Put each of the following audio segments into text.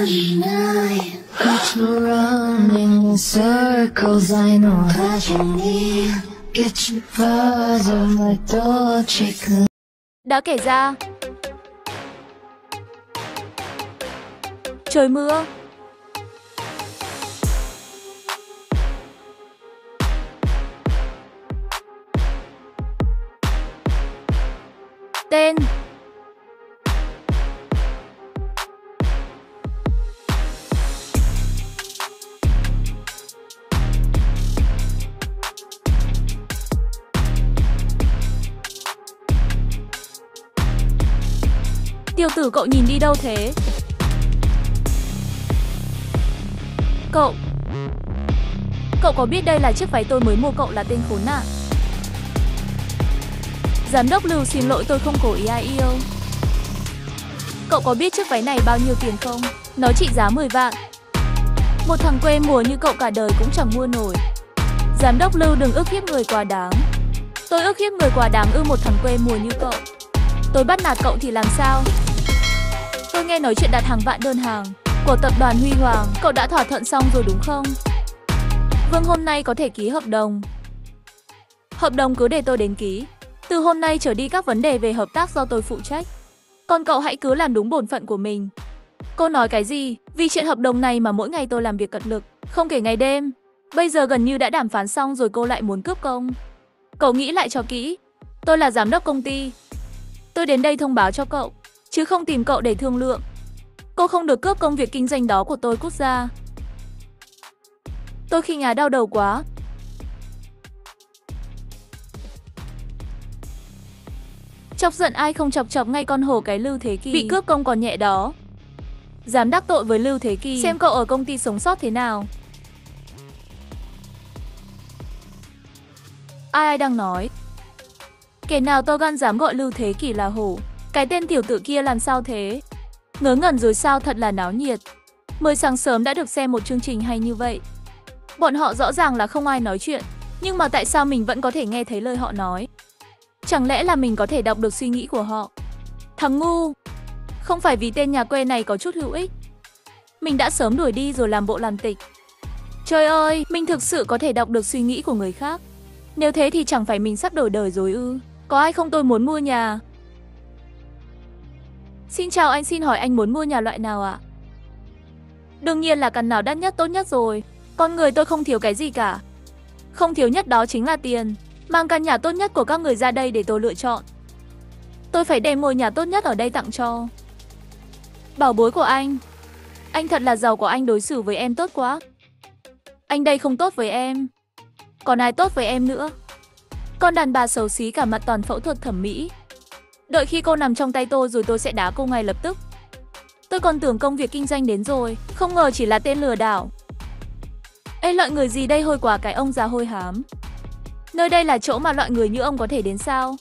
Got running in circles, I know. That you need. Get you further like Dolce Đã kể ra. Trời mưa. Tên. Tử cậu nhìn đi đâu thế? Cậu Cậu có biết đây là chiếc váy tôi mới mua cậu là tên khốn à? Giám đốc Lưu xin lỗi tôi không cố ý ai yêu Cậu có biết chiếc váy này bao nhiêu tiền không? Nó trị giá 10 vạn Một thằng quê mùa như cậu cả đời cũng chẳng mua nổi Giám đốc Lưu đừng ước hiếp người quá đáng Tôi ước hiếp người quá đáng ư một thằng quê mùa như cậu Tôi bắt nạt cậu thì làm sao? Tôi nghe nói chuyện đặt hàng vạn đơn hàng của tập đoàn Huy Hoàng. Cậu đã thỏa thuận xong rồi đúng không? Vâng hôm nay có thể ký hợp đồng. Hợp đồng cứ để tôi đến ký. Từ hôm nay trở đi các vấn đề về hợp tác do tôi phụ trách. Còn cậu hãy cứ làm đúng bổn phận của mình. Cô nói cái gì? Vì chuyện hợp đồng này mà mỗi ngày tôi làm việc cật lực, không kể ngày đêm. Bây giờ gần như đã đàm phán xong rồi cô lại muốn cướp công. Cậu nghĩ lại cho kỹ. Tôi là giám đốc công ty. Tôi đến đây thông báo cho cậu, chứ không tìm cậu để thương lượng. Cô không được cướp công việc kinh doanh đó của tôi cút ra. Tôi khi ngá đau đầu quá. Chọc giận ai không chọc chọc ngay con hổ cái Lưu Thế Kỳ. Bị cướp công còn nhẹ đó. Dám đắc tội với Lưu Thế Kỳ. Xem cậu ở công ty sống sót thế nào. Ai ai đang nói? Kẻ nào to gan dám gọi Lưu Thế Kỳ là hổ? Cái tên tiểu tử kia làm sao thế? Ngớ ngẩn rồi sao thật là náo nhiệt. Mới sáng sớm đã được xem một chương trình hay như vậy. Bọn họ rõ ràng là không ai nói chuyện, nhưng mà tại sao mình vẫn có thể nghe thấy lời họ nói? Chẳng lẽ là mình có thể đọc được suy nghĩ của họ? Thằng ngu! Không phải vì tên nhà quê này có chút hữu ích. Mình đã sớm đuổi đi rồi làm bộ làm tịch. Trời ơi, mình thực sự có thể đọc được suy nghĩ của người khác. Nếu thế thì chẳng phải mình sắp đổi đời rồi ư? Có ai không tôi muốn mua nhà? Xin chào anh, xin hỏi anh muốn mua nhà loại nào ạ? Đương nhiên là căn nào đắt nhất tốt nhất rồi. Con người tôi không thiếu cái gì cả. Không thiếu nhất đó chính là tiền. Mang căn nhà tốt nhất của các người ra đây để tôi lựa chọn. Tôi phải đem ngôi nhà tốt nhất ở đây tặng cho. Bảo bối của anh. Anh thật là giàu của anh đối xử với em tốt quá. Anh đây không tốt với em. Còn ai tốt với em nữa? Con đàn bà xấu xí cả mặt toàn phẫu thuật thẩm mỹ. Đợi khi cô nằm trong tay tôi rồi tôi sẽ đá cô ngay lập tức. Tôi còn tưởng công việc kinh doanh đến rồi, không ngờ chỉ là tên lừa đảo. Ê loại người gì đây hôi quả cái ông già hôi hám. Nơi đây là chỗ mà loại người như ông có thể đến sao?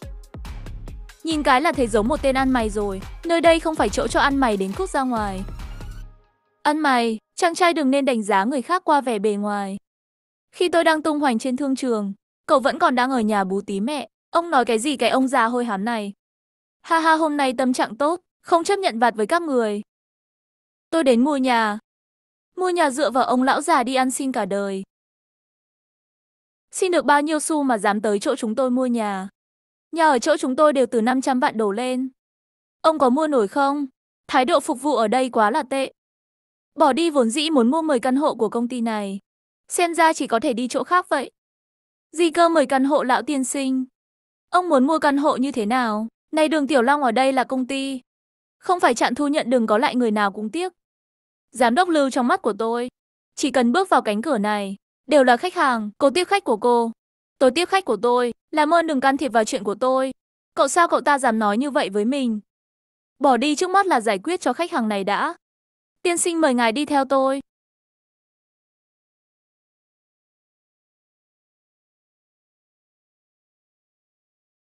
Nhìn cái là thấy giống một tên ăn mày rồi. Nơi đây không phải chỗ cho ăn mày đến cút ra ngoài. Ăn mày, chàng trai đừng nên đánh giá người khác qua vẻ bề ngoài. Khi tôi đang tung hoành trên thương trường, cậu vẫn còn đang ở nhà bú tí mẹ. Ông nói cái gì cái ông già hôi hám này? Ha ha hôm nay tâm trạng tốt, không chấp nhận vặt với các người. Tôi đến mua nhà. Mua nhà dựa vào ông lão già đi ăn xin cả đời. Xin được bao nhiêu xu mà dám tới chỗ chúng tôi mua nhà? Nhà ở chỗ chúng tôi đều từ 500 vạn đổ lên. Ông có mua nổi không? Thái độ phục vụ ở đây quá là tệ. Bỏ đi vốn dĩ muốn mua 10 căn hộ của công ty này. Xem ra chỉ có thể đi chỗ khác vậy. Gì cơ 10 căn hộ lão tiên sinh? Ông muốn mua căn hộ như thế nào? Này đường Tiểu Long ở đây là công ty. Không phải chặn thu nhận đừng có lại người nào cũng tiếc. Giám đốc lưu trong mắt của tôi. Chỉ cần bước vào cánh cửa này, đều là khách hàng, cô tiếp khách của cô. Tôi tiếp khách của tôi, làm ơn đừng can thiệp vào chuyện của tôi. Cậu sao cậu ta dám nói như vậy với mình? Bỏ đi trước mắt là giải quyết cho khách hàng này đã. Tiên sinh mời ngài đi theo tôi.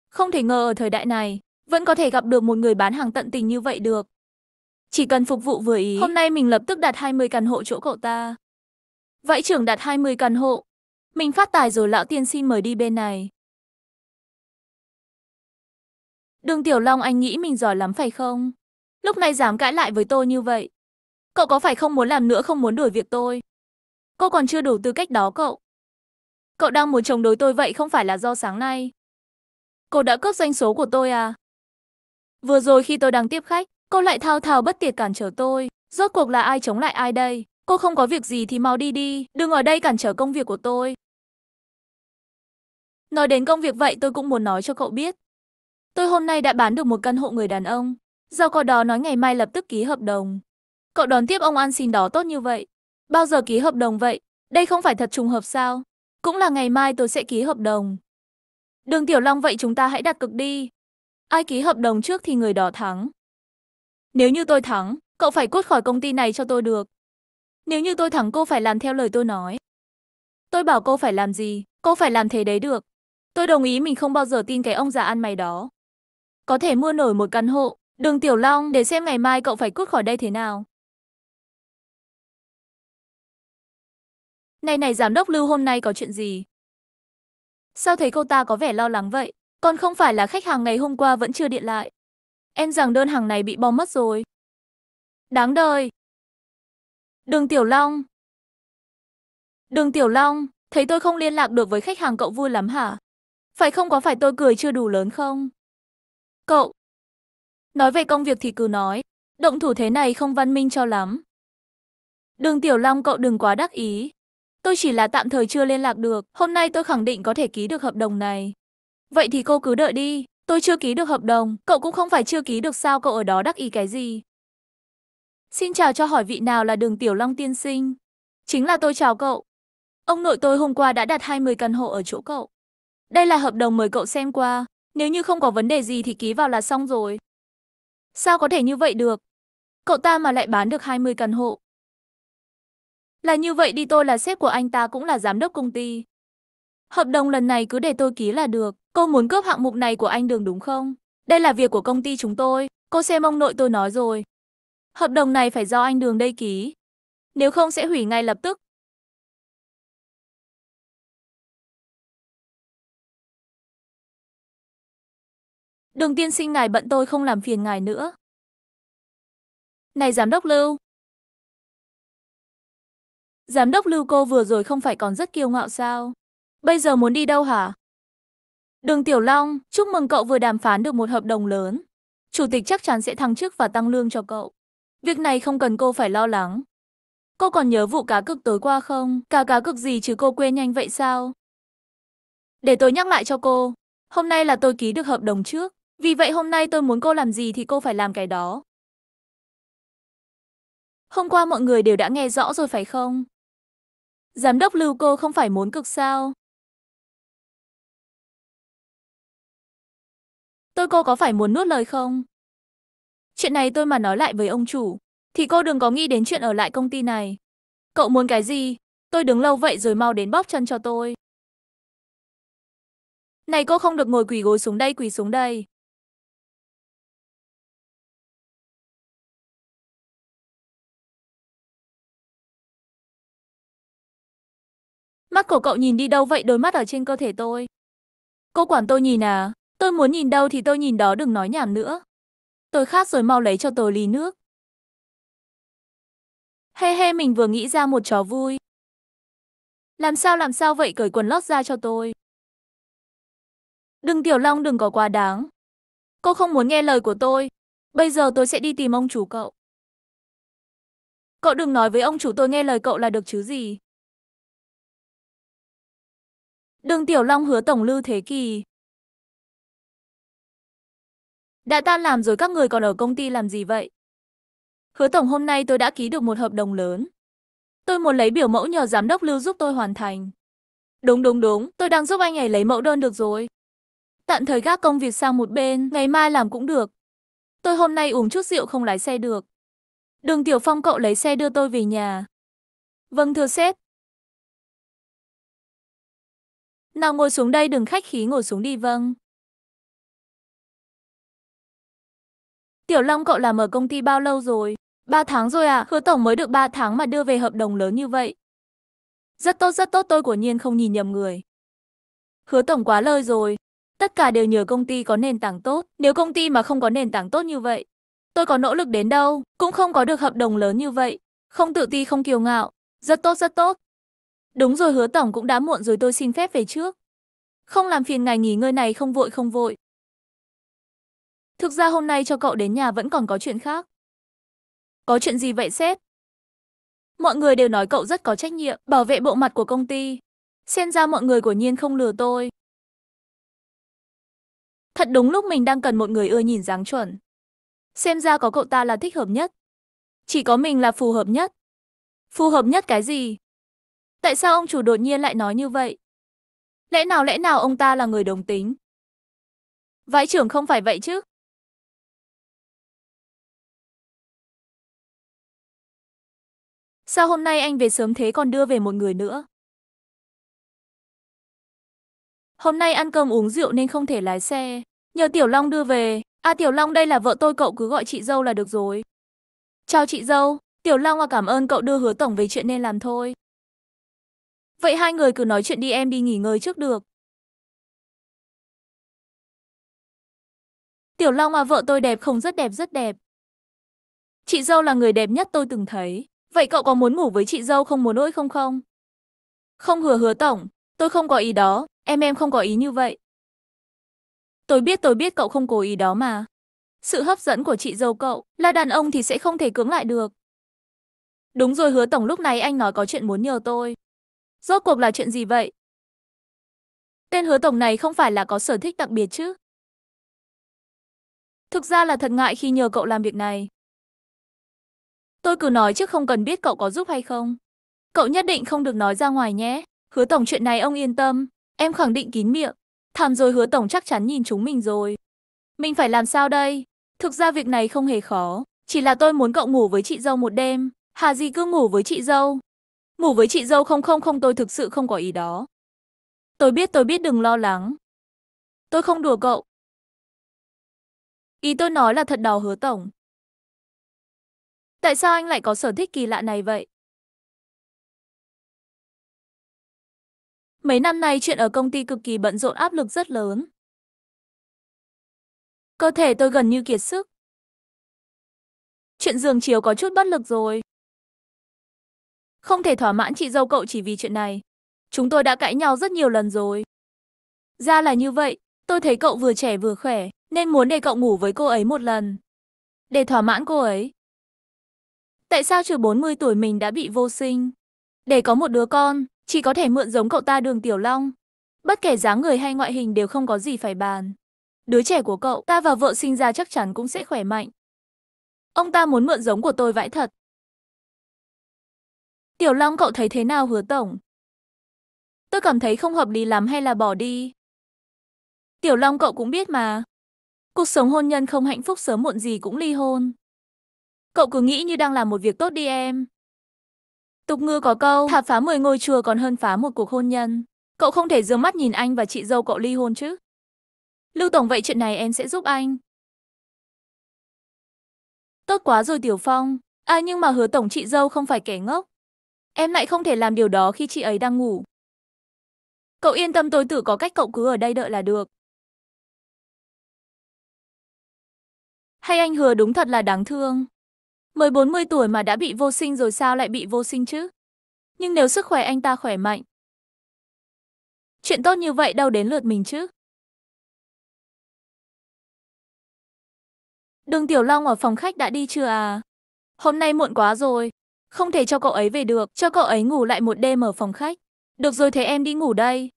Không thể ngờ ở thời đại này, vẫn có thể gặp được một người bán hàng tận tình như vậy được. Chỉ cần phục vụ vừa ý, hôm nay mình lập tức đặt 20 căn hộ chỗ cậu ta. Vậy trưởng đặt 20 căn hộ. Mình phát tài rồi lão tiên xin mời đi bên này. Đường Tiểu Long anh nghĩ mình giỏi lắm phải không? Lúc này dám cãi lại với tôi như vậy. Cậu có phải không muốn làm nữa không muốn đuổi việc tôi? Cô còn chưa đủ tư cách đó cậu. Cậu đang muốn chống đối tôi vậy không phải là do sáng nay. Cô đã cướp doanh số của tôi à? Vừa rồi khi tôi đang tiếp khách, cô lại thao thao bất tiệt cản trở tôi. Rốt cuộc là ai chống lại ai đây? Cô không có việc gì thì mau đi đi, đừng ở đây cản trở công việc của tôi. Nói đến công việc vậy tôi cũng muốn nói cho cậu biết. Tôi hôm nay đã bán được một căn hộ người đàn ông. Giao có đó nói ngày mai lập tức ký hợp đồng. Cậu đón tiếp ông ăn xin đó tốt như vậy. Bao giờ ký hợp đồng vậy? Đây không phải thật trùng hợp sao? Cũng là ngày mai tôi sẽ ký hợp đồng. Đường Tiểu Long vậy chúng ta hãy đặt cực đi. Ai ký hợp đồng trước thì người đó thắng. Nếu như tôi thắng, cậu phải cút khỏi công ty này cho tôi được. Nếu như tôi thắng cô phải làm theo lời tôi nói. Tôi bảo cô phải làm gì, cô phải làm thế đấy được. Tôi đồng ý mình không bao giờ tin cái ông già ăn mày đó. Có thể mua nổi một căn hộ, đường Tiểu Long để xem ngày mai cậu phải cút khỏi đây thế nào. Này này giám đốc Lưu hôm nay có chuyện gì? Sao thấy cô ta có vẻ lo lắng vậy? Còn không phải là khách hàng ngày hôm qua vẫn chưa điện lại. Em rằng đơn hàng này bị bom mất rồi. Đáng đời. Đường Tiểu Long. Đường Tiểu Long, thấy tôi không liên lạc được với khách hàng cậu vui lắm hả? Phải không có phải tôi cười chưa đủ lớn không? Cậu. Nói về công việc thì cứ nói. Động thủ thế này không văn minh cho lắm. Đường Tiểu Long cậu đừng quá đắc ý. Tôi chỉ là tạm thời chưa liên lạc được, hôm nay tôi khẳng định có thể ký được hợp đồng này. Vậy thì cô cứ đợi đi, tôi chưa ký được hợp đồng, cậu cũng không phải chưa ký được sao cậu ở đó đắc ý cái gì. Xin chào cho hỏi vị nào là đường Tiểu Long tiên sinh. Chính là tôi chào cậu. Ông nội tôi hôm qua đã đặt 20 căn hộ ở chỗ cậu. Đây là hợp đồng mời cậu xem qua, nếu như không có vấn đề gì thì ký vào là xong rồi. Sao có thể như vậy được? Cậu ta mà lại bán được 20 căn hộ. Là như vậy đi tôi là sếp của anh ta cũng là giám đốc công ty. Hợp đồng lần này cứ để tôi ký là được. Cô muốn cướp hạng mục này của anh Đường đúng không? Đây là việc của công ty chúng tôi. Cô xem ông nội tôi nói rồi. Hợp đồng này phải do anh Đường đây ký. Nếu không sẽ hủy ngay lập tức. Đường tiên sinh ngài bận tôi không làm phiền ngài nữa. Này giám đốc Lưu, Giám đốc Lưu cô vừa rồi không phải còn rất kiêu ngạo sao? Bây giờ muốn đi đâu hả? Đường Tiểu Long, chúc mừng cậu vừa đàm phán được một hợp đồng lớn. Chủ tịch chắc chắn sẽ thăng chức và tăng lương cho cậu. Việc này không cần cô phải lo lắng. Cô còn nhớ vụ cá cực tối qua không? Cá cá cực gì chứ cô quên nhanh vậy sao? Để tôi nhắc lại cho cô. Hôm nay là tôi ký được hợp đồng trước. Vì vậy hôm nay tôi muốn cô làm gì thì cô phải làm cái đó. Hôm qua mọi người đều đã nghe rõ rồi phải không? Giám đốc Lưu cô không phải muốn cực sao? Tôi cô có phải muốn nuốt lời không? Chuyện này tôi mà nói lại với ông chủ, thì cô đừng có nghĩ đến chuyện ở lại công ty này. Cậu muốn cái gì? Tôi đứng lâu vậy rồi mau đến bóp chân cho tôi. Này cô không được ngồi quỳ gối xuống đây quỳ xuống đây. Mắt của cậu nhìn đi đâu vậy đôi mắt ở trên cơ thể tôi? Cô quản tôi nhìn à? Tôi muốn nhìn đâu thì tôi nhìn đó, đừng nói nhảm nữa. Tôi khát rồi, mau lấy cho tôi ly nước. He he, mình vừa nghĩ ra một trò vui. Làm sao làm sao vậy cởi quần lót ra cho tôi. Đừng, Tiểu Long, đừng có quá đáng. Cô không muốn nghe lời của tôi. Bây giờ tôi sẽ đi tìm ông chủ cậu. Cậu đừng nói với ông chủ tôi nghe lời cậu là được chứ gì. Đường Tiểu Long, hứa Tổng Lưu Thế Kỳ. Đã tan làm rồi các người còn ở công ty làm gì vậy? Hứa Tổng hôm nay tôi đã ký được một hợp đồng lớn. Tôi muốn lấy biểu mẫu nhờ giám đốc Lưu giúp tôi hoàn thành. Đúng đúng đúng, tôi đang giúp anh ấy lấy mẫu đơn được rồi. Tạm thời gác công việc sang một bên, ngày mai làm cũng được. Tôi hôm nay uống chút rượu không lái xe được. Đường Tiểu Phong cậu lấy xe đưa tôi về nhà. Vâng thưa sếp. Nào ngồi xuống đây đừng khách khí ngồi xuống đi vâng. Tiểu Long cậu làm ở công ty bao lâu rồi? 3 tháng rồi à? Hứa tổng mới được 3 tháng mà đưa về hợp đồng lớn như vậy. Rất tốt rất tốt tôi của nhiên không nhìn nhầm người. Hứa tổng quá lời rồi. Tất cả đều nhờ công ty có nền tảng tốt. Nếu công ty mà không có nền tảng tốt như vậy, Tôi có nỗ lực đến đâu, cũng không có được hợp đồng lớn như vậy. Không tự ti không kiêu ngạo. Rất tốt rất tốt. Đúng rồi hứa tổng cũng đã muộn rồi tôi xin phép về trước. Không làm phiền ngài nghỉ ngơi này không vội không vội. Thực ra hôm nay cho cậu đến nhà vẫn còn có chuyện khác. Có chuyện gì vậy sếp? Mọi người đều nói cậu rất có trách nhiệm, bảo vệ bộ mặt của công ty. Xem ra mọi người của nhiên không lừa tôi. Thật đúng lúc mình đang cần một người ưa nhìn dáng chuẩn. Xem ra có cậu ta là thích hợp nhất. Chỉ có mình là phù hợp nhất. Phù hợp nhất cái gì? Tại sao ông chủ đột nhiên lại nói như vậy? Lẽ nào lẽ nào ông ta là người đồng tính? Vãi trưởng không phải vậy chứ? Sao hôm nay anh về sớm thế còn đưa về một người nữa? Hôm nay ăn cơm uống rượu nên không thể lái xe. Nhờ Tiểu Long đưa về. À Tiểu Long đây là vợ tôi cậu cứ gọi chị dâu là được rồi. Chào chị dâu, Tiểu Long à cảm ơn cậu đưa hứa tổng về chuyện nên làm thôi. Vậy hai người cứ nói chuyện đi em đi nghỉ ngơi trước được. Tiểu Long à vợ tôi đẹp không rất đẹp rất đẹp. Chị dâu là người đẹp nhất tôi từng thấy. Vậy cậu có muốn ngủ với chị dâu không muốn ôi không không? Không hứa hứa tổng, tôi không có ý đó, em em không có ý như vậy. Tôi biết tôi biết cậu không cố ý đó mà. Sự hấp dẫn của chị dâu cậu là đàn ông thì sẽ không thể cưỡng lại được. Đúng rồi hứa tổng lúc này anh nói có chuyện muốn nhờ tôi. Rốt cuộc là chuyện gì vậy? Tên hứa tổng này không phải là có sở thích đặc biệt chứ? Thực ra là thật ngại khi nhờ cậu làm việc này. Tôi cứ nói chứ không cần biết cậu có giúp hay không. Cậu nhất định không được nói ra ngoài nhé. Hứa tổng chuyện này ông yên tâm. Em khẳng định kín miệng. Thảm rồi hứa tổng chắc chắn nhìn chúng mình rồi. Mình phải làm sao đây? Thực ra việc này không hề khó. Chỉ là tôi muốn cậu ngủ với chị dâu một đêm. Hà gì cứ ngủ với chị dâu. Ngủ với chị dâu không không không tôi thực sự không có ý đó. Tôi biết tôi biết đừng lo lắng. Tôi không đùa cậu. Ý tôi nói là thật đó hứa tổng. Tại sao anh lại có sở thích kỳ lạ này vậy? Mấy năm nay chuyện ở công ty cực kỳ bận rộn áp lực rất lớn. Cơ thể tôi gần như kiệt sức. Chuyện giường chiếu có chút bất lực rồi. Không thể thỏa mãn chị dâu cậu chỉ vì chuyện này. Chúng tôi đã cãi nhau rất nhiều lần rồi. Ra là như vậy, tôi thấy cậu vừa trẻ vừa khỏe, nên muốn để cậu ngủ với cô ấy một lần. Để thỏa mãn cô ấy. Tại sao trừ 40 tuổi mình đã bị vô sinh? Để có một đứa con, chỉ có thể mượn giống cậu ta đường Tiểu Long. Bất kể dáng người hay ngoại hình đều không có gì phải bàn. Đứa trẻ của cậu ta và vợ sinh ra chắc chắn cũng sẽ khỏe mạnh. Ông ta muốn mượn giống của tôi vãi thật. Tiểu Long cậu thấy thế nào hứa tổng? Tôi cảm thấy không hợp lý lắm hay là bỏ đi. Tiểu Long cậu cũng biết mà. Cuộc sống hôn nhân không hạnh phúc sớm muộn gì cũng ly hôn. Cậu cứ nghĩ như đang làm một việc tốt đi em. Tục ngư có câu, thà phá 10 ngôi chùa còn hơn phá một cuộc hôn nhân. Cậu không thể dương mắt nhìn anh và chị dâu cậu ly hôn chứ. Lưu Tổng vậy chuyện này em sẽ giúp anh. Tốt quá rồi Tiểu Phong. À nhưng mà hứa Tổng chị dâu không phải kẻ ngốc. Em lại không thể làm điều đó khi chị ấy đang ngủ. Cậu yên tâm tôi tự có cách cậu cứ ở đây đợi là được. Hay anh hứa đúng thật là đáng thương. Mới 40 tuổi mà đã bị vô sinh rồi sao lại bị vô sinh chứ? Nhưng nếu sức khỏe anh ta khỏe mạnh. Chuyện tốt như vậy đâu đến lượt mình chứ? Đường Tiểu Long ở phòng khách đã đi chưa à? Hôm nay muộn quá rồi. Không thể cho cậu ấy về được, cho cậu ấy ngủ lại một đêm ở phòng khách. Được rồi thế em đi ngủ đây.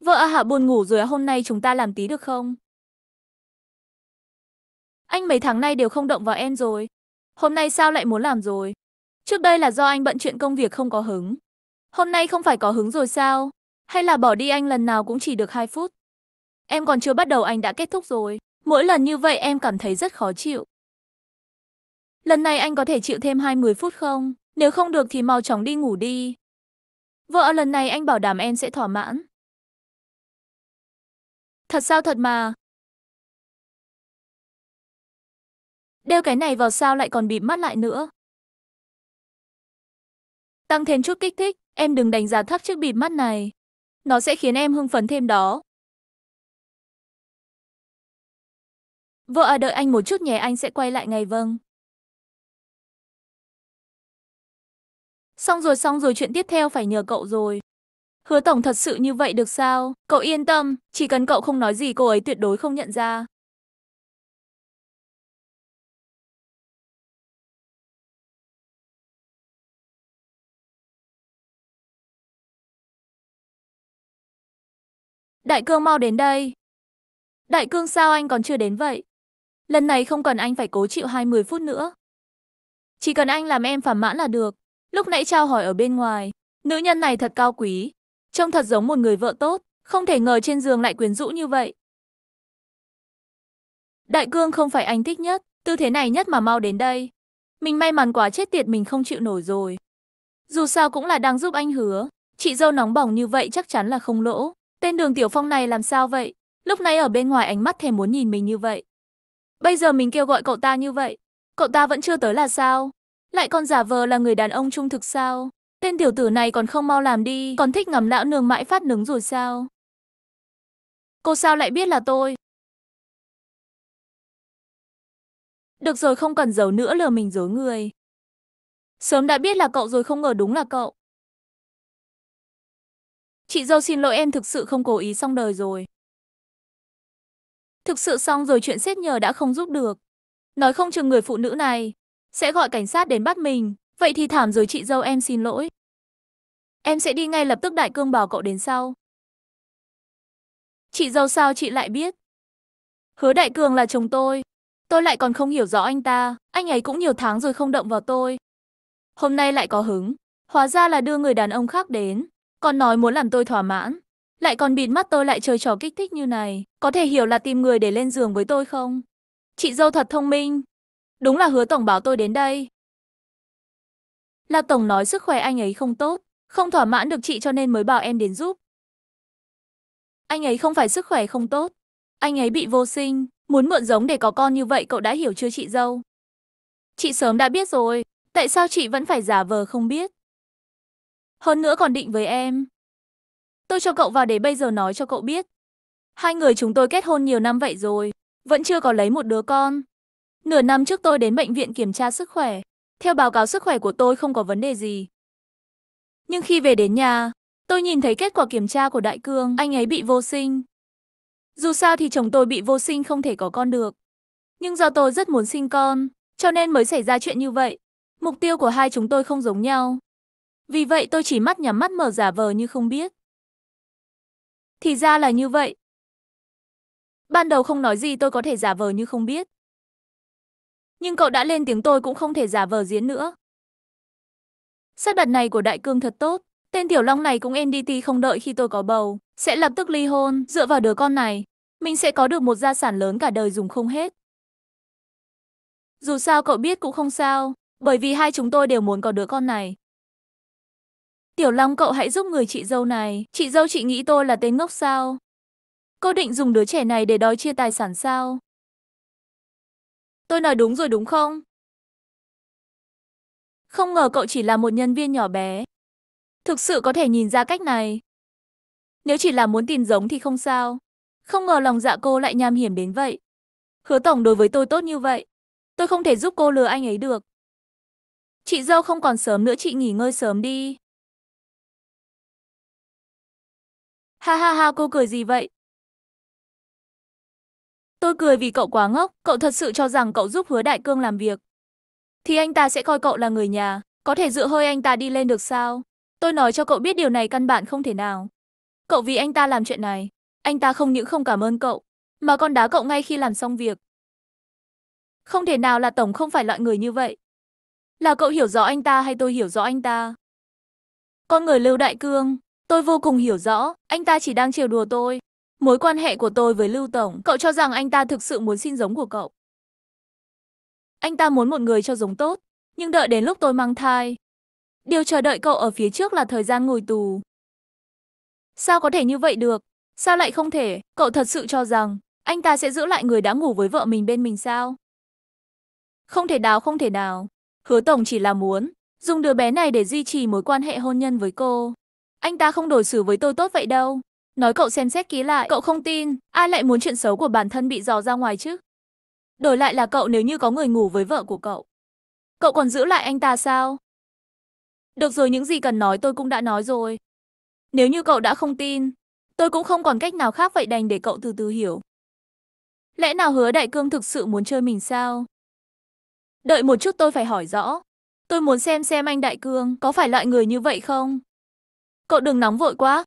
Vợ à Hạ buồn ngủ rồi hôm nay chúng ta làm tí được không? Anh mấy tháng nay đều không động vào em rồi. Hôm nay sao lại muốn làm rồi? Trước đây là do anh bận chuyện công việc không có hứng. Hôm nay không phải có hứng rồi sao? Hay là bỏ đi anh lần nào cũng chỉ được 2 phút? Em còn chưa bắt đầu anh đã kết thúc rồi. Mỗi lần như vậy em cảm thấy rất khó chịu. Lần này anh có thể chịu thêm 20 phút không? Nếu không được thì mau chóng đi ngủ đi. Vợ lần này anh bảo đảm em sẽ thỏa mãn. Thật sao thật mà, Đeo cái này vào sao lại còn bịt mắt lại nữa. Tăng thêm chút kích thích, em đừng đánh giá thấp chiếc bịt mắt này. Nó sẽ khiến em hưng phấn thêm đó. Vợ à đợi anh một chút nhé anh sẽ quay lại ngay vâng. Xong rồi xong rồi chuyện tiếp theo phải nhờ cậu rồi. Hứa tổng thật sự như vậy được sao? Cậu yên tâm, chỉ cần cậu không nói gì cô ấy tuyệt đối không nhận ra. Đại cương mau đến đây. Đại cương sao anh còn chưa đến vậy? Lần này không cần anh phải cố chịu 20 phút nữa. Chỉ cần anh làm em thỏa mãn là được. Lúc nãy trao hỏi ở bên ngoài, nữ nhân này thật cao quý, trông thật giống một người vợ tốt, không thể ngờ trên giường lại quyến rũ như vậy. Đại cương không phải anh thích nhất, tư thế này nhất mà mau đến đây. Mình may mắn quá chết tiệt mình không chịu nổi rồi. Dù sao cũng là đang giúp anh hứa, chị dâu nóng bỏng như vậy chắc chắn là không lỗ. Tên đường tiểu phong này làm sao vậy? Lúc nãy ở bên ngoài ánh mắt thèm muốn nhìn mình như vậy. Bây giờ mình kêu gọi cậu ta như vậy, cậu ta vẫn chưa tới là sao? Lại còn giả vờ là người đàn ông trung thực sao? Tên tiểu tử này còn không mau làm đi, còn thích ngắm lão nương mãi phát nứng rồi sao? Cô sao lại biết là tôi? Được rồi không cần giấu nữa lừa mình dối người. Sớm đã biết là cậu rồi không ngờ đúng là cậu. Chị dâu xin lỗi em thực sự không cố ý xong đời rồi. Thực sự xong rồi chuyện xét nhờ đã không giúp được. Nói không chừng người phụ nữ này sẽ gọi cảnh sát đến bắt mình. Vậy thì thảm rồi chị dâu em xin lỗi. Em sẽ đi ngay lập tức đại cương bảo cậu đến sau. Chị dâu sao chị lại biết? Hứa đại cường là chồng tôi. Tôi lại còn không hiểu rõ anh ta. Anh ấy cũng nhiều tháng rồi không động vào tôi. Hôm nay lại có hứng. Hóa ra là đưa người đàn ông khác đến. Còn nói muốn làm tôi thỏa mãn. Lại còn bịt mắt tôi lại chơi trò kích thích như này. Có thể hiểu là tìm người để lên giường với tôi không? Chị dâu thật thông minh. Đúng là hứa tổng báo tôi đến đây. Là tổng nói sức khỏe anh ấy không tốt, không thỏa mãn được chị cho nên mới bảo em đến giúp. Anh ấy không phải sức khỏe không tốt, anh ấy bị vô sinh, muốn mượn giống để có con như vậy cậu đã hiểu chưa chị dâu? Chị sớm đã biết rồi, tại sao chị vẫn phải giả vờ không biết? Hơn nữa còn định với em. Tôi cho cậu vào để bây giờ nói cho cậu biết. Hai người chúng tôi kết hôn nhiều năm vậy rồi, vẫn chưa có lấy một đứa con. Nửa năm trước tôi đến bệnh viện kiểm tra sức khỏe. Theo báo cáo sức khỏe của tôi không có vấn đề gì. Nhưng khi về đến nhà, tôi nhìn thấy kết quả kiểm tra của Đại Cương, anh ấy bị vô sinh. Dù sao thì chồng tôi bị vô sinh không thể có con được. Nhưng do tôi rất muốn sinh con, cho nên mới xảy ra chuyện như vậy. Mục tiêu của hai chúng tôi không giống nhau. Vì vậy tôi chỉ mắt nhắm mắt mở giả vờ như không biết. Thì ra là như vậy. Ban đầu không nói gì tôi có thể giả vờ như không biết. Nhưng cậu đã lên tiếng tôi cũng không thể giả vờ diễn nữa. Sắc đặt này của Đại Cương thật tốt. Tên Tiểu Long này cũng NDT không đợi khi tôi có bầu. Sẽ lập tức ly hôn, dựa vào đứa con này. Mình sẽ có được một gia sản lớn cả đời dùng không hết. Dù sao cậu biết cũng không sao, bởi vì hai chúng tôi đều muốn có đứa con này. Tiểu Long cậu hãy giúp người chị dâu này, chị dâu chị nghĩ tôi là tên ngốc sao? Cô định dùng đứa trẻ này để đòi chia tài sản sao? Tôi nói đúng rồi đúng không? Không ngờ cậu chỉ là một nhân viên nhỏ bé. Thực sự có thể nhìn ra cách này. Nếu chỉ là muốn tìm giống thì không sao. Không ngờ lòng dạ cô lại nham hiểm đến vậy. Hứa tổng đối với tôi tốt như vậy. Tôi không thể giúp cô lừa anh ấy được. Chị dâu không còn sớm nữa chị nghỉ ngơi sớm đi. Ha ha ha cô cười gì vậy? Tôi cười vì cậu quá ngốc, cậu thật sự cho rằng cậu giúp hứa đại cương làm việc. Thì anh ta sẽ coi cậu là người nhà, có thể dựa hơi anh ta đi lên được sao? Tôi nói cho cậu biết điều này căn bản không thể nào. Cậu vì anh ta làm chuyện này, anh ta không những không cảm ơn cậu, mà còn đá cậu ngay khi làm xong việc. Không thể nào là Tổng không phải loại người như vậy. Là cậu hiểu rõ anh ta hay tôi hiểu rõ anh ta? Con người Lưu Đại Cương, tôi vô cùng hiểu rõ, anh ta chỉ đang trêu đùa tôi. Mối quan hệ của tôi với Lưu Tổng, cậu cho rằng anh ta thực sự muốn xin giống của cậu. Anh ta muốn một người cho giống tốt, nhưng đợi đến lúc tôi mang thai. Điều chờ đợi cậu ở phía trước là thời gian ngồi tù. Sao có thể như vậy được? Sao lại không thể? Cậu thật sự cho rằng anh ta sẽ giữ lại người đã ngủ với vợ mình bên mình sao? Không thể nào, không thể nào. Hứa Tổng chỉ là muốn dùng đứa bé này để duy trì mối quan hệ hôn nhân với cô. Anh ta không đối xử với tôi tốt vậy đâu. Nói cậu xem xét ký lại, cậu không tin, ai lại muốn chuyện xấu của bản thân bị dò ra ngoài chứ? Đổi lại là cậu nếu như có người ngủ với vợ của cậu. Cậu còn giữ lại anh ta sao? Được rồi những gì cần nói tôi cũng đã nói rồi. Nếu như cậu đã không tin, tôi cũng không còn cách nào khác vậy đành để cậu từ từ hiểu. Lẽ nào hứa đại cương thực sự muốn chơi mình sao? Đợi một chút tôi phải hỏi rõ. Tôi muốn xem xem anh đại cương có phải loại người như vậy không? Cậu đừng nóng vội quá.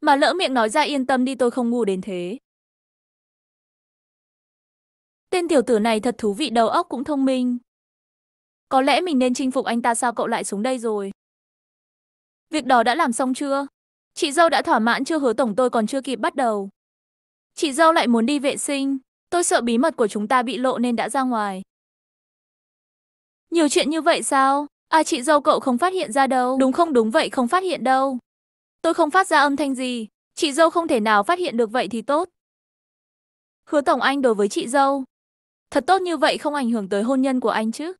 Mà lỡ miệng nói ra yên tâm đi, tôi không ngu đến thế. Tên tiểu tử này thật thú vị, đầu óc cũng thông minh. Có lẽ mình nên chinh phục anh ta, sao cậu lại xuống đây rồi? Việc đó đã làm xong chưa? Chị dâu đã thỏa mãn chưa hứa tổng tôi còn chưa kịp bắt đầu. Chị dâu lại muốn đi vệ sinh. Tôi sợ bí mật của chúng ta bị lộ nên đã ra ngoài. Nhiều chuyện như vậy sao? À chị dâu cậu không phát hiện ra đâu. Đúng không đúng vậy không phát hiện đâu. Tôi không phát ra âm thanh gì. Chị dâu không thể nào phát hiện được vậy thì tốt. Hứa tổng anh đối với chị dâu. Thật tốt như vậy không ảnh hưởng tới hôn nhân của anh chứ.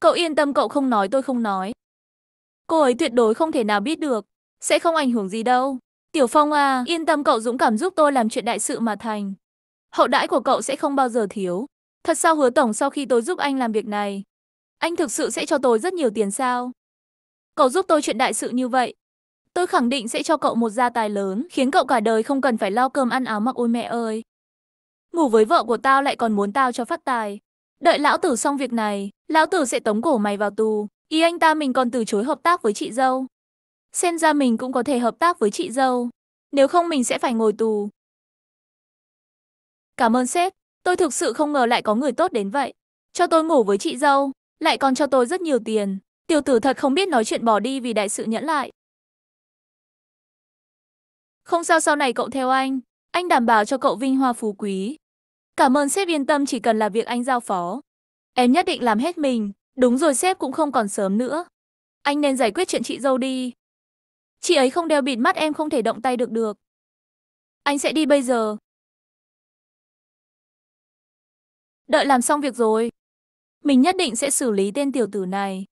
Cậu yên tâm cậu không nói tôi không nói. Cô ấy tuyệt đối không thể nào biết được. Sẽ không ảnh hưởng gì đâu. Tiểu Phong à, yên tâm cậu dũng cảm giúp tôi làm chuyện đại sự mà thành. Hậu đãi của cậu sẽ không bao giờ thiếu. Thật sao hứa tổng sau khi tôi giúp anh làm việc này, anh thực sự sẽ cho tôi rất nhiều tiền sao? Cậu giúp tôi chuyện đại sự như vậy, tôi khẳng định sẽ cho cậu một gia tài lớn, khiến cậu cả đời không cần phải lo cơm ăn áo mặc ôi mẹ ơi. Ngủ với vợ của tao lại còn muốn tao cho phát tài. Đợi lão tử xong việc này, lão tử sẽ tống cổ mày vào tù. Ý anh ta mình còn từ chối hợp tác với chị dâu. Xem ra mình cũng có thể hợp tác với chị dâu. Nếu không mình sẽ phải ngồi tù. Cảm ơn sếp, tôi thực sự không ngờ lại có người tốt đến vậy. Cho tôi ngủ với chị dâu, lại còn cho tôi rất nhiều tiền. Tiểu tử thật không biết nói chuyện bỏ đi vì đại sự nhẫn lại. Không sao sau này cậu theo anh, anh đảm bảo cho cậu vinh hoa phú quý. Cảm ơn sếp yên tâm chỉ cần là việc anh giao phó. Em nhất định làm hết mình, đúng rồi sếp cũng không còn sớm nữa. Anh nên giải quyết chuyện chị dâu đi. Chị ấy không đeo bịt mắt em không thể động tay được được. Anh sẽ đi bây giờ. Đợi làm xong việc rồi. Mình nhất định sẽ xử lý tên tiểu tử này.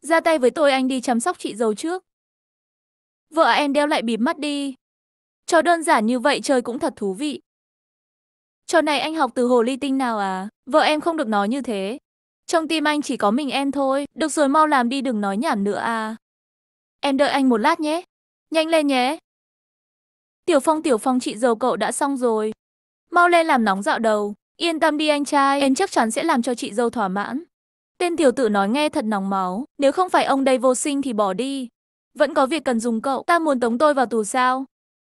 Ra tay với tôi, anh đi chăm sóc chị dâu trước. Vợ em đeo lại bịt mắt đi. Cho đơn giản như vậy chơi cũng thật thú vị. Trò này anh học từ hồ ly tinh nào à? Vợ em không được nói như thế. Trong tim anh chỉ có mình em thôi. Được rồi, mau làm đi, đừng nói nhảm nữa à. Em đợi anh một lát nhé. Nhanh lên nhé. Tiểu Phong Tiểu Phong, chị dâu cậu đã xong rồi. Mau lên làm nóng dạo đầu. Yên tâm đi anh trai, em chắc chắn sẽ làm cho chị dâu thỏa mãn. Tên tiểu tử nói nghe thật nóng máu, nếu không phải ông đây vô sinh thì bỏ đi. Vẫn có việc cần dùng cậu, ta muốn tống tôi vào tù sao?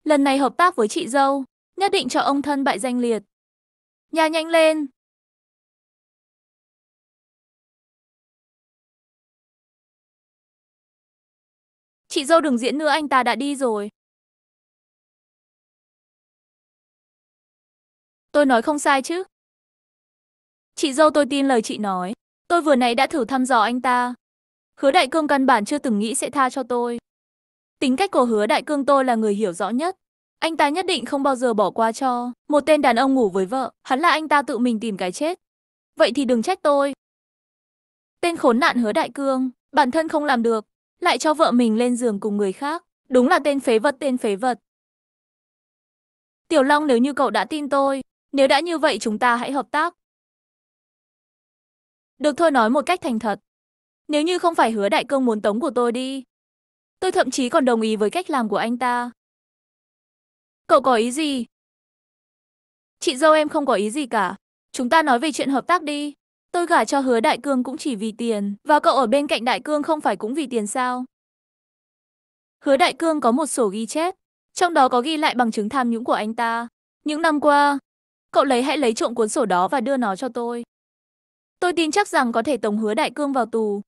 Lần này hợp tác với chị dâu, nhất định cho ông thân bại danh liệt. Nhà nhanh lên. Chị dâu đừng diễn nữa anh ta đã đi rồi. Tôi nói không sai chứ. Chị dâu tôi tin lời chị nói. Tôi vừa nãy đã thử thăm dò anh ta. Hứa đại cương căn bản chưa từng nghĩ sẽ tha cho tôi. Tính cách của hứa đại cương tôi là người hiểu rõ nhất. Anh ta nhất định không bao giờ bỏ qua cho một tên đàn ông ngủ với vợ. Hắn là anh ta tự mình tìm cái chết. Vậy thì đừng trách tôi. Tên khốn nạn hứa đại cương, bản thân không làm được, lại cho vợ mình lên giường cùng người khác. Đúng là tên phế vật tên phế vật. Tiểu Long nếu như cậu đã tin tôi, nếu đã như vậy chúng ta hãy hợp tác. Được thôi nói một cách thành thật. Nếu như không phải hứa đại cương muốn tống của tôi đi, tôi thậm chí còn đồng ý với cách làm của anh ta. Cậu có ý gì? Chị dâu em không có ý gì cả. Chúng ta nói về chuyện hợp tác đi. Tôi gả cho hứa đại cương cũng chỉ vì tiền. Và cậu ở bên cạnh đại cương không phải cũng vì tiền sao? Hứa đại cương có một sổ ghi chép. Trong đó có ghi lại bằng chứng tham nhũng của anh ta. Những năm qua, cậu lấy hãy lấy trộm cuốn sổ đó và đưa nó cho tôi. Tôi tin chắc rằng có thể tống hứa đại cương vào tù.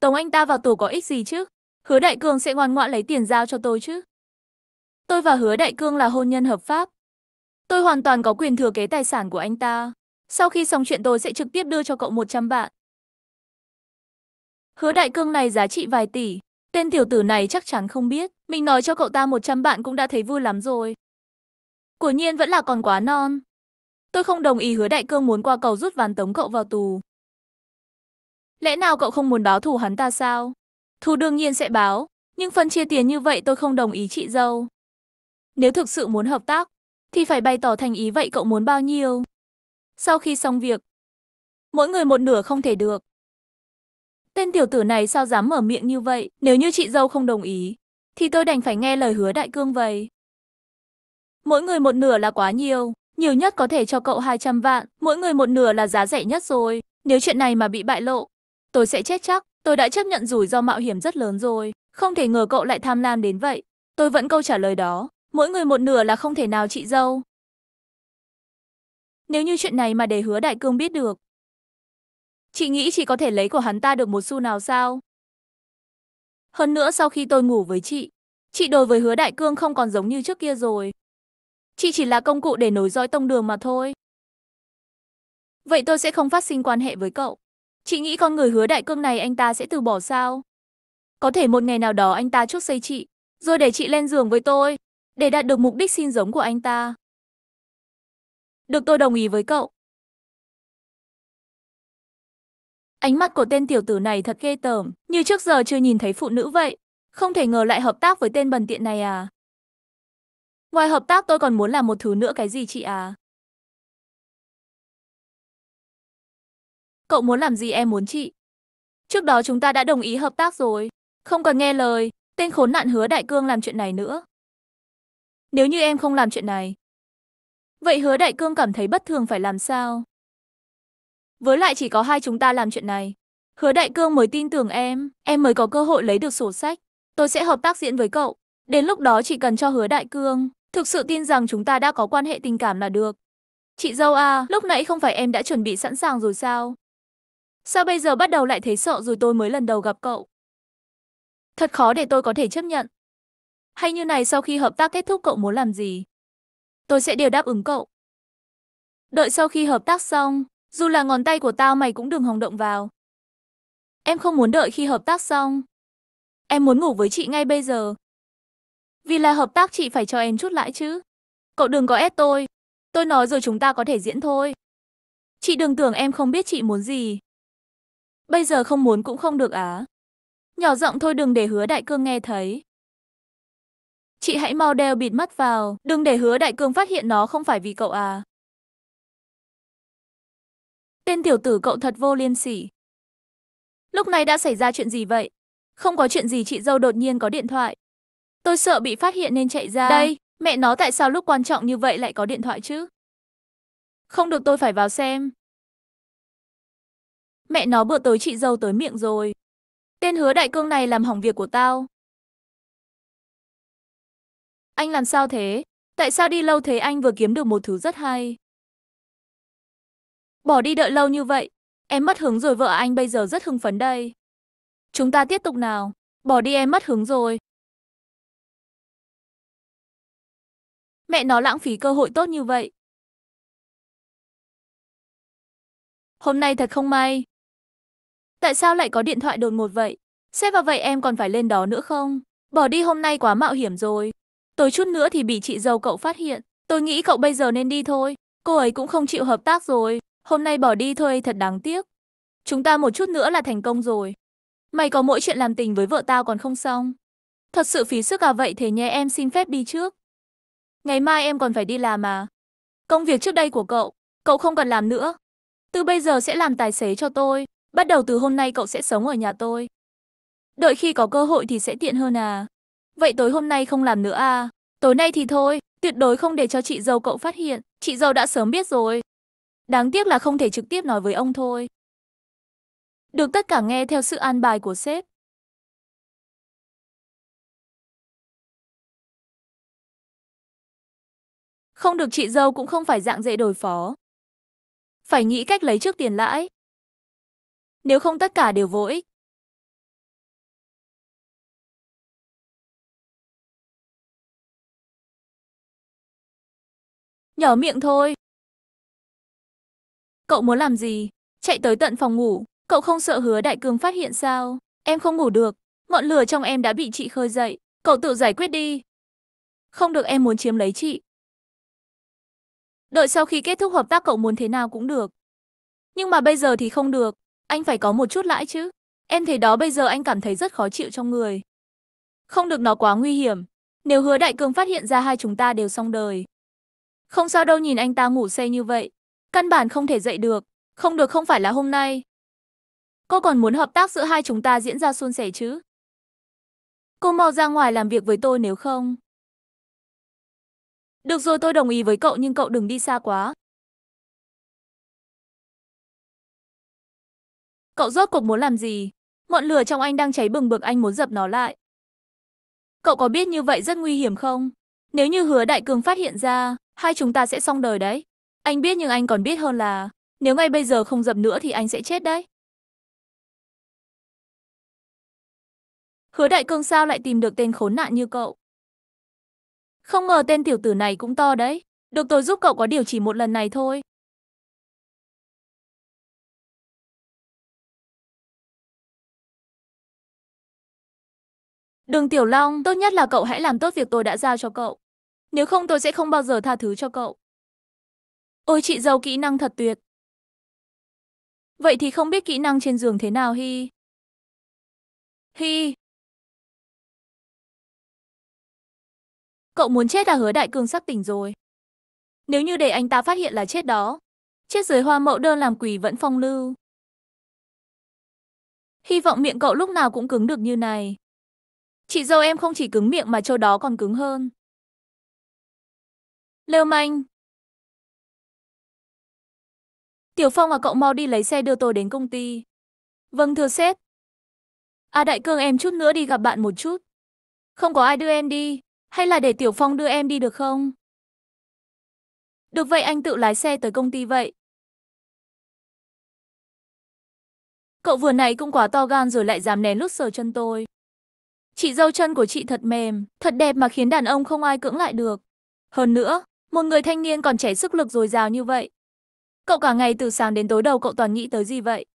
Tống anh ta vào tù có ích gì chứ? Hứa đại cương sẽ ngoan ngoãn lấy tiền giao cho tôi chứ? Tôi và hứa đại cương là hôn nhân hợp pháp. Tôi hoàn toàn có quyền thừa kế tài sản của anh ta. Sau khi xong chuyện tôi sẽ trực tiếp đưa cho cậu 100 vạn. Hứa đại cương này giá trị vài tỷ. Tên tiểu tử này chắc chắn không biết. Mình nói cho cậu ta 100 vạn cũng đã thấy vui lắm rồi. Của nhiên vẫn là còn quá non. Tôi không đồng ý hứa đại cương muốn qua cầu rút ván tống cậu vào tù. Lẽ nào cậu không muốn báo thù hắn ta sao? Thù đương nhiên sẽ báo, nhưng phân chia tiền như vậy tôi không đồng ý chị dâu. Nếu thực sự muốn hợp tác, thì phải bày tỏ thành ý vậy cậu muốn bao nhiêu? Sau khi xong việc, mỗi người một nửa không thể được. Tên tiểu tử này sao dám mở miệng như vậy, nếu như chị dâu không đồng ý, thì tôi đành phải nghe lời hứa đại cương vậy. Mỗi người một nửa là quá nhiều, nhiều nhất có thể cho cậu 200 vạn, mỗi người một nửa là giá rẻ nhất rồi. Nếu chuyện này mà bị bại lộ, tôi sẽ chết chắc. Tôi đã chấp nhận rủi ro mạo hiểm rất lớn rồi, không thể ngờ cậu lại tham lam đến vậy. Tôi vẫn câu trả lời đó, mỗi người một nửa là không thể nào chị dâu. Nếu như chuyện này mà để hứa đại cương biết được, chị nghĩ chị có thể lấy của hắn ta được một xu nào sao? Hơn nữa sau khi tôi ngủ với chị, chị đối với hứa đại cương không còn giống như trước kia rồi. Chị chỉ là công cụ để nối dõi tông đường mà thôi. Vậy tôi sẽ không phát sinh quan hệ với cậu. Chị nghĩ con người hứa đại cương này anh ta sẽ từ bỏ sao? Có thể một ngày nào đó anh ta chốt xây chị, rồi để chị lên giường với tôi, để đạt được mục đích xin giống của anh ta. Được tôi đồng ý với cậu. Ánh mắt của tên tiểu tử này thật ghê tởm, như trước giờ chưa nhìn thấy phụ nữ vậy. Không thể ngờ lại hợp tác với tên bần tiện này à. Ngoài hợp tác tôi còn muốn làm một thứ nữa cái gì chị à? Cậu muốn làm gì em muốn chị? Trước đó chúng ta đã đồng ý hợp tác rồi. Không cần nghe lời, tên khốn nạn hứa đại cương làm chuyện này nữa. Nếu như em không làm chuyện này, vậy hứa đại cương cảm thấy bất thường phải làm sao? Với lại chỉ có hai chúng ta làm chuyện này. Hứa đại cương mới tin tưởng em, em mới có cơ hội lấy được sổ sách. Tôi sẽ hợp tác diễn với cậu. Đến lúc đó chỉ cần cho hứa đại cương, thực sự tin rằng chúng ta đã có quan hệ tình cảm là được. Chị dâu à, lúc nãy không phải em đã chuẩn bị sẵn sàng rồi sao? Sao bây giờ bắt đầu lại thấy sợ rồi tôi mới lần đầu gặp cậu? Thật khó để tôi có thể chấp nhận. Hay như này sau khi hợp tác kết thúc cậu muốn làm gì? Tôi sẽ đều đáp ứng cậu. Đợi sau khi hợp tác xong, dù là ngón tay của tao mày cũng đừng hòng động vào. Em không muốn đợi khi hợp tác xong. Em muốn ngủ với chị ngay bây giờ. Vì là hợp tác chị phải cho em chút lãi chứ. Cậu đừng có ép tôi. Tôi nói rồi chúng ta có thể diễn thôi. Chị đừng tưởng em không biết chị muốn gì. Bây giờ không muốn cũng không được á. Nhỏ giọng thôi đừng để hứa đại cương nghe thấy. Chị hãy mau đeo bịt mắt vào, đừng để hứa đại cương phát hiện nó không phải vì cậu à. Tên tiểu tử cậu thật vô liên sỉ. Lúc này đã xảy ra chuyện gì vậy? Không có chuyện gì chị dâu đột nhiên có điện thoại. Tôi sợ bị phát hiện nên chạy ra. Đây, mẹ nó tại sao lúc quan trọng như vậy lại có điện thoại chứ? Không được tôi phải vào xem. Mẹ nó bữa tới chị dâu tới miệng rồi. Tên hứa đại cương này làm hỏng việc của tao. Anh làm sao thế? Tại sao đi lâu thế anh vừa kiếm được một thứ rất hay? Bỏ đi đợi lâu như vậy. Em mất hứng rồi vợ anh bây giờ rất hưng phấn đây. Chúng ta tiếp tục nào. Bỏ đi em mất hứng rồi. Mẹ nó lãng phí cơ hội tốt như vậy. Hôm nay thật không may. Tại sao lại có điện thoại đột ngột vậy? xét vào vậy em còn phải lên đó nữa không? Bỏ đi hôm nay quá mạo hiểm rồi. Tối chút nữa thì bị chị dâu cậu phát hiện. Tôi nghĩ cậu bây giờ nên đi thôi. Cô ấy cũng không chịu hợp tác rồi. Hôm nay bỏ đi thôi, thật đáng tiếc. Chúng ta một chút nữa là thành công rồi. Mày có mỗi chuyện làm tình với vợ tao còn không xong. Thật sự phí sức à vậy thế nhé, em xin phép đi trước. Ngày mai em còn phải đi làm mà. Công việc trước đây của cậu, cậu không cần làm nữa. Từ bây giờ sẽ làm tài xế cho tôi. Bắt đầu từ hôm nay cậu sẽ sống ở nhà tôi. Đợi khi có cơ hội thì sẽ tiện hơn à. Vậy tối hôm nay không làm nữa à? Tối nay thì thôi, tuyệt đối không để cho chị dâu cậu phát hiện. Chị dâu đã sớm biết rồi. Đáng tiếc là không thể trực tiếp nói với ông thôi. Được tất cả nghe theo sự an bài của sếp. Không được chị dâu cũng không phải dạng dễ đối phó. Phải nghĩ cách lấy trước tiền lãi. Nếu không tất cả đều vô ích. Nhỏ miệng thôi. Cậu muốn làm gì? Chạy tới tận phòng ngủ. Cậu không sợ hứa đại cương phát hiện sao? Em không ngủ được. Ngọn lửa trong em đã bị chị khơi dậy. Cậu tự giải quyết đi. Không được em muốn chiếm lấy chị. Đợi sau khi kết thúc hợp tác cậu muốn thế nào cũng được. Nhưng mà bây giờ thì không được. Anh phải có một chút lãi chứ. Em thấy đó bây giờ anh cảm thấy rất khó chịu trong người. Không được nó quá nguy hiểm. Nếu hứa đại cương phát hiện ra hai chúng ta đều xong đời. Không sao đâu nhìn anh ta ngủ say như vậy. Căn bản không thể dậy được. Không được không phải là hôm nay. Cô còn muốn hợp tác giữa hai chúng ta diễn ra suôn sẻ chứ? Cô mau ra ngoài làm việc với tôi nếu không. Được rồi tôi đồng ý với cậu nhưng cậu đừng đi xa quá. Cậu rốt cuộc muốn làm gì? Ngọn lửa trong anh đang cháy bừng bực anh muốn dập nó lại. Cậu có biết như vậy rất nguy hiểm không? Nếu như hứa đại cường phát hiện ra, hai chúng ta sẽ xong đời đấy. Anh biết nhưng anh còn biết hơn là, nếu ngay bây giờ không dập nữa thì anh sẽ chết đấy. Hứa đại cương sao lại tìm được tên khốn nạn như cậu? Không ngờ tên tiểu tử này cũng to đấy. Được tôi giúp cậu có điều chỉ một lần này thôi. Đường Tiểu Long, tốt nhất là cậu hãy làm tốt việc tôi đã giao cho cậu. Nếu không tôi sẽ không bao giờ tha thứ cho cậu. Ôi chị giàu kỹ năng thật tuyệt. Vậy thì không biết kỹ năng trên giường thế nào Hi? Hi. Cậu muốn chết à hứa đại cương sắp tỉnh rồi. Nếu như để anh ta phát hiện là chết đó. Chết dưới hoa mậu đơn làm quỷ vẫn phong lưu. Hy vọng miệng cậu lúc nào cũng cứng được như này. Chị dâu em không chỉ cứng miệng mà châu đó còn cứng hơn. Lêu manh. Tiểu Phong và cậu mau đi lấy xe đưa tôi đến công ty. Vâng thưa sếp. À đại cương em chút nữa đi gặp bạn một chút. Không có ai đưa em đi, hay là để Tiểu Phong đưa em đi được không? Được vậy anh tự lái xe tới công ty vậy. Cậu vừa nãy cũng quá to gan rồi lại dám nén lút sờ chân tôi. Chị dâu chân của chị thật mềm, thật đẹp mà khiến đàn ông không ai cưỡng lại được. Hơn nữa, một người thanh niên còn trẻ sức lực dồi dào như vậy. Cậu cả ngày từ sáng đến tối đầu cậu toàn nghĩ tới gì vậy?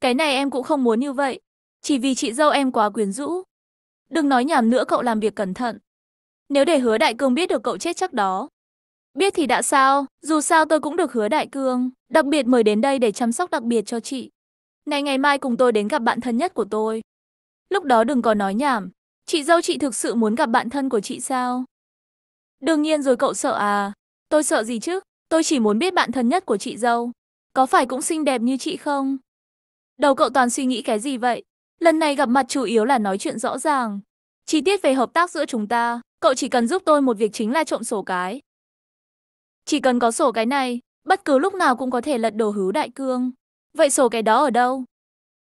Cái này em cũng không muốn như vậy. Chỉ vì chị dâu em quá quyến rũ. Đừng nói nhảm nữa cậu làm việc cẩn thận. Nếu để hứa đại cương biết được cậu chết chắc đó. Biết thì đã sao, dù sao tôi cũng được hứa đại cương, đặc biệt mời đến đây để chăm sóc đặc biệt cho chị. Này ngày mai cùng tôi đến gặp bạn thân nhất của tôi. Lúc đó đừng có nói nhảm. Chị dâu chị thực sự muốn gặp bạn thân của chị sao? Đương nhiên rồi cậu sợ à? Tôi sợ gì chứ? Tôi chỉ muốn biết bạn thân nhất của chị dâu. Có phải cũng xinh đẹp như chị không? Đầu cậu toàn suy nghĩ cái gì vậy? Lần này gặp mặt chủ yếu là nói chuyện rõ ràng. Chi tiết về hợp tác giữa chúng ta, cậu chỉ cần giúp tôi một việc chính là trộm sổ cái. Chỉ cần có sổ cái này, bất cứ lúc nào cũng có thể lật đổ hứa đại cương. Vậy sổ cái đó ở đâu?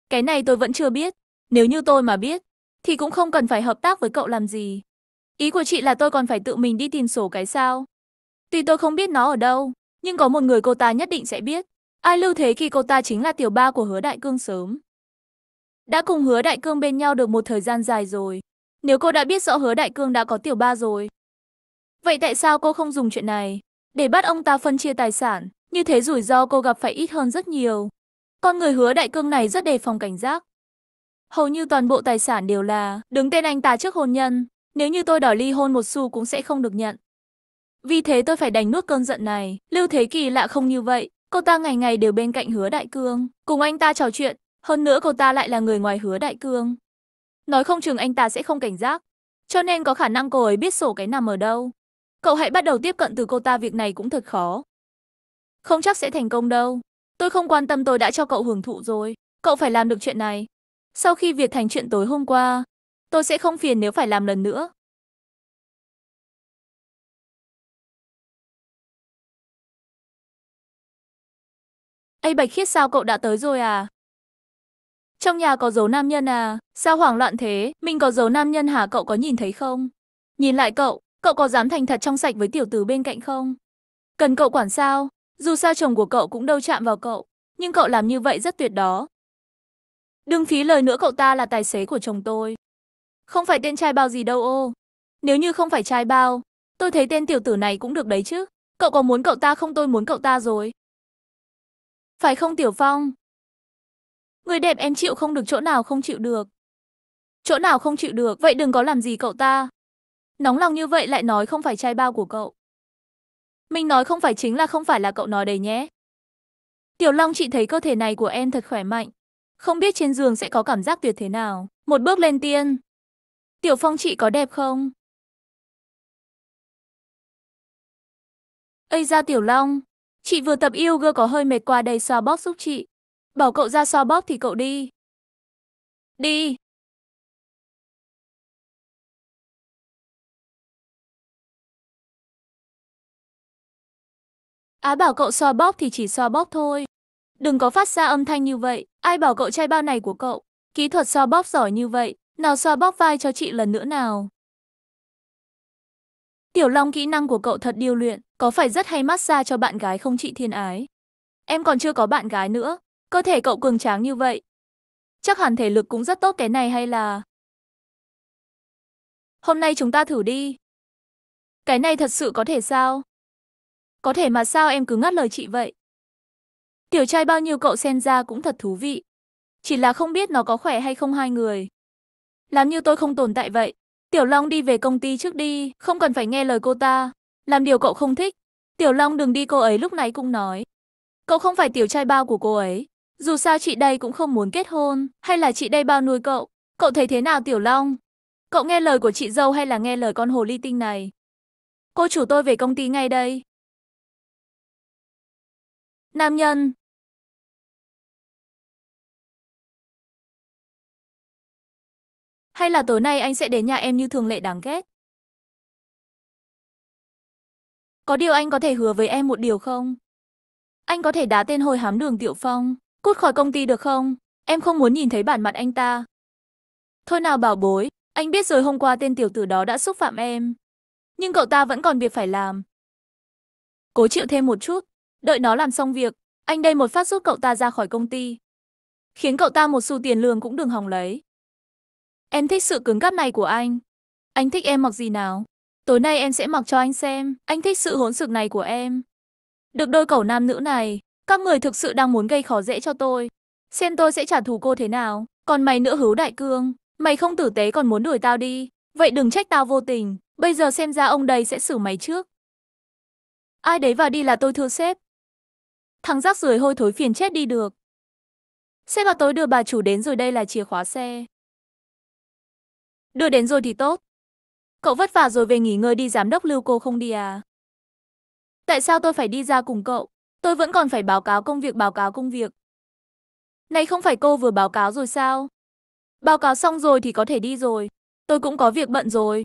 Cái này tôi vẫn chưa biết. Nếu như tôi mà biết, thì cũng không cần phải hợp tác với cậu làm gì. Ý của chị là tôi còn phải tự mình đi tìm sổ cái sao? Tuy tôi không biết nó ở đâu, nhưng có một người cô ta nhất định sẽ biết. Ai lưu thế khi cô ta chính là tiểu ba của hứa đại cương sớm. Đã cùng hứa đại cương bên nhau được một thời gian dài rồi. Nếu cô đã biết rõ hứa đại cương đã có tiểu ba rồi. Vậy tại sao cô không dùng chuyện này để bắt ông ta phân chia tài sản? Như thế rủi ro cô gặp phải ít hơn rất nhiều. Con người hứa đại cương này rất đề phòng cảnh giác. Hầu như toàn bộ tài sản đều là, đứng tên anh ta trước hôn nhân. Nếu như tôi đòi ly hôn một xu cũng sẽ không được nhận. Vì thế tôi phải đánh nuốt cơn giận này. Lưu Thế Kỳ lạ không như vậy. Cô ta ngày ngày đều bên cạnh hứa đại cương. Cùng anh ta trò chuyện. Hơn nữa cô ta lại là người ngoài hứa đại cương. Nói không chừng anh ta sẽ không cảnh giác. Cho nên có khả năng cô ấy biết sổ cái nằm ở đâu. Cậu hãy bắt đầu tiếp cận từ cô ta việc này cũng thật khó. Không chắc sẽ thành công đâu. Tôi không quan tâm tôi đã cho cậu hưởng thụ rồi. Cậu phải làm được chuyện này. Sau khi việc thành chuyện tối hôm qua, tôi sẽ không phiền nếu phải làm lần nữa. Ây Bạch Khiết sao cậu đã tới rồi à? Trong nhà có dấu nam nhân à? Sao hoảng loạn thế? Mình có dấu nam nhân hả cậu có nhìn thấy không? Nhìn lại cậu, cậu có dám thành thật trong sạch với tiểu tử bên cạnh không? Cần cậu quản sao? Dù sao chồng của cậu cũng đâu chạm vào cậu, nhưng cậu làm như vậy rất tuyệt đó. Đừng phí lời nữa cậu ta là tài xế của chồng tôi. Không phải tên trai bao gì đâu ô. Nếu như không phải trai bao, tôi thấy tên tiểu tử này cũng được đấy chứ. Cậu có muốn cậu ta không tôi muốn cậu ta rồi. Phải không Tiểu Phong? Người đẹp em chịu không được chỗ nào không chịu được. Chỗ nào không chịu được, vậy đừng có làm gì cậu ta. Nóng lòng như vậy lại nói không phải trai bao của cậu. Mình nói không phải chính là không phải là cậu nói đấy nhé. Tiểu Long chị thấy cơ thể này của em thật khỏe mạnh. Không biết trên giường sẽ có cảm giác tuyệt thế nào. Một bước lên tiên. Tiểu Phong chị có đẹp không? Ây ra Tiểu Long. Chị vừa tập yoga có hơi mệt qua đây xoa bóp giúp chị. Bảo cậu ra xoa bóp thì cậu đi. Đi. Á, bảo cậu xoa bóp thì chỉ xoa bóp thôi. Đừng có phát ra âm thanh như vậy. Ai bảo cậu trai bao này của cậu. Kỹ thuật xoa bóp giỏi như vậy. Nào xoa bóp vai cho chị lần nữa nào. Tiểu Long, kỹ năng của cậu thật điêu luyện. Có phải rất hay massage cho bạn gái không chị thiên ái? Em còn chưa có bạn gái nữa. Cơ thể cậu cường tráng như vậy. Chắc hẳn thể lực cũng rất tốt cái này hay là... Hôm nay chúng ta thử đi. Cái này thật sự có thể sao? Có thể mà sao em cứ ngắt lời chị vậy? Tiểu trai bao nhiêu cậu xem ra cũng thật thú vị. Chỉ là không biết nó có khỏe hay không hai người. Làm như tôi không tồn tại vậy. Tiểu Long đi về công ty trước đi, không cần phải nghe lời cô ta. Làm điều cậu không thích. Tiểu Long đừng đi cô ấy lúc nãy cũng nói. Cậu không phải tiểu trai bao của cô ấy. Dù sao chị đây cũng không muốn kết hôn, hay là chị đây bao nuôi cậu. Cậu thấy thế nào Tiểu Long? Cậu nghe lời của chị dâu hay là nghe lời con hồ ly tinh này? Cô chủ tôi về công ty ngay đây. Nam nhân. Hay là tối nay anh sẽ đến nhà em như thường lệ đáng ghét? Có điều anh có thể hứa với em một điều không? Anh có thể đá tên hồi hám đường Tiểu Phong, cút khỏi công ty được không? Em không muốn nhìn thấy bản mặt anh ta. Thôi nào bảo bối, anh biết rồi hôm qua tên tiểu tử đó đã xúc phạm em. Nhưng cậu ta vẫn còn việc phải làm. Cố chịu thêm một chút, đợi nó làm xong việc, anh đây một phát rút cậu ta ra khỏi công ty. Khiến cậu ta một xu tiền lương cũng đừng hòng lấy. Em thích sự cứng cáp này của anh. Anh thích em mặc gì nào? Tối nay em sẽ mặc cho anh xem. Anh thích sự hỗn xược này của em. Được đôi cẩu nam nữ này, các người thực sự đang muốn gây khó dễ cho tôi. Xem tôi sẽ trả thù cô thế nào. Còn mày nữa Hứa đại cương, mày không tử tế còn muốn đuổi tao đi. Vậy đừng trách tao vô tình. Bây giờ xem ra ông đây sẽ xử mày trước. Ai đấy vào đi là tôi thưa sếp. Thằng rác rưởi hôi thối phiền chết đi được. Sếp bảo tối đưa bà chủ đến rồi đây là chìa khóa xe. Đưa đến rồi thì tốt. Cậu vất vả rồi về nghỉ ngơi đi giám đốc lưu cô không đi à? Tại sao tôi phải đi ra cùng cậu? Tôi vẫn còn phải báo cáo công việc, báo cáo công việc. Này, không phải cô vừa báo cáo rồi sao? Báo cáo xong rồi thì có thể đi rồi. Tôi cũng có việc bận rồi.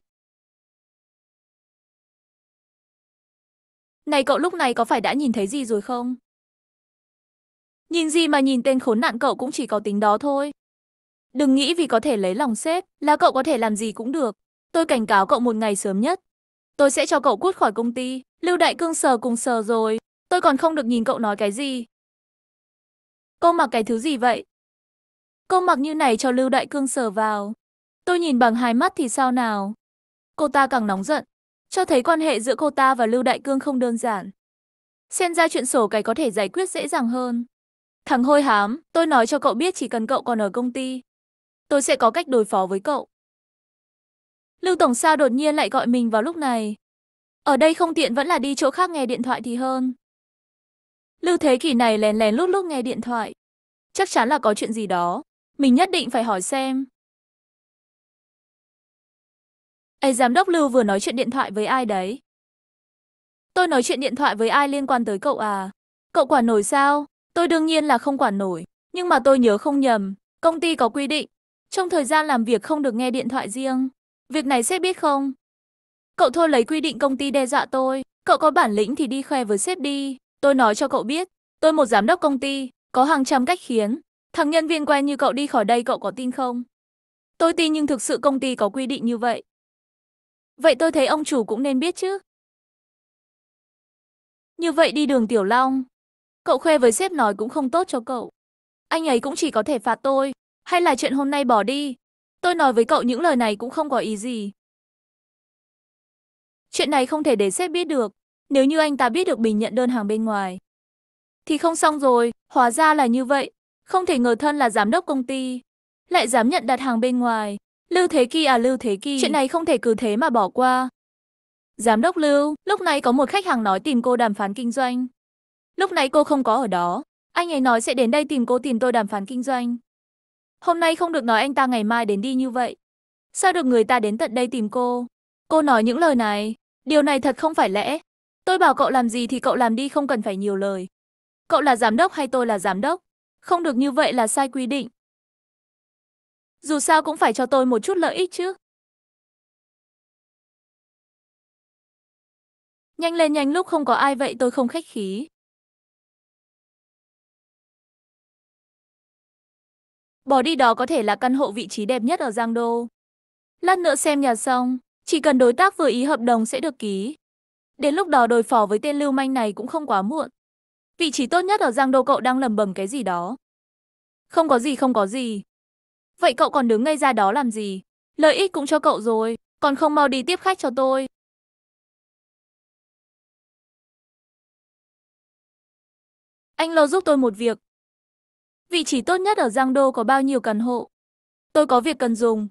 Này, cậu lúc này có phải đã nhìn thấy gì rồi không? Nhìn gì mà nhìn tên khốn nạn cậu cũng chỉ có tính đó thôi. Đừng nghĩ vì có thể lấy lòng sếp là cậu có thể làm gì cũng được. Tôi cảnh cáo cậu một ngày sớm nhất. Tôi sẽ cho cậu cút khỏi công ty. Lưu Đại Cương sờ cùng sờ rồi. Tôi còn không được nhìn cậu nói cái gì. Cô mặc cái thứ gì vậy? Cô mặc như này cho Lưu Đại Cương sờ vào. Tôi nhìn bằng hai mắt thì sao nào? Cô ta càng nóng giận. Cho thấy quan hệ giữa cô ta và Lưu Đại Cương không đơn giản. Xem ra chuyện sổ cái có thể giải quyết dễ dàng hơn. Thằng hôi hám, tôi nói cho cậu biết chỉ cần cậu còn ở công ty. Tôi sẽ có cách đối phó với cậu. Lưu Tổng sao đột nhiên lại gọi mình vào lúc này? Ở đây không tiện vẫn là đi chỗ khác nghe điện thoại thì hơn. Lưu Thế Kỷ này lén lén lúc lúc nghe điện thoại. Chắc chắn là có chuyện gì đó. Mình nhất định phải hỏi xem. Ê, giám đốc Lưu vừa nói chuyện điện thoại với ai đấy? Tôi nói chuyện điện thoại với ai liên quan tới cậu à? Cậu quản nổi sao? Tôi đương nhiên là không quản nổi. Nhưng mà tôi nhớ không nhầm. Công ty có quy định. Trong thời gian làm việc không được nghe điện thoại riêng. Việc này sếp biết không? Cậu thôi lấy quy định công ty đe dọa tôi. Cậu có bản lĩnh thì đi khoe với sếp đi. Tôi nói cho cậu biết. Tôi một giám đốc công ty. Có hàng trăm cách khiến. Thằng nhân viên quen như cậu đi khỏi đây cậu có tin không? Tôi tin nhưng thực sự công ty có quy định như vậy. Vậy tôi thấy ông chủ cũng nên biết chứ. Như vậy đi đường Tiểu Long. Cậu khoe với sếp nói cũng không tốt cho cậu. Anh ấy cũng chỉ có thể phạt tôi. Hay là chuyện hôm nay bỏ đi. Tôi nói với cậu những lời này cũng không có ý gì. Chuyện này không thể để sếp biết được. Nếu như anh ta biết được mình nhận đơn hàng bên ngoài. Thì không xong rồi, hóa ra là như vậy. Không thể ngờ thân là giám đốc công ty. Lại dám nhận đặt hàng bên ngoài. Lưu Thế Kỳ à Lưu Thế Kỳ. Chuyện này không thể cứ thế mà bỏ qua. Giám đốc Lưu, lúc này có một khách hàng nói tìm cô đàm phán kinh doanh. Lúc nãy cô không có ở đó. Anh ấy nói sẽ đến đây tìm cô tìm tôi đàm phán kinh doanh. Hôm nay không được nói anh ta ngày mai đến đi như vậy. Sao được người ta đến tận đây tìm cô? Cô nói những lời này, điều này thật không phải lẽ. Tôi bảo cậu làm gì thì cậu làm đi không cần phải nhiều lời. Cậu là giám đốc hay tôi là giám đốc? Không được như vậy là sai quy định. Dù sao cũng phải cho tôi một chút lợi ích chứ. Nhanh lên nhanh lúc không có ai vậy tôi không khách khí. Bỏ đi đó có thể là căn hộ vị trí đẹp nhất ở Giang Đô. Lát nữa xem nhà xong, chỉ cần đối tác vừa ý hợp đồng sẽ được ký. Đến lúc đó đối phó với tên lưu manh này cũng không quá muộn. Vị trí tốt nhất ở Giang Đô cậu đang lầm bầm cái gì đó. Không có gì không có gì. Vậy cậu còn đứng ngay ra đó làm gì? Lợi ích cũng cho cậu rồi, còn không mau đi tiếp khách cho tôi. Anh lo giúp tôi một việc. Vị trí tốt nhất ở Giang Đô có bao nhiêu căn hộ? Tôi có việc cần dùng.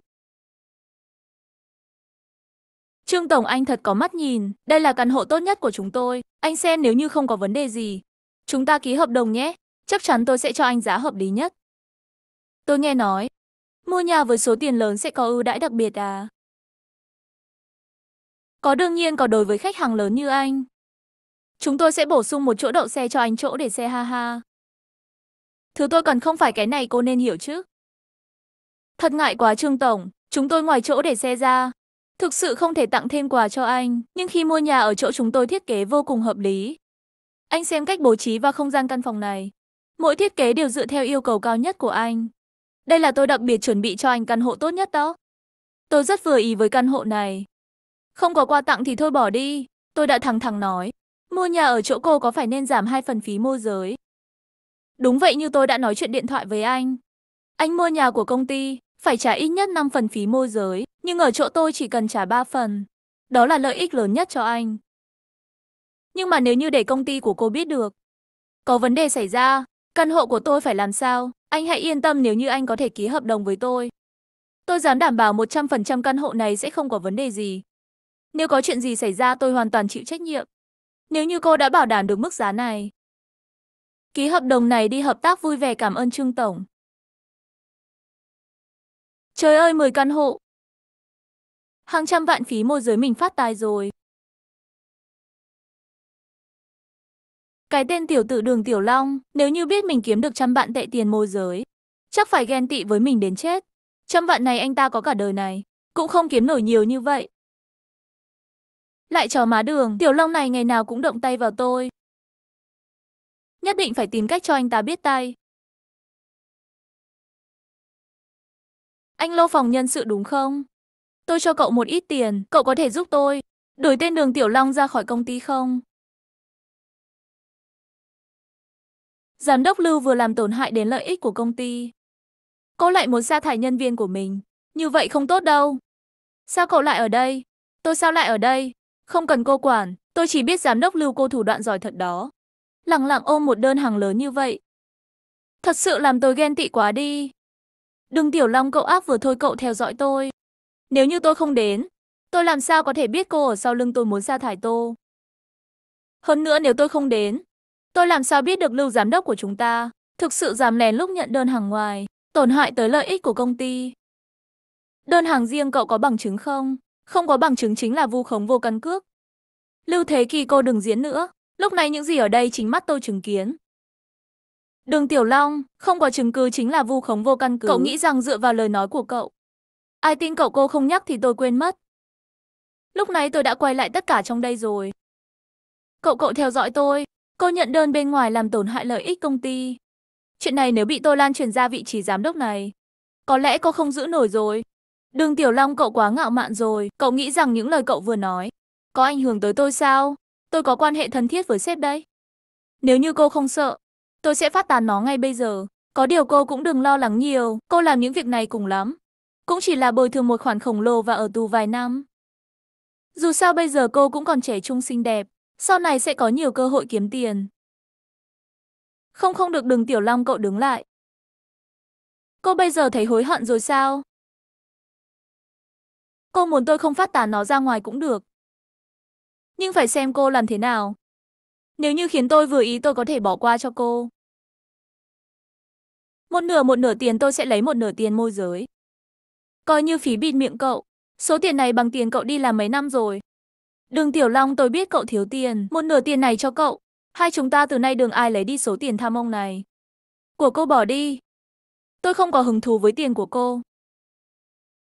Trương Tổng Anh thật có mắt nhìn, đây là căn hộ tốt nhất của chúng tôi. Anh xem nếu như không có vấn đề gì. Chúng ta ký hợp đồng nhé, chắc chắn tôi sẽ cho anh giá hợp lý nhất. Tôi nghe nói, mua nhà với số tiền lớn sẽ có ưu đãi đặc biệt à? Có đương nhiên có đối với khách hàng lớn như anh. Chúng tôi sẽ bổ sung một chỗ đậu xe cho anh chỗ để xe ha ha. Thứ tôi cần không phải cái này cô nên hiểu chứ. Thật ngại quá Trương Tổng, chúng tôi ngoài chỗ để xe ra. Thực sự không thể tặng thêm quà cho anh, nhưng khi mua nhà ở chỗ chúng tôi thiết kế vô cùng hợp lý. Anh xem cách bố trí và không gian căn phòng này. Mỗi thiết kế đều dựa theo yêu cầu cao nhất của anh. Đây là tôi đặc biệt chuẩn bị cho anh căn hộ tốt nhất đó. Tôi rất vừa ý với căn hộ này. Không có quà tặng thì thôi bỏ đi, tôi đã thẳng thẳng nói. Mua nhà ở chỗ cô có phải nên giảm hai phần phí môi giới? Đúng vậy như tôi đã nói chuyện điện thoại với anh. Anh mua nhà của công ty, phải trả ít nhất 5 phần phí môi giới, nhưng ở chỗ tôi chỉ cần trả 3 phần. Đó là lợi ích lớn nhất cho anh. Nhưng mà nếu như để công ty của cô biết được, có vấn đề xảy ra, căn hộ của tôi phải làm sao? Anh hãy yên tâm nếu như anh có thể ký hợp đồng với tôi. Tôi dám đảm bảo 100% căn hộ này sẽ không có vấn đề gì. Nếu có chuyện gì xảy ra tôi hoàn toàn chịu trách nhiệm. Nếu như cô đã bảo đảm được mức giá này. Ký hợp đồng này đi hợp tác vui vẻ cảm ơn Trương Tổng. Trời ơi 10 căn hộ. Hàng trăm vạn phí môi giới mình phát tài rồi. Cái tên tiểu tử đường Tiểu Long, nếu như biết mình kiếm được trăm vạn tệ tiền môi giới, chắc phải ghen tị với mình đến chết. Trăm vạn này anh ta có cả đời này, cũng không kiếm nổi nhiều như vậy. Lại trò má đường, Tiểu Long này ngày nào cũng động tay vào tôi. Nhất định phải tìm cách cho anh ta biết tay. Anh lô phòng nhân sự đúng không? Tôi cho cậu một ít tiền, cậu có thể giúp tôi đuổi tên đường Tiểu Long ra khỏi công ty không? Giám đốc Lưu vừa làm tổn hại đến lợi ích của công ty. Cô lại muốn sa thải nhân viên của mình. Như vậy không tốt đâu. Sao cậu lại ở đây? Tôi sao lại ở đây? Không cần cô quản, tôi chỉ biết giám đốc Lưu cô thủ đoạn giỏi thật đó. Lặng lặng ôm một đơn hàng lớn như vậy. Thật sự làm tôi ghen tị quá đi. Đừng Tiểu Long cậu ác vừa thôi cậu theo dõi tôi. Nếu như tôi không đến, tôi làm sao có thể biết cô ở sau lưng tôi muốn sa thải tô. Hơn nữa nếu tôi không đến, tôi làm sao biết được lưu giám đốc của chúng ta thực sự dám lén lúc nhận đơn hàng ngoài, tổn hại tới lợi ích của công ty. Đơn hàng riêng cậu có bằng chứng không? Không có bằng chứng chính là vu khống vô căn cước. Lưu Thế Kỳ cô đừng diễn nữa, lúc này những gì ở đây chính mắt tôi chứng kiến. Đường Tiểu Long, không có chứng cứ chính là vu khống vô căn cứ. Cậu nghĩ rằng dựa vào lời nói của cậu, ai tin cậu cô không nhắc thì tôi quên mất. Lúc này tôi đã quay lại tất cả trong đây rồi. Cậu cậu theo dõi tôi, cô nhận đơn bên ngoài làm tổn hại lợi ích công ty. Chuyện này nếu bị tôi lan truyền ra vị trí giám đốc này, có lẽ cô không giữ nổi rồi. Đường Tiểu Long cậu quá ngạo mạn rồi, cậu nghĩ rằng những lời cậu vừa nói có ảnh hưởng tới tôi sao? Tôi có quan hệ thân thiết với sếp đấy. Nếu như cô không sợ, tôi sẽ phát tán nó ngay bây giờ. Có điều cô cũng đừng lo lắng nhiều, cô làm những việc này cùng lắm. Cũng chỉ là bồi thường một khoản khổng lồ và ở tù vài năm. Dù sao bây giờ cô cũng còn trẻ trung xinh đẹp, sau này sẽ có nhiều cơ hội kiếm tiền. Không không được đừng Tiểu Long cậu đứng lại. Cô bây giờ thấy hối hận rồi sao? Cô muốn tôi không phát tán nó ra ngoài cũng được. Nhưng phải xem cô làm thế nào. Nếu như khiến tôi vừa ý tôi có thể bỏ qua cho cô. Một nửa một nửa tiền tôi sẽ lấy một nửa tiền môi giới. Coi như phí bịt miệng cậu. Số tiền này bằng tiền cậu đi làm mấy năm rồi. Đường Tiểu Long tôi biết cậu thiếu tiền, một nửa tiền này cho cậu. Hai chúng ta từ nay đường ai lấy đi số tiền tham ông này. Của cô bỏ đi. Tôi không có hứng thú với tiền của cô.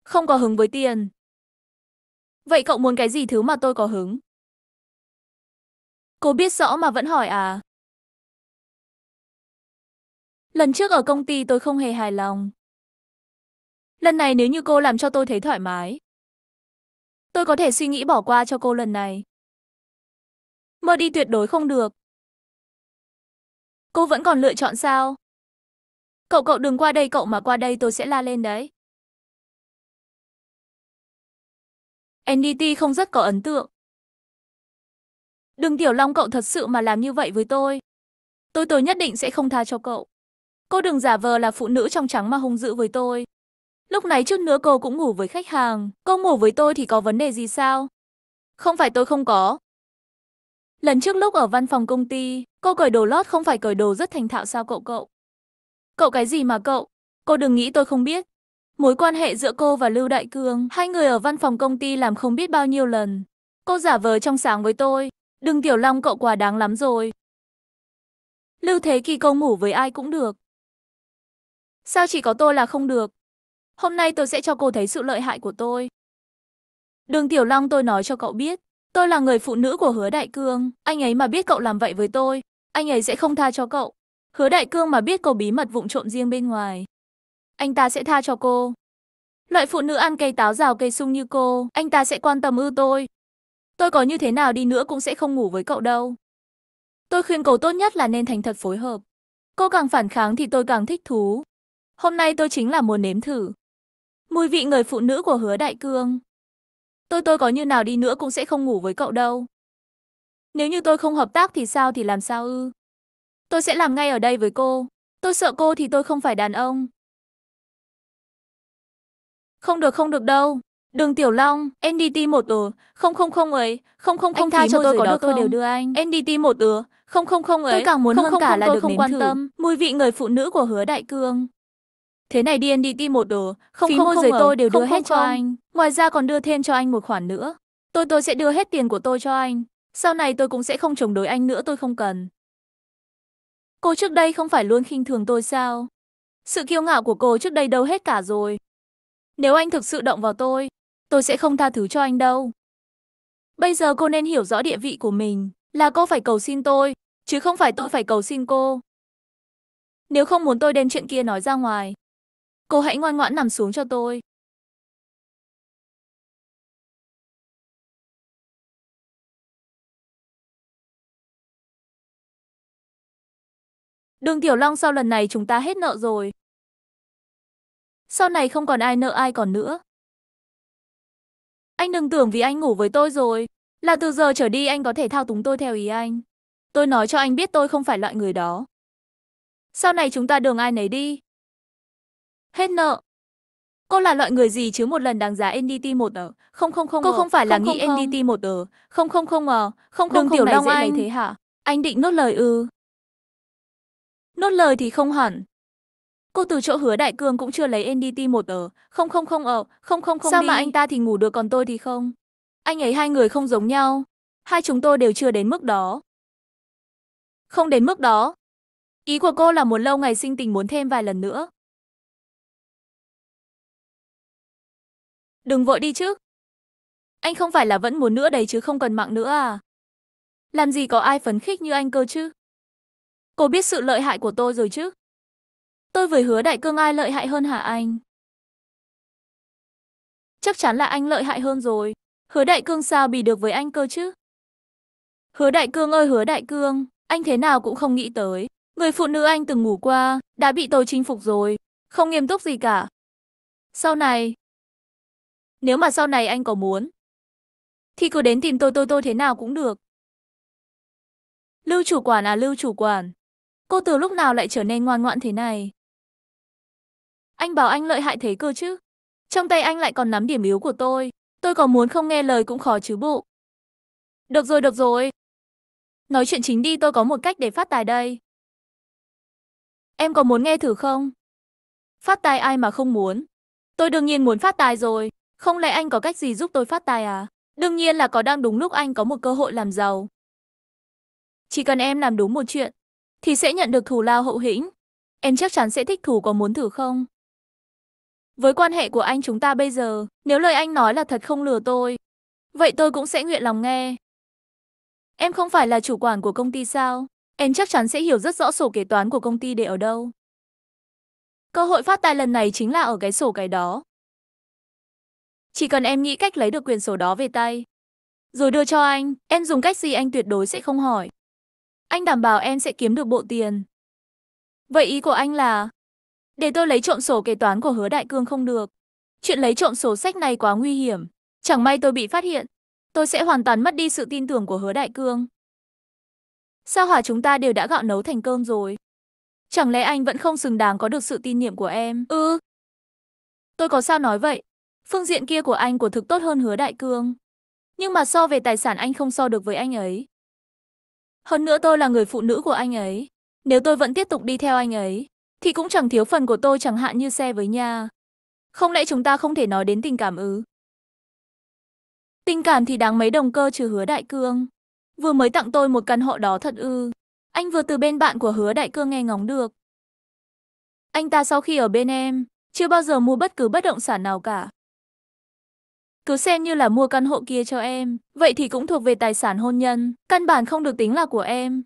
Không có hứng với tiền. Vậy cậu muốn cái gì thứ mà tôi có hứng? Cô biết rõ mà vẫn hỏi à? Lần trước ở công ty tôi không hề hài lòng. Lần này nếu như cô làm cho tôi thấy thoải mái, tôi có thể suy nghĩ bỏ qua cho cô lần này. Mơ đi tuyệt đối không được. Cô vẫn còn lựa chọn sao? Cậu cậu đừng qua đây cậu mà qua đây tôi sẽ la lên đấy. NDT không rất có ấn tượng. Đừng Tiểu Long cậu thật sự mà làm như vậy với tôi. Tôi tôi nhất định sẽ không tha cho cậu. Cô đừng giả vờ là phụ nữ trong trắng mà hung dữ với tôi. Lúc này chút nữa cô cũng ngủ với khách hàng. Cô ngủ với tôi thì có vấn đề gì sao? Không phải tôi không có. Lần trước lúc ở văn phòng công ty, cô cởi đồ lót không phải cởi đồ rất thành thạo sao cậu cậu? Cậu cái gì mà cậu? Cô đừng nghĩ tôi không biết. Mối quan hệ giữa cô và Lưu Đại Cương, hai người ở văn phòng công ty làm không biết bao nhiêu lần. Cô giả vờ trong sáng với tôi. Đừng Tiểu Long cậu quá đáng lắm rồi. Lưu Thế Kỳ câu ngủ với ai cũng được. Sao chỉ có tôi là không được? Hôm nay tôi sẽ cho cô thấy sự lợi hại của tôi. Đường Tiểu Long tôi nói cho cậu biết, tôi là người phụ nữ của Hứa Đại Cương, anh ấy mà biết cậu làm vậy với tôi, anh ấy sẽ không tha cho cậu. Hứa Đại Cương mà biết cô bí mật vụng trộm riêng bên ngoài, anh ta sẽ tha cho cô. Loại phụ nữ ăn cây táo rào cây sung như cô, anh ta sẽ quan tâm ư tôi. Tôi có như thế nào đi nữa cũng sẽ không ngủ với cậu đâu. Tôi khuyên cậu tốt nhất là nên thành thật phối hợp. Cô càng phản kháng thì tôi càng thích thú. Hôm nay tôi chính là muốn nếm thử. Mùi vị người phụ nữ của hứa đại cương. Tôi tôi có như nào đi nữa cũng sẽ không ngủ với cậu đâu. Nếu như tôi không hợp tác thì sao thì làm sao ư? Tôi sẽ làm ngay ở đây với cô. Tôi sợ cô thì tôi không phải đàn ông. Không được không được đâu. Đường Tiểu Long, NDT một ừ, không không không ấy, không không không tha cho tôi có được tôi đều đưa anh. NDT một ừ, không không không ấy. Tôi càng muốn hơn cả là được không quan tâm mùi vị người phụ nữ của Hứa Đại Cương. Thế này đi NDT một ừ, không Phí không môi giới tôi đều đưa hết cho anh. Ngoài ra còn đưa thêm cho anh một khoản nữa. Tôi tôi sẽ đưa hết tiền của tôi cho anh. Sau này tôi cũng sẽ không chống đối anh nữa tôi không cần. Cô trước đây không phải luôn khinh thường tôi sao? Sự kiêu ngạo của cô trước đây đâu hết cả rồi. Nếu anh thực sự động vào tôi, tôi sẽ không tha thứ cho anh đâu. Bây giờ cô nên hiểu rõ địa vị của mình, là cô phải cầu xin tôi, chứ không phải tôi phải cầu xin cô. Nếu không muốn tôi đem chuyện kia nói ra ngoài, cô hãy ngoan ngoãn nằm xuống cho tôi. Đường Tiểu Long sau lần này chúng ta hết nợ rồi. Sau này không còn ai nợ ai còn nữa. Anh đừng tưởng vì anh ngủ với tôi rồi, là từ giờ trở đi anh có thể thao túng tôi theo ý anh. Tôi nói cho anh biết tôi không phải loại người đó. Sau này chúng ta đường ai nấy đi. Hết nợ. Cô là loại người gì chứ một lần đáng giá NDT một ở. Không không không. Cô không phải là nghĩ NDT một ở. Không không không ở. Không không không tiểu long anh. thế hả? Anh định nốt lời ư? Nốt lời thì không hẳn, Cô từ chỗ hứa đại cương cũng chưa lấy NDT một ở, không không không ở, không không không Sao đi. mà anh ta thì ngủ được còn tôi thì không? Anh ấy hai người không giống nhau. Hai chúng tôi đều chưa đến mức đó. Không đến mức đó. Ý của cô là muốn lâu ngày sinh tình muốn thêm vài lần nữa. Đừng vội đi chứ. Anh không phải là vẫn muốn nữa đấy chứ không cần mạng nữa à? Làm gì có ai phấn khích như anh cơ chứ? Cô biết sự lợi hại của tôi rồi chứ? Tôi với hứa đại cương ai lợi hại hơn hả anh? Chắc chắn là anh lợi hại hơn rồi. Hứa đại cương sao bị được với anh cơ chứ? Hứa đại cương ơi hứa đại cương, anh thế nào cũng không nghĩ tới. Người phụ nữ anh từng ngủ qua, đã bị tôi chinh phục rồi. Không nghiêm túc gì cả. Sau này, nếu mà sau này anh có muốn, thì cứ đến tìm tôi tôi tôi thế nào cũng được. Lưu chủ quản à lưu chủ quản, cô từ lúc nào lại trở nên ngoan ngoãn thế này? Anh bảo anh lợi hại thế cơ chứ. Trong tay anh lại còn nắm điểm yếu của tôi. Tôi có muốn không nghe lời cũng khó chứ bộ. Được rồi, được rồi. Nói chuyện chính đi tôi có một cách để phát tài đây. Em có muốn nghe thử không? Phát tài ai mà không muốn? Tôi đương nhiên muốn phát tài rồi. Không lẽ anh có cách gì giúp tôi phát tài à? Đương nhiên là có đang đúng lúc anh có một cơ hội làm giàu. Chỉ cần em làm đúng một chuyện, thì sẽ nhận được thù lao hậu hĩnh. Em chắc chắn sẽ thích thù có muốn thử không? Với quan hệ của anh chúng ta bây giờ, nếu lời anh nói là thật không lừa tôi, vậy tôi cũng sẽ nguyện lòng nghe. Em không phải là chủ quản của công ty sao? Em chắc chắn sẽ hiểu rất rõ sổ kế toán của công ty để ở đâu. Cơ hội phát tài lần này chính là ở cái sổ cái đó. Chỉ cần em nghĩ cách lấy được quyền sổ đó về tay, rồi đưa cho anh, em dùng cách gì anh tuyệt đối sẽ không hỏi. Anh đảm bảo em sẽ kiếm được bộ tiền. Vậy ý của anh là, để tôi lấy trộm sổ kế toán của hứa đại cương không được. Chuyện lấy trộm sổ sách này quá nguy hiểm. Chẳng may tôi bị phát hiện, tôi sẽ hoàn toàn mất đi sự tin tưởng của hứa đại cương. Sao hỏa chúng ta đều đã gạo nấu thành cơm rồi? Chẳng lẽ anh vẫn không xứng đáng có được sự tin nhiệm của em? Ừ. Tôi có sao nói vậy? Phương diện kia của anh của thực tốt hơn hứa đại cương. Nhưng mà so về tài sản anh không so được với anh ấy. Hơn nữa tôi là người phụ nữ của anh ấy. Nếu tôi vẫn tiếp tục đi theo anh ấy, thì cũng chẳng thiếu phần của tôi chẳng hạn như xe với nhà. Không lẽ chúng ta không thể nói đến tình cảm ư? Tình cảm thì đáng mấy đồng cơ trừ hứa đại cương. Vừa mới tặng tôi một căn hộ đó thật ư. Anh vừa từ bên bạn của hứa đại cương nghe ngóng được. Anh ta sau khi ở bên em, chưa bao giờ mua bất cứ bất động sản nào cả. Cứ xem như là mua căn hộ kia cho em, vậy thì cũng thuộc về tài sản hôn nhân, căn bản không được tính là của em.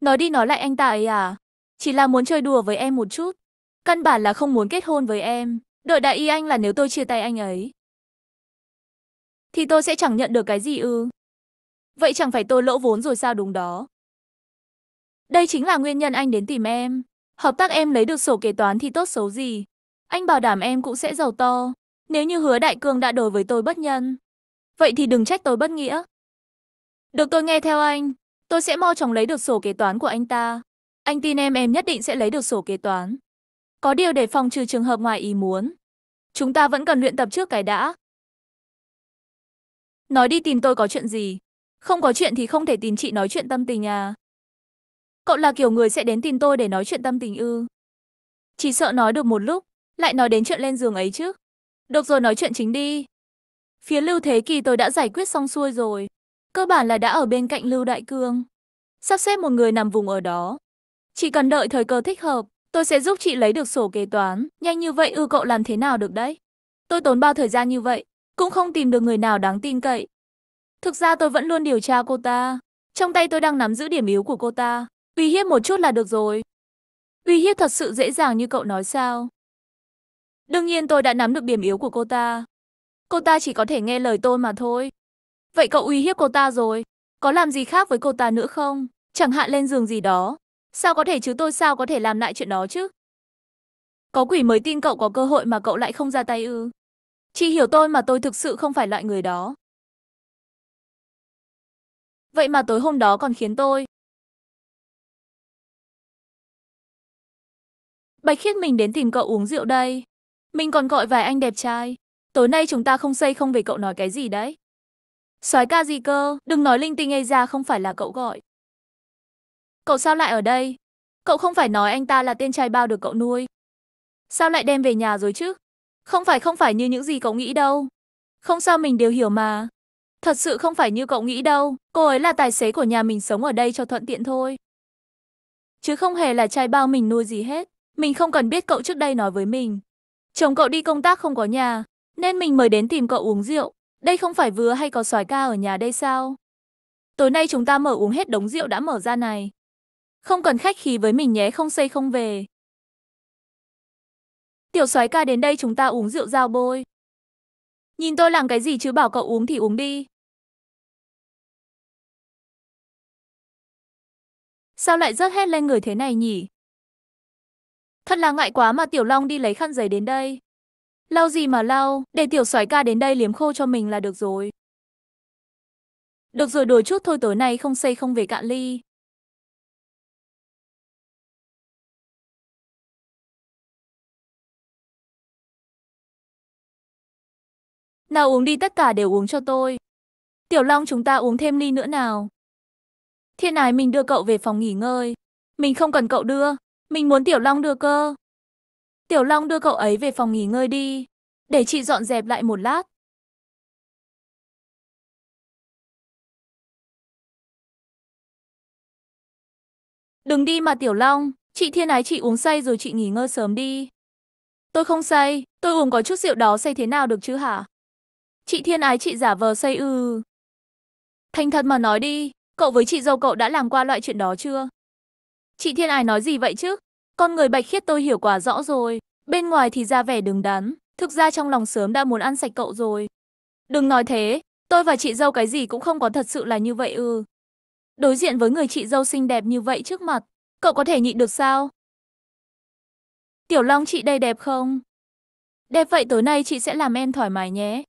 Nói đi nói lại anh ta ấy à, chỉ là muốn chơi đùa với em một chút. Căn bản là không muốn kết hôn với em, đợi đại y anh là nếu tôi chia tay anh ấy. Thì tôi sẽ chẳng nhận được cái gì ư. Vậy chẳng phải tôi lỗ vốn rồi sao đúng đó. Đây chính là nguyên nhân anh đến tìm em. Hợp tác em lấy được sổ kế toán thì tốt xấu gì. Anh bảo đảm em cũng sẽ giàu to. Nếu như hứa đại cương đã đối với tôi bất nhân. Vậy thì đừng trách tôi bất nghĩa. Được tôi nghe theo anh. Tôi sẽ mau chóng lấy được sổ kế toán của anh ta. Anh tin em em nhất định sẽ lấy được sổ kế toán. Có điều để phòng trừ trường hợp ngoài ý muốn. Chúng ta vẫn cần luyện tập trước cái đã. Nói đi tìm tôi có chuyện gì? Không có chuyện thì không thể tìm chị nói chuyện tâm tình à? Cậu là kiểu người sẽ đến tìm tôi để nói chuyện tâm tình ư? Chỉ sợ nói được một lúc, lại nói đến chuyện lên giường ấy chứ. Được rồi nói chuyện chính đi. Phía Lưu Thế Kỳ tôi đã giải quyết xong xuôi rồi. Cơ bản là đã ở bên cạnh Lưu Đại Cương. Sắp xếp một người nằm vùng ở đó. Chỉ cần đợi thời cơ thích hợp, tôi sẽ giúp chị lấy được sổ kế toán. Nhanh như vậy ư cậu làm thế nào được đấy? Tôi tốn bao thời gian như vậy, cũng không tìm được người nào đáng tin cậy. Thực ra tôi vẫn luôn điều tra cô ta. Trong tay tôi đang nắm giữ điểm yếu của cô ta. Uy hiếp một chút là được rồi. Uy hiếp thật sự dễ dàng như cậu nói sao? Đương nhiên tôi đã nắm được điểm yếu của cô ta. Cô ta chỉ có thể nghe lời tôi mà thôi. Vậy cậu uy hiếp cô ta rồi. Có làm gì khác với cô ta nữa không? Chẳng hạn lên giường gì đó. Sao có thể chứ tôi sao có thể làm lại chuyện đó chứ? Có quỷ mới tin cậu có cơ hội mà cậu lại không ra tay ư? Chị hiểu tôi mà tôi thực sự không phải loại người đó. Vậy mà tối hôm đó còn khiến tôi Bạch Khiết mình đến tìm cậu uống rượu đây. Mình còn gọi vài anh đẹp trai. Tối nay chúng ta không xây không về cậu nói cái gì đấy. Soái ca gì cơ, đừng nói linh tinh ấy ra không phải là cậu gọi. Cậu sao lại ở đây? Cậu không phải nói anh ta là tên trai bao được cậu nuôi. Sao lại đem về nhà rồi chứ? Không phải không phải như những gì cậu nghĩ đâu. Không sao mình đều hiểu mà. Thật sự không phải như cậu nghĩ đâu. Cô ấy là tài xế của nhà mình sống ở đây cho thuận tiện thôi. Chứ không hề là trai bao mình nuôi gì hết. Mình không cần biết cậu trước đây nói với mình. Chồng cậu đi công tác không có nhà, nên mình mới đến tìm cậu uống rượu. Đây không phải vừa hay có xoài ca ở nhà đây sao? Tối nay chúng ta mở uống hết đống rượu đã mở ra này. Không cần khách khí với mình nhé không xây không về. Tiểu soái ca đến đây chúng ta uống rượu giao bôi. Nhìn tôi làm cái gì chứ bảo cậu uống thì uống đi. Sao lại rớt hết lên người thế này nhỉ? Thật là ngại quá mà Tiểu Long đi lấy khăn giấy đến đây. Lau gì mà lau, để Tiểu soái ca đến đây liếm khô cho mình là được rồi. Được rồi đổi chút thôi tối nay không xây không về cạn ly. Nào uống đi tất cả đều uống cho tôi. Tiểu Long chúng ta uống thêm ly nữa nào. Thiên Ái mình đưa cậu về phòng nghỉ ngơi. Mình không cần cậu đưa, mình muốn Tiểu Long đưa cơ. Tiểu Long đưa cậu ấy về phòng nghỉ ngơi đi, để chị dọn dẹp lại một lát. Đừng đi mà Tiểu Long, chị Thiên Ái chị uống say rồi chị nghỉ ngơi sớm đi. Tôi không say, tôi uống có chút rượu đó say thế nào được chứ hả? Chị Thiên Ái chị giả vờ say ư. Thành thật mà nói đi, cậu với chị dâu cậu đã làm qua loại chuyện đó chưa? Chị Thiên Ái nói gì vậy chứ? Con người bạch khiết tôi hiểu quá rõ rồi, bên ngoài thì ra vẻ đứng đắn, thực ra trong lòng sớm đã muốn ăn sạch cậu rồi. Đừng nói thế, tôi và chị dâu cái gì cũng không có thật sự là như vậy ư. Đối diện với người chị dâu xinh đẹp như vậy trước mặt, cậu có thể nhịn được sao? Tiểu Long chị đây đẹp không? Đẹp vậy tối nay chị sẽ làm em thoải mái nhé.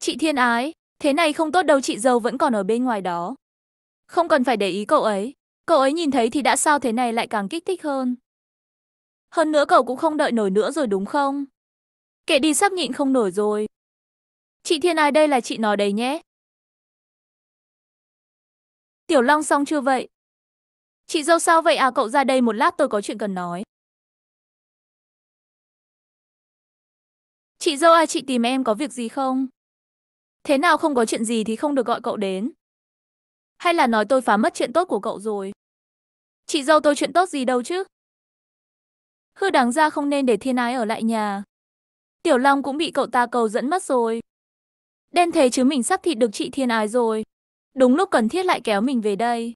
Chị Thiên Ái, thế này không tốt đâu chị dâu vẫn còn ở bên ngoài đó. Không cần phải để ý cậu ấy, cậu ấy nhìn thấy thì đã sao thế này lại càng kích thích hơn. Hơn nữa cậu cũng không đợi nổi nữa rồi đúng không? Kệ đi sắp nhịn không nổi rồi. Chị Thiên Ái đây là chị nói đấy nhé. Tiểu Long xong chưa vậy? Chị dâu sao vậy à cậu ra đây một lát tôi có chuyện cần nói. Chị dâu à chị tìm em có việc gì không? Thế nào không có chuyện gì thì không được gọi cậu đến? Hay là nói tôi phá mất chuyện tốt của cậu rồi? Chị dâu tôi chuyện tốt gì đâu chứ? Hư đáng ra không nên để thiên ái ở lại nhà. Tiểu Long cũng bị cậu ta cầu dẫn mất rồi. Đen thế chứ mình sắp thịt được chị thiên ái rồi. Đúng lúc cần thiết lại kéo mình về đây.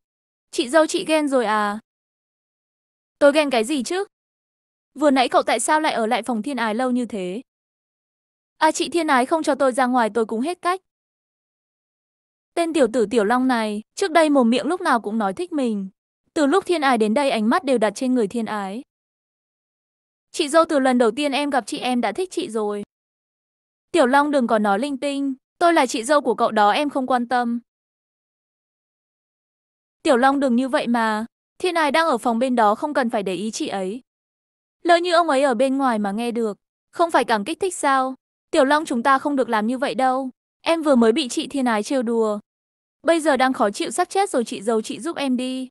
Chị dâu chị ghen rồi à? Tôi ghen cái gì chứ? Vừa nãy cậu tại sao lại ở lại phòng thiên ái lâu như thế? À chị thiên ái không cho tôi ra ngoài tôi cũng hết cách. Tên tiểu tử tiểu long này, trước đây mồm miệng lúc nào cũng nói thích mình. Từ lúc thiên ái đến đây ánh mắt đều đặt trên người thiên ái. Chị dâu từ lần đầu tiên em gặp chị em đã thích chị rồi. Tiểu Long đừng có nói linh tinh, tôi là chị dâu của cậu đó em không quan tâm. Tiểu Long đừng như vậy mà, thiên ái đang ở phòng bên đó không cần phải để ý chị ấy. Lỡ như ông ấy ở bên ngoài mà nghe được, không phải càng kích thích sao? Tiểu Long chúng ta không được làm như vậy đâu. Em vừa mới bị chị thiên ái trêu đùa. Bây giờ đang khó chịu sắp chết rồi chị dâu chị giúp em đi.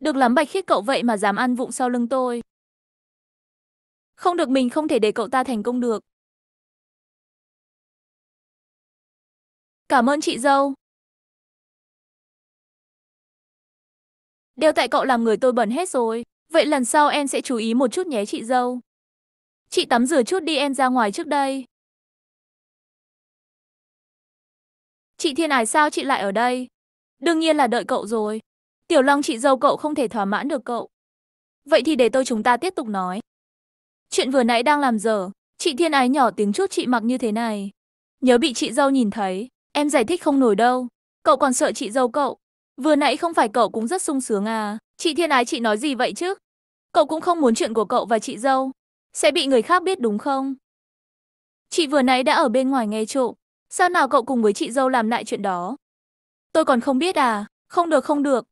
Được lắm Bạch Khiết cậu vậy mà dám ăn vụng sau lưng tôi. Không được mình không thể để cậu ta thành công được. Cảm ơn chị dâu. Đều tại cậu làm người tôi bẩn hết rồi. Vậy lần sau em sẽ chú ý một chút nhé chị dâu. Chị tắm rửa chút đi em ra ngoài trước đây. Chị Thiên Ái sao chị lại ở đây? Đương nhiên là đợi cậu rồi. Tiểu Long chị dâu cậu không thể thỏa mãn được cậu. Vậy thì để tôi chúng ta tiếp tục nói. Chuyện vừa nãy đang làm dở, chị Thiên Ái nhỏ tiếng chút chị mặc như thế này. Nhớ bị chị dâu nhìn thấy, em giải thích không nổi đâu. Cậu còn sợ chị dâu cậu. Vừa nãy không phải cậu cũng rất sung sướng à? Chị Thiên Ái chị nói gì vậy chứ? Cậu cũng không muốn chuyện của cậu và chị dâu sẽ bị người khác biết đúng không? Chị vừa nãy đã ở bên ngoài nghe trộm, sao nào cậu cùng với chị dâu làm lại chuyện đó? Tôi còn không biết à? Không được không được,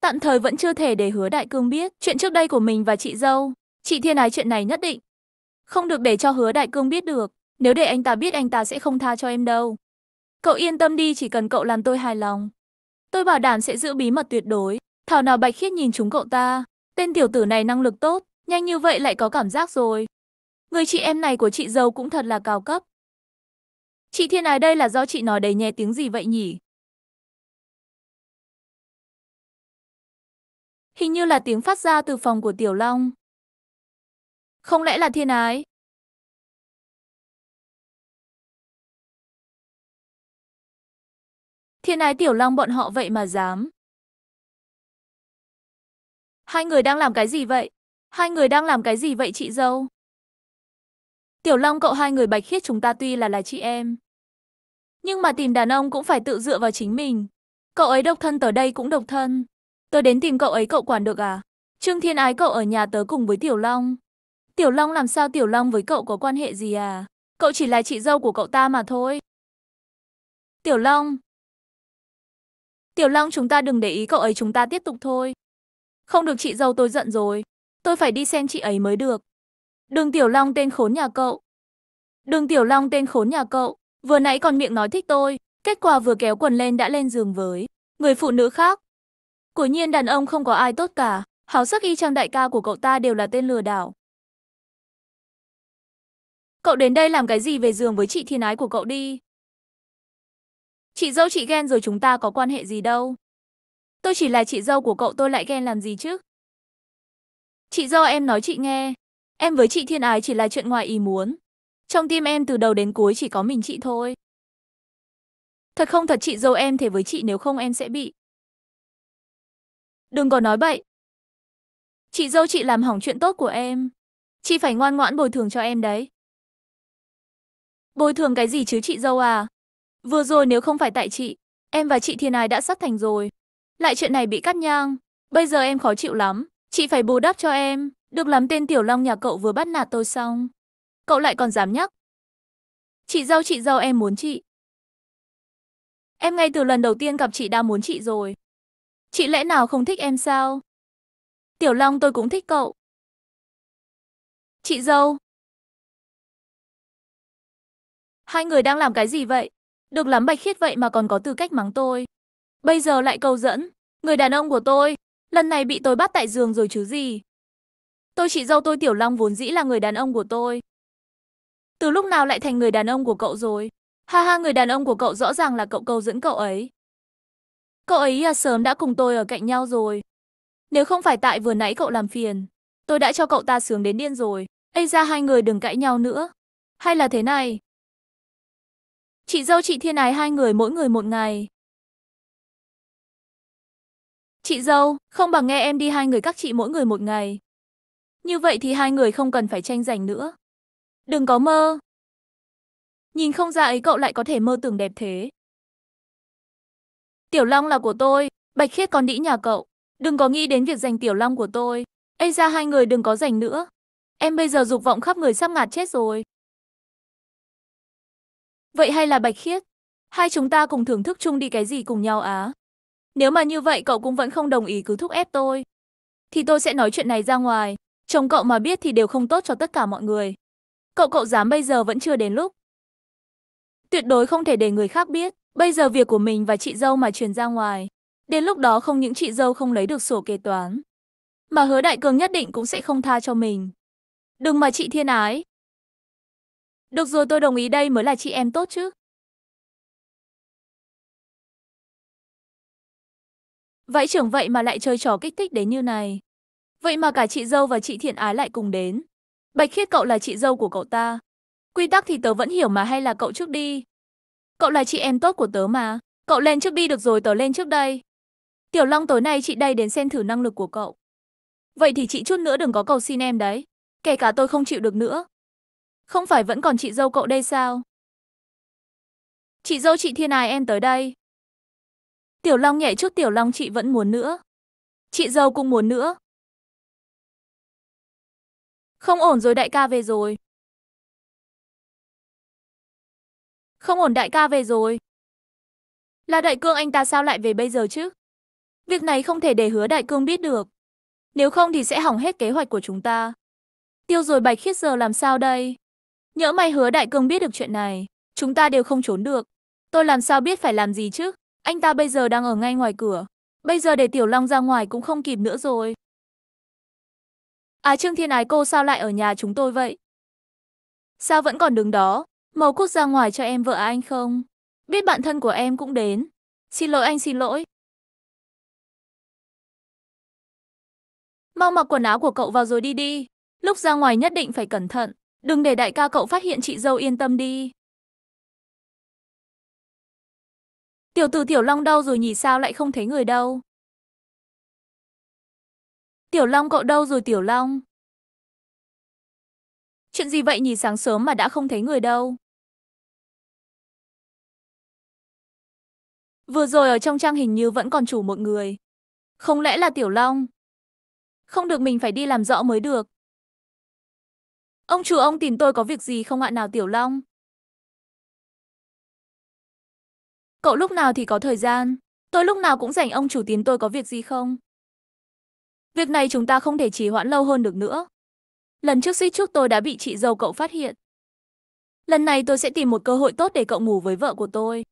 Tạm thời vẫn chưa thể để hứa đại cương biết chuyện trước đây của mình và chị dâu. Chị Thiên Ái chuyện này nhất định. Không được để cho hứa đại cương biết được. Nếu để anh ta biết anh ta sẽ không tha cho em đâu. Cậu yên tâm đi chỉ cần cậu làm tôi hài lòng. Tôi bảo đảm sẽ giữ bí mật tuyệt đối. Thảo nào Bạch Khiết nhìn chúng cậu ta. Tên tiểu tử này năng lực tốt, nhanh như vậy lại có cảm giác rồi. Người chị em này của chị dâu cũng thật là cao cấp. Chị Thiên Ái đây là do chị nói đầy nhẹ tiếng gì vậy nhỉ? Hình như là tiếng phát ra từ phòng của Tiểu Long. Không lẽ là thiên ái? Thiên ái Tiểu Long bọn họ vậy mà dám. Hai người đang làm cái gì vậy? Hai người đang làm cái gì vậy chị dâu? Tiểu Long cậu hai người bạch khiết chúng ta tuy là là chị em. Nhưng mà tìm đàn ông cũng phải tự dựa vào chính mình. Cậu ấy độc thân tới đây cũng độc thân. Tớ đến tìm cậu ấy cậu quản được à? Trương Thiên Ái cậu ở nhà tớ cùng với Tiểu Long. Tiểu Long làm sao Tiểu Long với cậu có quan hệ gì à? Cậu chỉ là chị dâu của cậu ta mà thôi. Tiểu Long. Tiểu Long chúng ta đừng để ý cậu ấy chúng ta tiếp tục thôi. Không được chị dâu tôi giận rồi. Tôi phải đi xem chị ấy mới được. Đường Tiểu Long tên khốn nhà cậu. Đường Tiểu Long tên khốn nhà cậu. Vừa nãy còn miệng nói thích tôi. Kết quả vừa kéo quần lên đã lên giường với người phụ nữ khác. Của nhiên đàn ông không có ai tốt cả, Háo sắc y chang đại ca của cậu ta đều là tên lừa đảo. Cậu đến đây làm cái gì về giường với chị thiên ái của cậu đi? Chị dâu chị ghen rồi chúng ta có quan hệ gì đâu. Tôi chỉ là chị dâu của cậu tôi lại ghen làm gì chứ? Chị dâu em nói chị nghe, em với chị thiên ái chỉ là chuyện ngoài ý muốn. Trong tim em từ đầu đến cuối chỉ có mình chị thôi. Thật không thật chị dâu em thể với chị nếu không em sẽ bị. Đừng có nói bậy. Chị dâu chị làm hỏng chuyện tốt của em. Chị phải ngoan ngoãn bồi thường cho em đấy. Bồi thường cái gì chứ chị dâu à? Vừa rồi nếu không phải tại chị, em và chị Thiên Ái đã sắp thành rồi. Lại chuyện này bị cắt nhang, bây giờ em khó chịu lắm. Chị phải bù đắp cho em, được lắm tên Tiểu Long nhà cậu vừa bắt nạt tôi xong. Cậu lại còn dám nhắc. Chị dâu chị dâu em muốn chị. Em ngay từ lần đầu tiên gặp chị đã muốn chị rồi. Chị lẽ nào không thích em sao? Tiểu Long tôi cũng thích cậu. Chị dâu. Hai người đang làm cái gì vậy? Được lắm Bạch Khiết vậy mà còn có tư cách mắng tôi. Bây giờ lại câu dẫn. Người đàn ông của tôi, lần này bị tôi bắt tại giường rồi chứ gì. Tôi chị dâu tôi Tiểu Long vốn dĩ là người đàn ông của tôi. Từ lúc nào lại thành người đàn ông của cậu rồi? Ha ha người đàn ông của cậu rõ ràng là cậu câu dẫn cậu ấy. Cậu ấy à sớm đã cùng tôi ở cạnh nhau rồi. Nếu không phải tại vừa nãy cậu làm phiền, tôi đã cho cậu ta sướng đến điên rồi. Ây ra hai người đừng cãi nhau nữa. Hay là thế này? Chị dâu chị Thiên Ái hai người mỗi người một ngày. Chị dâu, không bằng nghe em đi hai người các chị mỗi người một ngày. Như vậy thì hai người không cần phải tranh giành nữa. Đừng có mơ. Nhìn không ra ấy cậu lại có thể mơ tưởng đẹp thế. Tiểu Long là của tôi, Bạch Khiết còn đĩ nhà cậu. Đừng có nghĩ đến việc giành Tiểu Long của tôi. Ây ra hai người đừng có giành nữa. Em bây giờ dục vọng khắp người sắp ngạt chết rồi. Vậy hay là Bạch Khiết? Hai chúng ta cùng thưởng thức chung đi cái gì cùng nhau á? Nếu mà như vậy, cậu cũng vẫn không đồng ý cứ thúc ép tôi. Thì tôi sẽ nói chuyện này ra ngoài. Chồng cậu mà biết thì đều không tốt cho tất cả mọi người. Cậu cậu dám bây giờ vẫn chưa đến lúc. Tuyệt đối không thể để người khác biết. Bây giờ việc của mình và chị dâu mà truyền ra ngoài. Đến lúc đó không những chị dâu không lấy được sổ kế toán. Mà hứa đại cường nhất định cũng sẽ không tha cho mình. Đừng mà chị thiên ái. Được rồi, tôi đồng ý đây, mới là chị em tốt chứ. Vậy trưởng vậy mà lại chơi trò kích thích đến như này. Vậy mà cả chị dâu và chị thiện ái lại cùng đến. Bạch khiết, cậu là chị dâu của cậu ta. Quy tắc thì tớ vẫn hiểu mà, hay là cậu trước đi. Cậu là chị em tốt của tớ mà. Cậu lên trước đi, được rồi, tớ lên trước đây. Tiểu Long, tối nay chị đây đến xem thử năng lực của cậu. Vậy thì chị chút nữa đừng có cầu xin em đấy. Kể cả tôi không chịu được nữa. Không phải vẫn còn chị dâu cậu đây sao? Chị dâu chị Thiên Ái em tới đây. Tiểu Long nhảy trước Tiểu Long, chị vẫn muốn nữa. Chị dâu cũng muốn nữa. Không ổn rồi, đại ca về rồi. Không ổn, đại ca về rồi. Là đại cương, anh ta sao lại về bây giờ chứ? Việc này không thể để hứa đại cương biết được. Nếu không thì sẽ hỏng hết kế hoạch của chúng ta. Tiêu rồi bạch khiết giờ làm sao đây? Nhỡ may hứa đại cương biết được chuyện này, chúng ta đều không trốn được. Tôi làm sao biết phải làm gì chứ? Anh ta bây giờ đang ở ngay ngoài cửa. Bây giờ để Tiểu Long ra ngoài cũng không kịp nữa rồi. À Trương Thiên Ái cô sao lại ở nhà chúng tôi vậy? Sao vẫn còn đứng đó? Màu quốc ra ngoài cho em vợ à anh không? Biết bạn thân của em cũng đến. Xin lỗi anh xin lỗi. Mau mặc quần áo của cậu vào rồi đi đi. Lúc ra ngoài nhất định phải cẩn thận. Đừng để đại ca cậu phát hiện chị dâu yên tâm đi. Tiểu tử Tiểu Long đâu rồi nhỉ, sao lại không thấy người đâu? Tiểu Long, cậu đâu rồi Tiểu Long? Chuyện gì vậy nhỉ, sáng sớm mà đã không thấy người đâu? Vừa rồi ở trong trang hình như vẫn còn chủ một người. Không lẽ là Tiểu Long? Không được, mình phải đi làm rõ mới được. Ông chủ ông tìm tôi có việc gì không ạ nào Tiểu Long? Cậu lúc nào thì có thời gian, tôi lúc nào cũng rảnh ông chủ tìm tôi có việc gì không? Việc này chúng ta không thể trì hoãn lâu hơn được nữa. Lần trước suýt chút tôi đã bị chị dâu cậu phát hiện. Lần này tôi sẽ tìm một cơ hội tốt để cậu ngủ với vợ của tôi.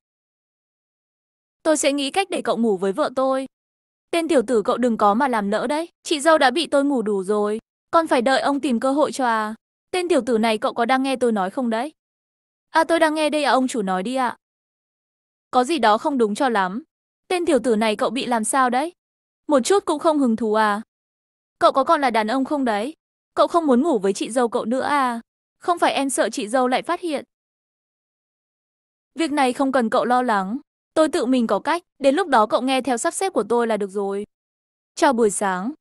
Tôi sẽ nghĩ cách để cậu ngủ với vợ tôi. Tên tiểu tử cậu đừng có mà làm lỡ đấy. Chị dâu đã bị tôi ngủ đủ rồi. Còn phải đợi ông tìm cơ hội cho à. Tên tiểu tử này cậu có đang nghe tôi nói không đấy? À tôi đang nghe đây à ông chủ nói đi ạ. Có gì đó không đúng cho lắm. Tên tiểu tử này cậu bị làm sao đấy? Một chút cũng không hứng thú à? Cậu có còn là đàn ông không đấy? Cậu không muốn ngủ với chị dâu cậu nữa à? Không phải em sợ chị dâu lại phát hiện. Việc này không cần cậu lo lắng. Tôi tự mình có cách, đến lúc đó cậu nghe theo sắp xếp của tôi là được rồi. Chào buổi sáng.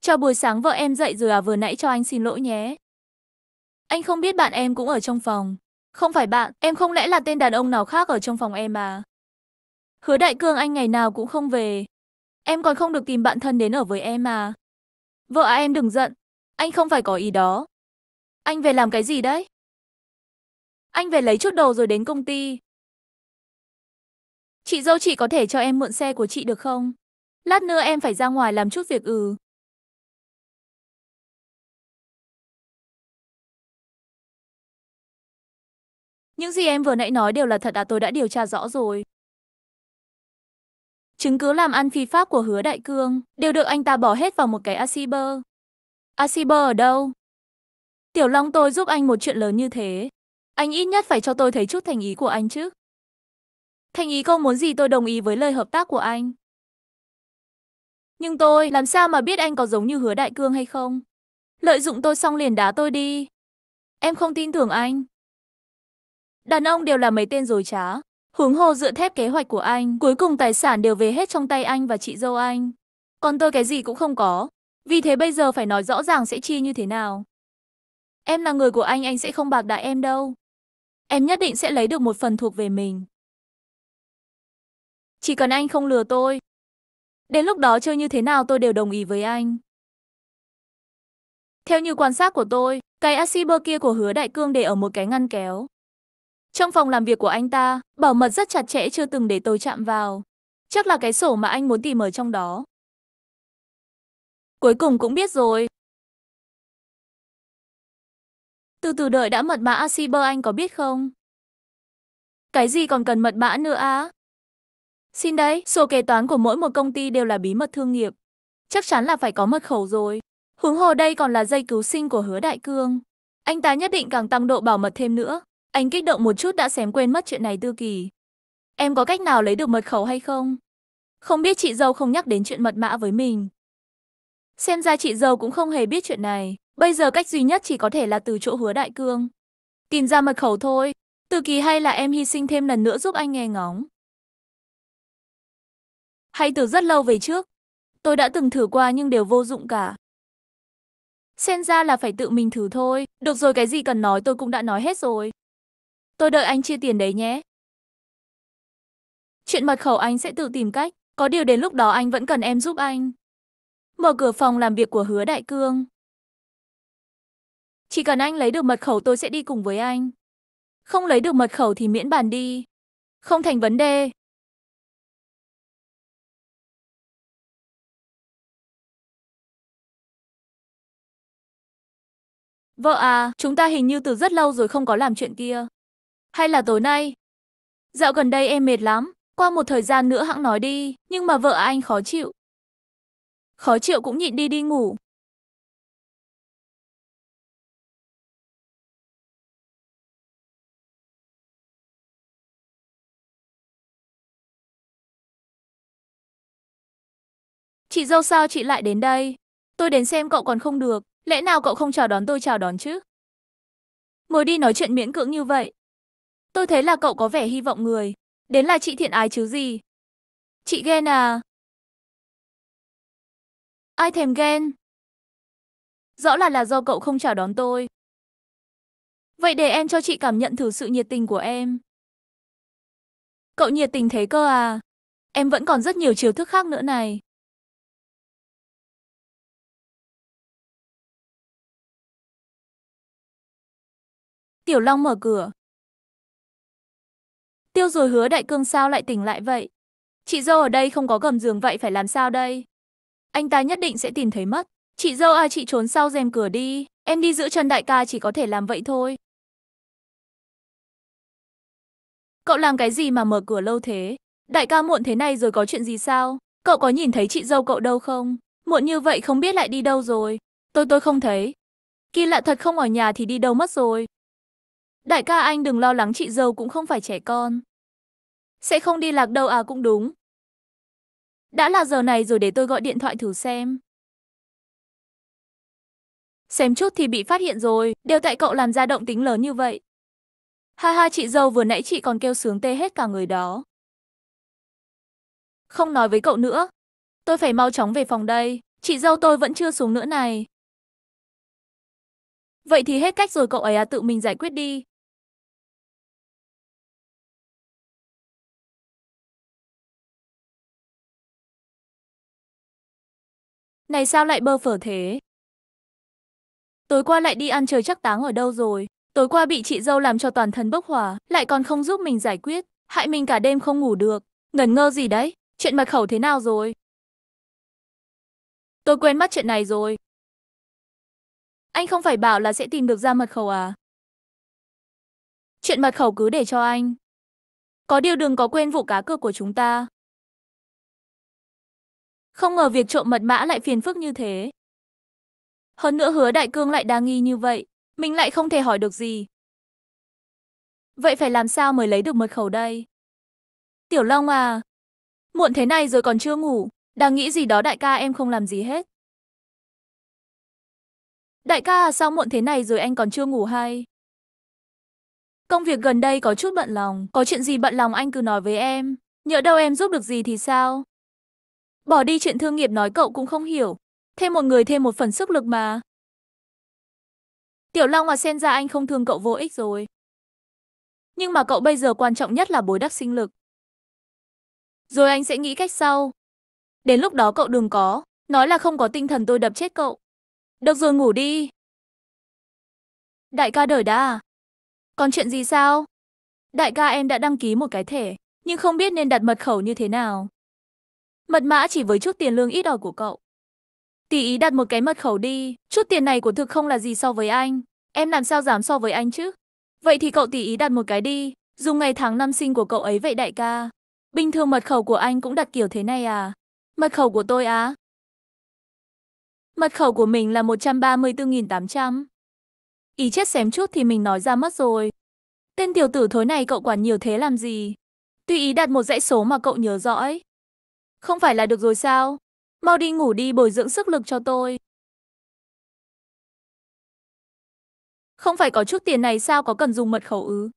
Chào buổi sáng vợ em dậy rồi à vừa nãy cho anh xin lỗi nhé. Anh không biết bạn em cũng ở trong phòng. Không phải bạn, em không lẽ là tên đàn ông nào khác ở trong phòng em à? Hứa đại cương anh ngày nào cũng không về. Em còn không được tìm bạn thân đến ở với em à? Vợ à em đừng giận, anh không phải có ý đó. Anh về làm cái gì đấy? Anh về lấy chút đồ rồi đến công ty. Chị dâu chị có thể cho em mượn xe của chị được không? Lát nữa em phải ra ngoài làm chút việc ừ. Những gì em vừa nãy nói đều là thật à tôi đã điều tra rõ rồi. Chứng cứ làm ăn phi pháp của hứa đại cương đều được anh ta bỏ hết vào một cái Asiber. Asiber ở đâu? Tiểu Long, tôi giúp anh một chuyện lớn như thế. Anh ít nhất phải cho tôi thấy chút thành ý của anh chứ. Thành ý câu muốn gì tôi đồng ý với lời hợp tác của anh. Nhưng tôi, làm sao mà biết anh có giống như hứa đại cương hay không? Lợi dụng tôi xong liền đá tôi đi. Em không tin tưởng anh. Đàn ông đều là mấy tên dối trá. Hướng hồ dựa thép kế hoạch của anh, cuối cùng tài sản đều về hết trong tay anh và chị dâu anh. Còn tôi cái gì cũng không có. Vì thế bây giờ phải nói rõ ràng sẽ chia như thế nào. Em là người của anh, anh sẽ không bạc đại em đâu. Em nhất định sẽ lấy được một phần thuộc về mình. Chỉ cần anh không lừa tôi. Đến lúc đó chơi như thế nào tôi đều đồng ý với anh. Theo như quan sát của tôi, cái Asiber kia của hứa đại cương để ở một cái ngăn kéo. Trong phòng làm việc của anh ta, bảo mật rất chặt chẽ chưa từng để tôi chạm vào. Chắc là cái sổ mà anh muốn tìm ở trong đó. Cuối cùng cũng biết rồi. Từ từ đợi đã mật mã Asiber anh có biết không? Cái gì còn cần mật mã nữa á? Xin đấy, sổ kế toán của mỗi một công ty đều là bí mật thương nghiệp. Chắc chắn là phải có mật khẩu rồi. Huống hồ đây còn là dây cứu sinh của hứa đại cương. Anh ta nhất định càng tăng độ bảo mật thêm nữa. Anh kích động một chút đã xém quên mất chuyện này tư kỳ. Em có cách nào lấy được mật khẩu hay không? Không biết chị dâu không nhắc đến chuyện mật mã với mình. Xem ra chị dâu cũng không hề biết chuyện này. Bây giờ cách duy nhất chỉ có thể là từ chỗ hứa đại cương. Tìm ra mật khẩu thôi. Từ kỳ hay là em hy sinh thêm lần nữa giúp anh nghe ngóng. Hay từ rất lâu về trước. Tôi đã từng thử qua nhưng đều vô dụng cả. Xem ra là phải tự mình thử thôi. Được rồi, cái gì cần nói tôi cũng đã nói hết rồi. Tôi đợi anh chia tiền đấy nhé. Chuyện mật khẩu anh sẽ tự tìm cách. Có điều đến lúc đó anh vẫn cần em giúp anh. Mở cửa phòng làm việc của hứa đại cương. Chỉ cần anh lấy được mật khẩu tôi sẽ đi cùng với anh. Không lấy được mật khẩu thì miễn bàn đi. Không thành vấn đề. Vợ à, chúng ta hình như từ rất lâu rồi không có làm chuyện kia. Hay là tối nay? Dạo gần đây em mệt lắm, qua một thời gian nữa hãng nói đi, nhưng mà vợ anh khó chịu. Khó chịu cũng nhịn đi đi ngủ. Chị dâu sao chị lại đến đây? Tôi đến xem cậu còn không được, lẽ nào cậu không chào đón tôi chào đón chứ? Ngồi đi nói chuyện miễn cưỡng như vậy. Tôi thấy là cậu có vẻ hy vọng người. Đến là chị thiện ái chứ gì. Chị ghen à? Ai thèm ghen? Rõ là là do cậu không chào đón tôi. Vậy để em cho chị cảm nhận thử sự nhiệt tình của em. Cậu nhiệt tình thế cơ à? Em vẫn còn rất nhiều chiều thức khác nữa này. Tiểu Long mở cửa. Tiêu rồi hứa đại cương sao lại tỉnh lại vậy? Chị dâu ở đây không có gầm giường vậy phải làm sao đây? Anh ta nhất định sẽ tìm thấy mất. Chị dâu à chị trốn sau rèm cửa đi. Em đi giữ chân đại ca chỉ có thể làm vậy thôi. Cậu làm cái gì mà mở cửa lâu thế? Đại ca muộn thế này rồi có chuyện gì sao? Cậu có nhìn thấy chị dâu cậu đâu không? Muộn như vậy không biết lại đi đâu rồi. Tôi tôi không thấy. Kỳ lạ thật không ở nhà thì đi đâu mất rồi. Đại ca anh đừng lo lắng chị dâu cũng không phải trẻ con. Sẽ không đi lạc đâu à cũng đúng. Đã là giờ này rồi để tôi gọi điện thoại thử xem. Xem chút thì bị phát hiện rồi, đều tại cậu làm ra động tính lớn như vậy. Ha ha chị dâu vừa nãy chị còn kêu sướng tê hết cả người đó. Không nói với cậu nữa. Tôi phải mau chóng về phòng đây, chị dâu tôi vẫn chưa xuống nữa này. Vậy thì hết cách rồi cậu ấy à tự mình giải quyết đi. Này sao lại bơ phở thế? Tối qua lại đi ăn trời chắc táng ở đâu rồi? Tối qua bị chị dâu làm cho toàn thân bốc hỏa, lại còn không giúp mình giải quyết, hại mình cả đêm không ngủ được. Ngẩn ngơ gì đấy? Chuyện mật khẩu thế nào rồi? Tôi quên mất chuyện này rồi. Anh không phải bảo là sẽ tìm được ra mật khẩu à? Chuyện mật khẩu cứ để cho anh. Có điều đừng có quên vụ cá cược của chúng ta. Không ngờ việc trộm mật mã lại phiền phức như thế. Hơn nữa hứa đại cương lại đa nghi như vậy, mình lại không thể hỏi được gì. Vậy phải làm sao mới lấy được mật khẩu đây? Tiểu Long à, muộn thế này rồi còn chưa ngủ, đang nghĩ gì đó đại ca em không làm gì hết. Đại ca à, sao muộn thế này rồi anh còn chưa ngủ hay? Công việc gần đây có chút bận lòng, có chuyện gì bận lòng anh cứ nói với em, nhỡ đâu em giúp được gì thì sao? Bỏ đi chuyện thương nghiệp nói cậu cũng không hiểu, thêm một người thêm một phần sức lực mà. Tiểu Long mà xem ra anh không thương cậu vô ích rồi. Nhưng mà cậu bây giờ quan trọng nhất là bối đắc sinh lực. Rồi anh sẽ nghĩ cách sau. Đến lúc đó cậu đừng có, nói là không có tinh thần tôi đập chết cậu. Được rồi ngủ đi. Đại ca đời đã à? Còn chuyện gì sao? Đại ca em đã đăng ký một cái thẻ, nhưng không biết nên đặt mật khẩu như thế nào. Mật mã chỉ với chút tiền lương ít ỏi của cậu. Tỷ ý đặt một cái mật khẩu đi, chút tiền này của thực không là gì so với anh. Em làm sao dám so với anh chứ? Vậy thì cậu tỷ ý đặt một cái đi, dùng ngày tháng năm sinh của cậu ấy vậy đại ca. Bình thường mật khẩu của anh cũng đặt kiểu thế này à? Mật khẩu của tôi á? Mật khẩu của mình là 134.800. Ý chết xém chút thì mình nói ra mất rồi. Tên tiểu tử thối này cậu quản nhiều thế làm gì? Tùy ý đặt một dãy số mà cậu nhớ rõ ấy. Không phải là được rồi sao? Mau đi ngủ đi, bồi dưỡng sức lực cho tôi. Không phải có chút tiền này sao có cần dùng mật khẩu ư?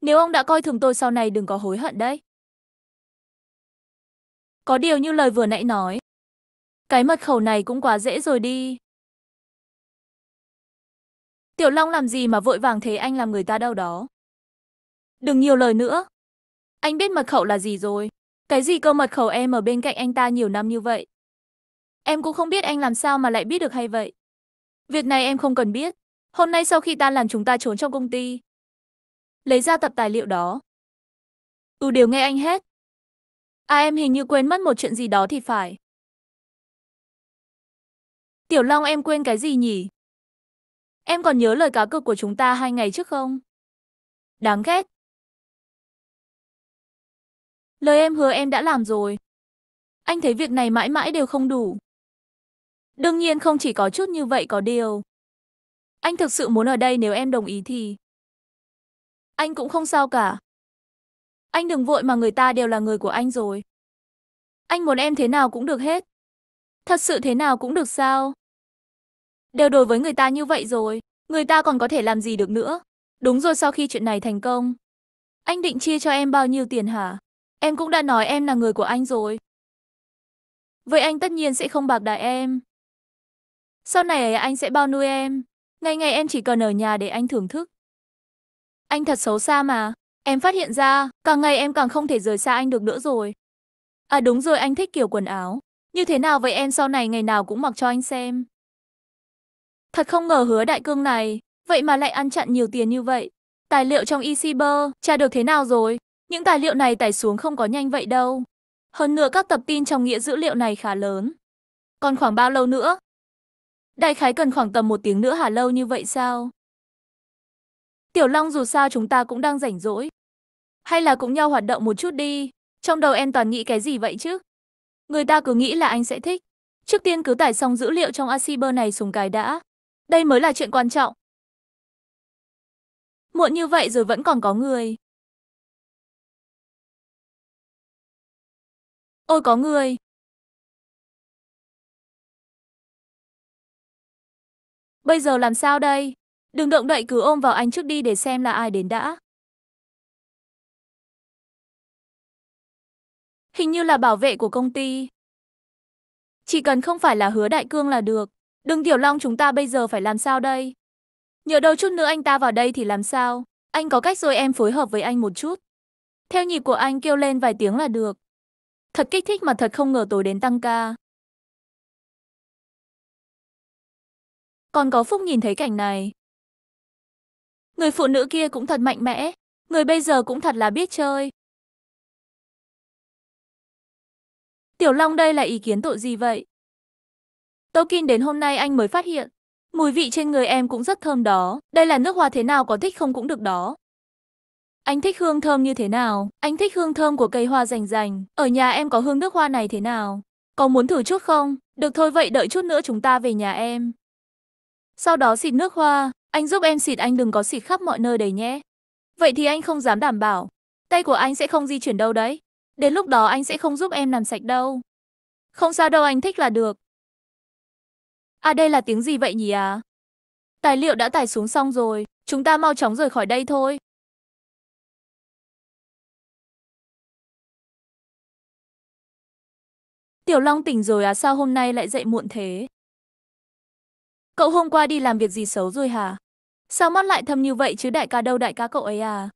Nếu ông đã coi thường tôi sau này, đừng có hối hận đấy. Có điều như lời vừa nãy nói. Cái mật khẩu này cũng quá dễ rồi đi. Tiểu Long làm gì mà vội vàng thế anh làm người ta đau đó. Đừng nhiều lời nữa. Anh biết mật khẩu là gì rồi. Cái gì cơ mật khẩu em ở bên cạnh anh ta nhiều năm như vậy? Em cũng không biết anh làm sao mà lại biết được hay vậy. Việc này em không cần biết. Hôm nay sau khi tan làm chúng ta trốn trong công ty. Lấy ra tập tài liệu đó. Ừ đều nghe anh hết. À em hình như quên mất một chuyện gì đó thì phải. Tiểu Long, em quên cái gì nhỉ? Em còn nhớ lời cá cược của chúng ta hai ngày trước không? Đáng ghét. Lời em hứa em đã làm rồi. Anh thấy việc này mãi mãi đều không đủ. Đương nhiên không chỉ có chút như vậy có điều. Anh thực sự muốn ở đây nếu em đồng ý thì... Anh cũng không sao cả. Anh đừng vội mà người ta đều là người của anh rồi. Anh muốn em thế nào cũng được hết. Thật sự thế nào cũng được sao? Đều đối với người ta như vậy rồi, người ta còn có thể làm gì được nữa. Đúng rồi sau khi chuyện này thành công. Anh định chia cho em bao nhiêu tiền hả? Em cũng đã nói em là người của anh rồi. Vậy anh tất nhiên sẽ không bạc đãi em. Sau này anh sẽ bao nuôi em. Ngày ngày em chỉ cần ở nhà để anh thưởng thức. Anh thật xấu xa mà. Em phát hiện ra, càng ngày em càng không thể rời xa anh được nữa rồi. À đúng rồi anh thích kiểu quần áo. Như thế nào vậy em sau này ngày nào cũng mặc cho anh xem. Thật không ngờ hứa đại cương này, vậy mà lại ăn chặn nhiều tiền như vậy. Tài liệu trong eCyber, tra được thế nào rồi? Những tài liệu này tải xuống không có nhanh vậy đâu. Hơn nữa các tập tin trong nghĩa dữ liệu này khá lớn. Còn khoảng bao lâu nữa? Đại khái cần khoảng tầm một tiếng nữa hả lâu, như vậy sao? Tiểu Long dù sao chúng ta cũng đang rảnh rỗi. Hay là cũng nhau hoạt động một chút đi. Trong đầu em toàn nghĩ cái gì vậy chứ? Người ta cứ nghĩ là anh sẽ thích. Trước tiên cứ tải xong dữ liệu trong Asiber này xuống cái đã. Đây mới là chuyện quan trọng. Muộn như vậy rồi vẫn còn có người. Ôi, có người. Bây giờ làm sao đây? Đừng động đậy, cứ ôm vào anh trước đi để xem là ai đến đã. Hình như là bảo vệ của công ty. Chỉ cần không phải là hứa đại cương là được. Đừng tiểu long, chúng ta bây giờ phải làm sao đây? nhờ đâu chút nữa anh ta vào đây thì làm sao? Anh có cách rồi, em phối hợp với anh một chút. Theo nhịp của anh kêu lên vài tiếng là được. Thật kích thích mà thật không ngờ tối đến tăng ca. Còn có Phúc nhìn thấy cảnh này. Người phụ nữ kia cũng thật mạnh mẽ. Người bây giờ cũng thật là biết chơi. Tiểu Long đây là ý kiến tội gì vậy? Tokin đến hôm nay anh mới phát hiện. Mùi vị trên người em cũng rất thơm đó. Đây là nước hoa thế nào có thích không cũng được đó. Anh thích hương thơm như thế nào? Anh thích hương thơm của cây hoa rành rành. Ở nhà em có hương nước hoa này thế nào? Có muốn thử chút không? Được thôi vậy đợi chút nữa chúng ta về nhà em. Sau đó xịt nước hoa. Anh giúp em xịt anh đừng có xịt khắp mọi nơi đấy nhé. Vậy thì anh không dám đảm bảo. Tay của anh sẽ không di chuyển đâu đấy. Đến lúc đó anh sẽ không giúp em làm sạch đâu. Không sao đâu anh thích là được. À đây là tiếng gì vậy nhỉ à? Tài liệu đã tải xuống xong rồi, chúng ta mau chóng rời khỏi đây thôi. Tiểu Long tỉnh rồi à sao hôm nay lại dậy muộn thế? Cậu hôm qua đi làm việc gì xấu rồi hả? Sao mắt lại thâm như vậy chứ đại ca đâu đại ca cậu ấy à?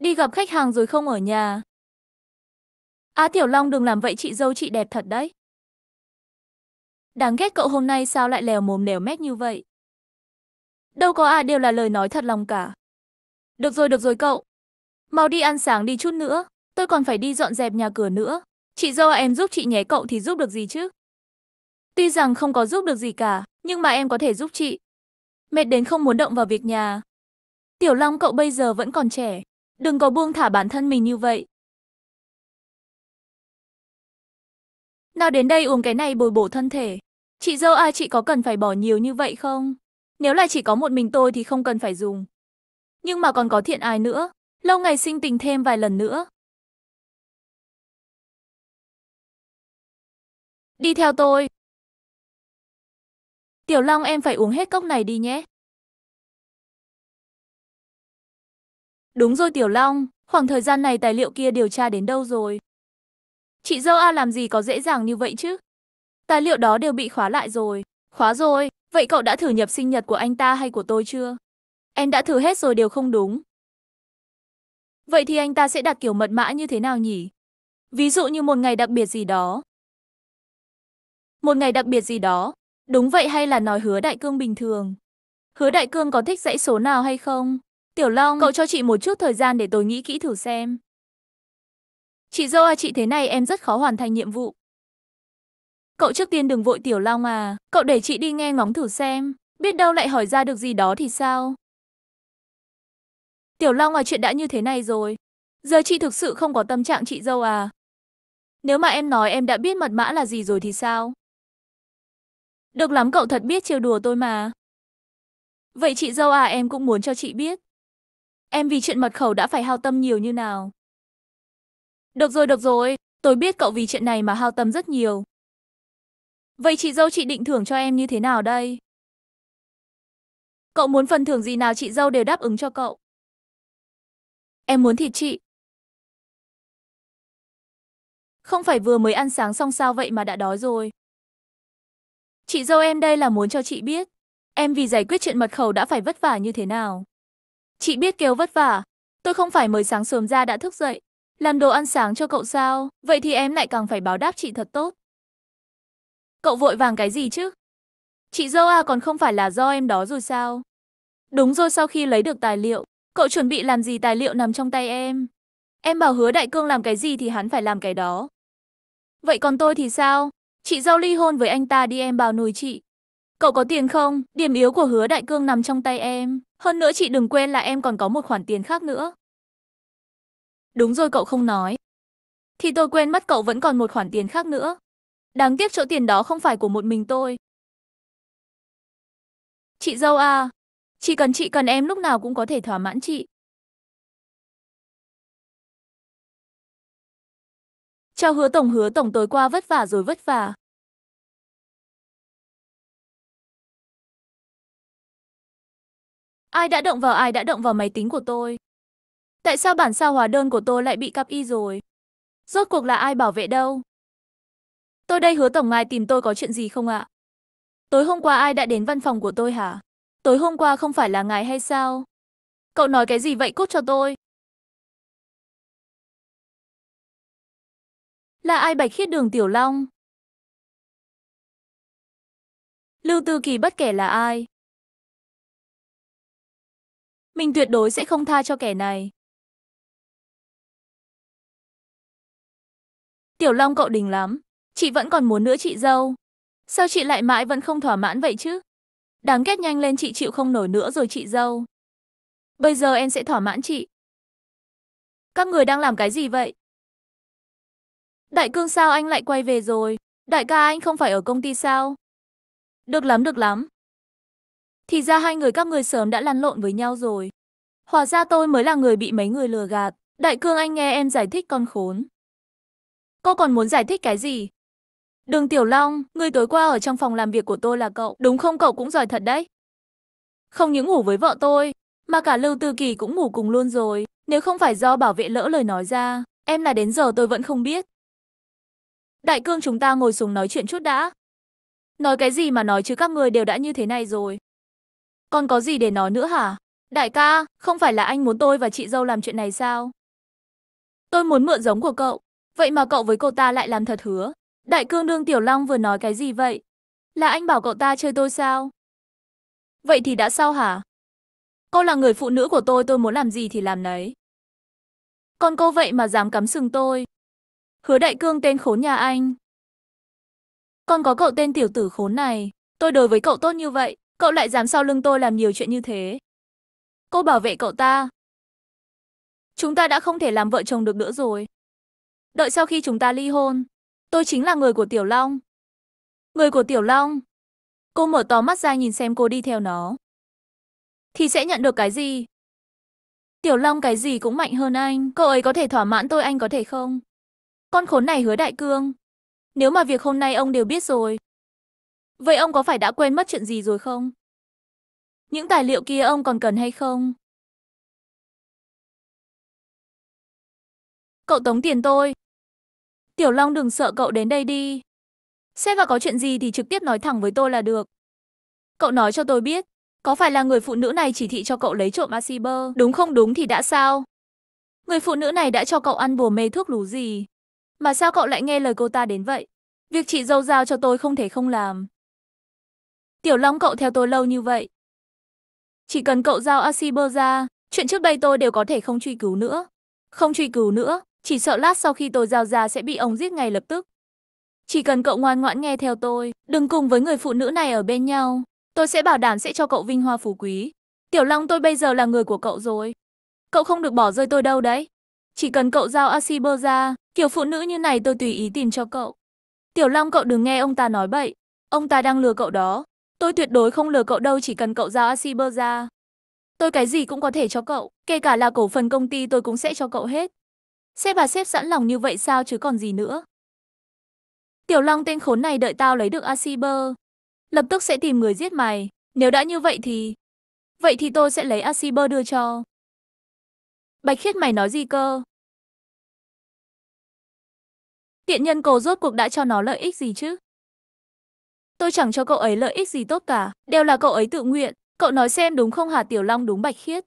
Đi gặp khách hàng rồi không ở nhà. À Tiểu Long đừng làm vậy, chị dâu chị đẹp thật đấy. Đáng ghét cậu hôm nay sao lại lèo mồm lèo mép như vậy. Đâu có à đều là lời nói thật lòng cả. Được rồi được rồi cậu. Mau đi ăn sáng đi chút nữa. Tôi còn phải đi dọn dẹp nhà cửa nữa. Chị dâu à, em giúp chị nhé cậu thì giúp được gì chứ? Tuy rằng không có giúp được gì cả, nhưng mà em có thể giúp chị. Mệt đến không muốn động vào việc nhà. Tiểu Long cậu bây giờ vẫn còn trẻ. Đừng có buông thả bản thân mình như vậy. Nào đến đây uống cái này bồi bổ thân thể. Chị dâu à chị có cần phải bỏ nhiều như vậy không? Nếu là chỉ có một mình tôi thì không cần phải dùng. Nhưng mà còn có thiện ai nữa. Lâu ngày sinh tình thêm vài lần nữa. Đi theo tôi. Tiểu Long em phải uống hết cốc này đi nhé. Đúng rồi Tiểu Long, khoảng thời gian này tài liệu kia điều tra đến đâu rồi? Chị dâu A làm gì có dễ dàng như vậy chứ? Tài liệu đó đều bị khóa lại rồi. Khóa rồi, vậy cậu đã thử nhập sinh nhật của anh ta hay của tôi chưa? Em đã thử hết rồi đều không đúng. Vậy thì anh ta sẽ đặt kiểu mật mã như thế nào nhỉ? Ví dụ như một ngày đặc biệt gì đó. Một ngày đặc biệt gì đó. Đúng vậy hay là nói hứa đại cương bình thường? Hứa đại cương có thích dãy số nào hay không? Tiểu Long, cậu cho chị một chút thời gian để tôi nghĩ kỹ thử xem. Chị dâu à chị thế này em rất khó hoàn thành nhiệm vụ. Cậu trước tiên đừng vội Tiểu Long à, cậu để chị đi nghe ngóng thử xem, biết đâu lại hỏi ra được gì đó thì sao? Tiểu Long à chuyện đã như thế này rồi, giờ chị thực sự không có tâm trạng chị dâu à. Nếu mà em nói em đã biết mật mã là gì rồi thì sao? Được lắm cậu thật biết trêu đùa tôi mà. Vậy chị dâu à em cũng muốn cho chị biết. Em vì chuyện mật khẩu đã phải hao tâm nhiều như nào. Được rồi, được rồi, tôi biết cậu vì chuyện này mà hao tâm rất nhiều. Vậy chị dâu chị định thưởng cho em như thế nào đây? Cậu muốn phần thưởng gì nào chị dâu đều đáp ứng cho cậu. Em muốn thịt chị. Không phải vừa mới ăn sáng xong sao vậy mà đã đói rồi. Chị dâu em đây là muốn cho chị biết. Em vì giải quyết chuyện mật khẩu đã phải vất vả như thế nào. Chị biết kêu vất vả. Tôi không phải mới sáng sớm ra đã thức dậy. Làm đồ ăn sáng cho cậu sao? Vậy thì em lại càng phải báo đáp chị thật tốt. Cậu vội vàng cái gì chứ? Chị dâu à còn không phải là do em đó rồi sao? Đúng rồi sau khi lấy được tài liệu, cậu chuẩn bị làm gì tài liệu nằm trong tay em? Em bảo hứa đại cương làm cái gì thì hắn phải làm cái đó. Vậy còn tôi thì sao? Chị dâu ly hôn với anh ta đi em bào nùi chị. Cậu có tiền không? Điểm yếu của hứa đại cương nằm trong tay em. Hơn nữa chị đừng quên là em còn có một khoản tiền khác nữa. Đúng rồi cậu không nói. thì tôi quên mất cậu vẫn còn một khoản tiền khác nữa. Đáng tiếc chỗ tiền đó không phải của một mình tôi. Chị dâu à, chỉ cần chị cần em lúc nào cũng có thể thỏa mãn chị. Chào hứa tổng hứa tổng tối qua vất vả rồi vất vả. Ai đã động vào, ai đã động vào máy tính của tôi? Tại sao bản sao hóa đơn của tôi lại bị cắp y rồi? Rốt cuộc là ai bảo vệ đâu? Tôi đây, hứa tổng, ngài tìm tôi có chuyện gì không ạ? Tối hôm qua ai đã đến văn phòng của tôi hả? Tối hôm qua không phải là ngài hay sao? Cậu nói cái gì vậy cút cho tôi? Là ai bạch khiết đường Tiểu Long? Lưu Tư Kỳ bất kể là ai? Mình tuyệt đối sẽ không tha cho kẻ này. Tiểu Long cậu đình lắm. Chị vẫn còn muốn nữa chị dâu. Sao chị lại mãi vẫn không thỏa mãn vậy chứ? Đáng ghét nhanh lên chị chịu không nổi nữa rồi chị dâu. Bây giờ em sẽ thỏa mãn chị. Các người đang làm cái gì vậy? Đại cương sao anh lại quay về rồi? Đại ca anh không phải ở công ty sao? Được lắm được lắm. Thì ra hai người các người sớm đã lăn lộn với nhau rồi. Hòa ra tôi mới là người bị mấy người lừa gạt. Đại cương anh nghe em giải thích con khốn. Cô còn muốn giải thích cái gì? Đường Tiểu Long, người tối qua ở trong phòng làm việc của tôi là cậu, đúng không cậu cũng giỏi thật đấy. Không những ngủ với vợ tôi, mà cả Lưu Tư Kỳ cũng ngủ cùng luôn rồi. Nếu không phải do bảo vệ lỡ lời nói ra, em là đến giờ tôi vẫn không biết. Đại cương chúng ta ngồi xuống nói chuyện chút đã. Nói cái gì mà nói chứ các người đều đã như thế này rồi. Còn có gì để nói nữa hả? Đại ca, không phải là anh muốn tôi và chị dâu làm chuyện này sao? Tôi muốn mượn giống của cậu, vậy mà cậu với cô ta lại làm thật hứa. Đại cương đương Tiểu Long vừa nói cái gì vậy? Là anh bảo cậu ta chơi tôi sao? Vậy thì đã sao hả? Cô là người phụ nữ của tôi, tôi muốn làm gì thì làm nấy. Còn cô vậy mà dám cắm sừng tôi. Hứa đại cương tên khốn nhà anh. Còn có cậu tên tiểu tử khốn này. Tôi đối với cậu tốt như vậy, cậu lại dám sau lưng tôi làm nhiều chuyện như thế. Cô bảo vệ cậu ta. Chúng ta đã không thể làm vợ chồng được nữa rồi. Đợi sau khi chúng ta ly hôn, tôi chính là người của Tiểu Long. Người của Tiểu Long. Cô mở to mắt ra nhìn xem cô đi theo nó. Thì sẽ nhận được cái gì? Tiểu Long cái gì cũng mạnh hơn anh. Cậu ấy có thể thỏa mãn tôi anh có thể không? Con khốn này hứa đại cương. Nếu mà việc hôm nay ông đều biết rồi. Vậy ông có phải đã quên mất chuyện gì rồi không? Những tài liệu kia ông còn cần hay không? Cậu tống tiền tôi. Tiểu Long đừng sợ cậu đến đây đi. Xét và có chuyện gì thì trực tiếp nói thẳng với tôi là được. Cậu nói cho tôi biết, có phải là người phụ nữ này chỉ thị cho cậu lấy trộm Asiber? Đúng không đúng thì đã sao? Người phụ nữ này đã cho cậu ăn bùa mê thuốc lú gì? Mà sao cậu lại nghe lời cô ta đến vậy? Việc chị dâu giao cho tôi không thể không làm. Tiểu Long cậu theo tôi lâu như vậy. Chỉ cần cậu giao Asiber ra, chuyện trước đây tôi đều có thể không truy cứu nữa. Không truy cứu nữa, chỉ sợ lát sau khi tôi giao ra sẽ bị ông giết ngay lập tức. Chỉ cần cậu ngoan ngoãn nghe theo tôi, đừng cùng với người phụ nữ này ở bên nhau, tôi sẽ bảo đảm sẽ cho cậu vinh hoa phú quý. Tiểu Long tôi bây giờ là người của cậu rồi. Cậu không được bỏ rơi tôi đâu đấy. Chỉ cần cậu giao Asiber ra, kiểu phụ nữ như này tôi tùy ý tìm cho cậu. Tiểu Long cậu đừng nghe ông ta nói bậy, ông ta đang lừa cậu đó. Tôi tuyệt đối không lừa cậu đâu chỉ cần cậu giao Asiber ra. Tôi cái gì cũng có thể cho cậu, kể cả là cổ phần công ty tôi cũng sẽ cho cậu hết. Sếp và sếp sẵn lòng như vậy sao chứ còn gì nữa. Tiểu Long tên khốn này đợi tao lấy được Asiber. Lập tức sẽ tìm người giết mày. Nếu đã như vậy thì... Vậy thì tôi sẽ lấy Asiber đưa cho. Bạch Khiết mày nói gì cơ? Tiện nhân cầu rốt cuộc đã cho nó lợi ích gì chứ? Tôi chẳng cho cậu ấy lợi ích gì tốt cả, đều là cậu ấy tự nguyện. Cậu nói xem đúng không hà Tiểu Long đúng Bạch Khiết?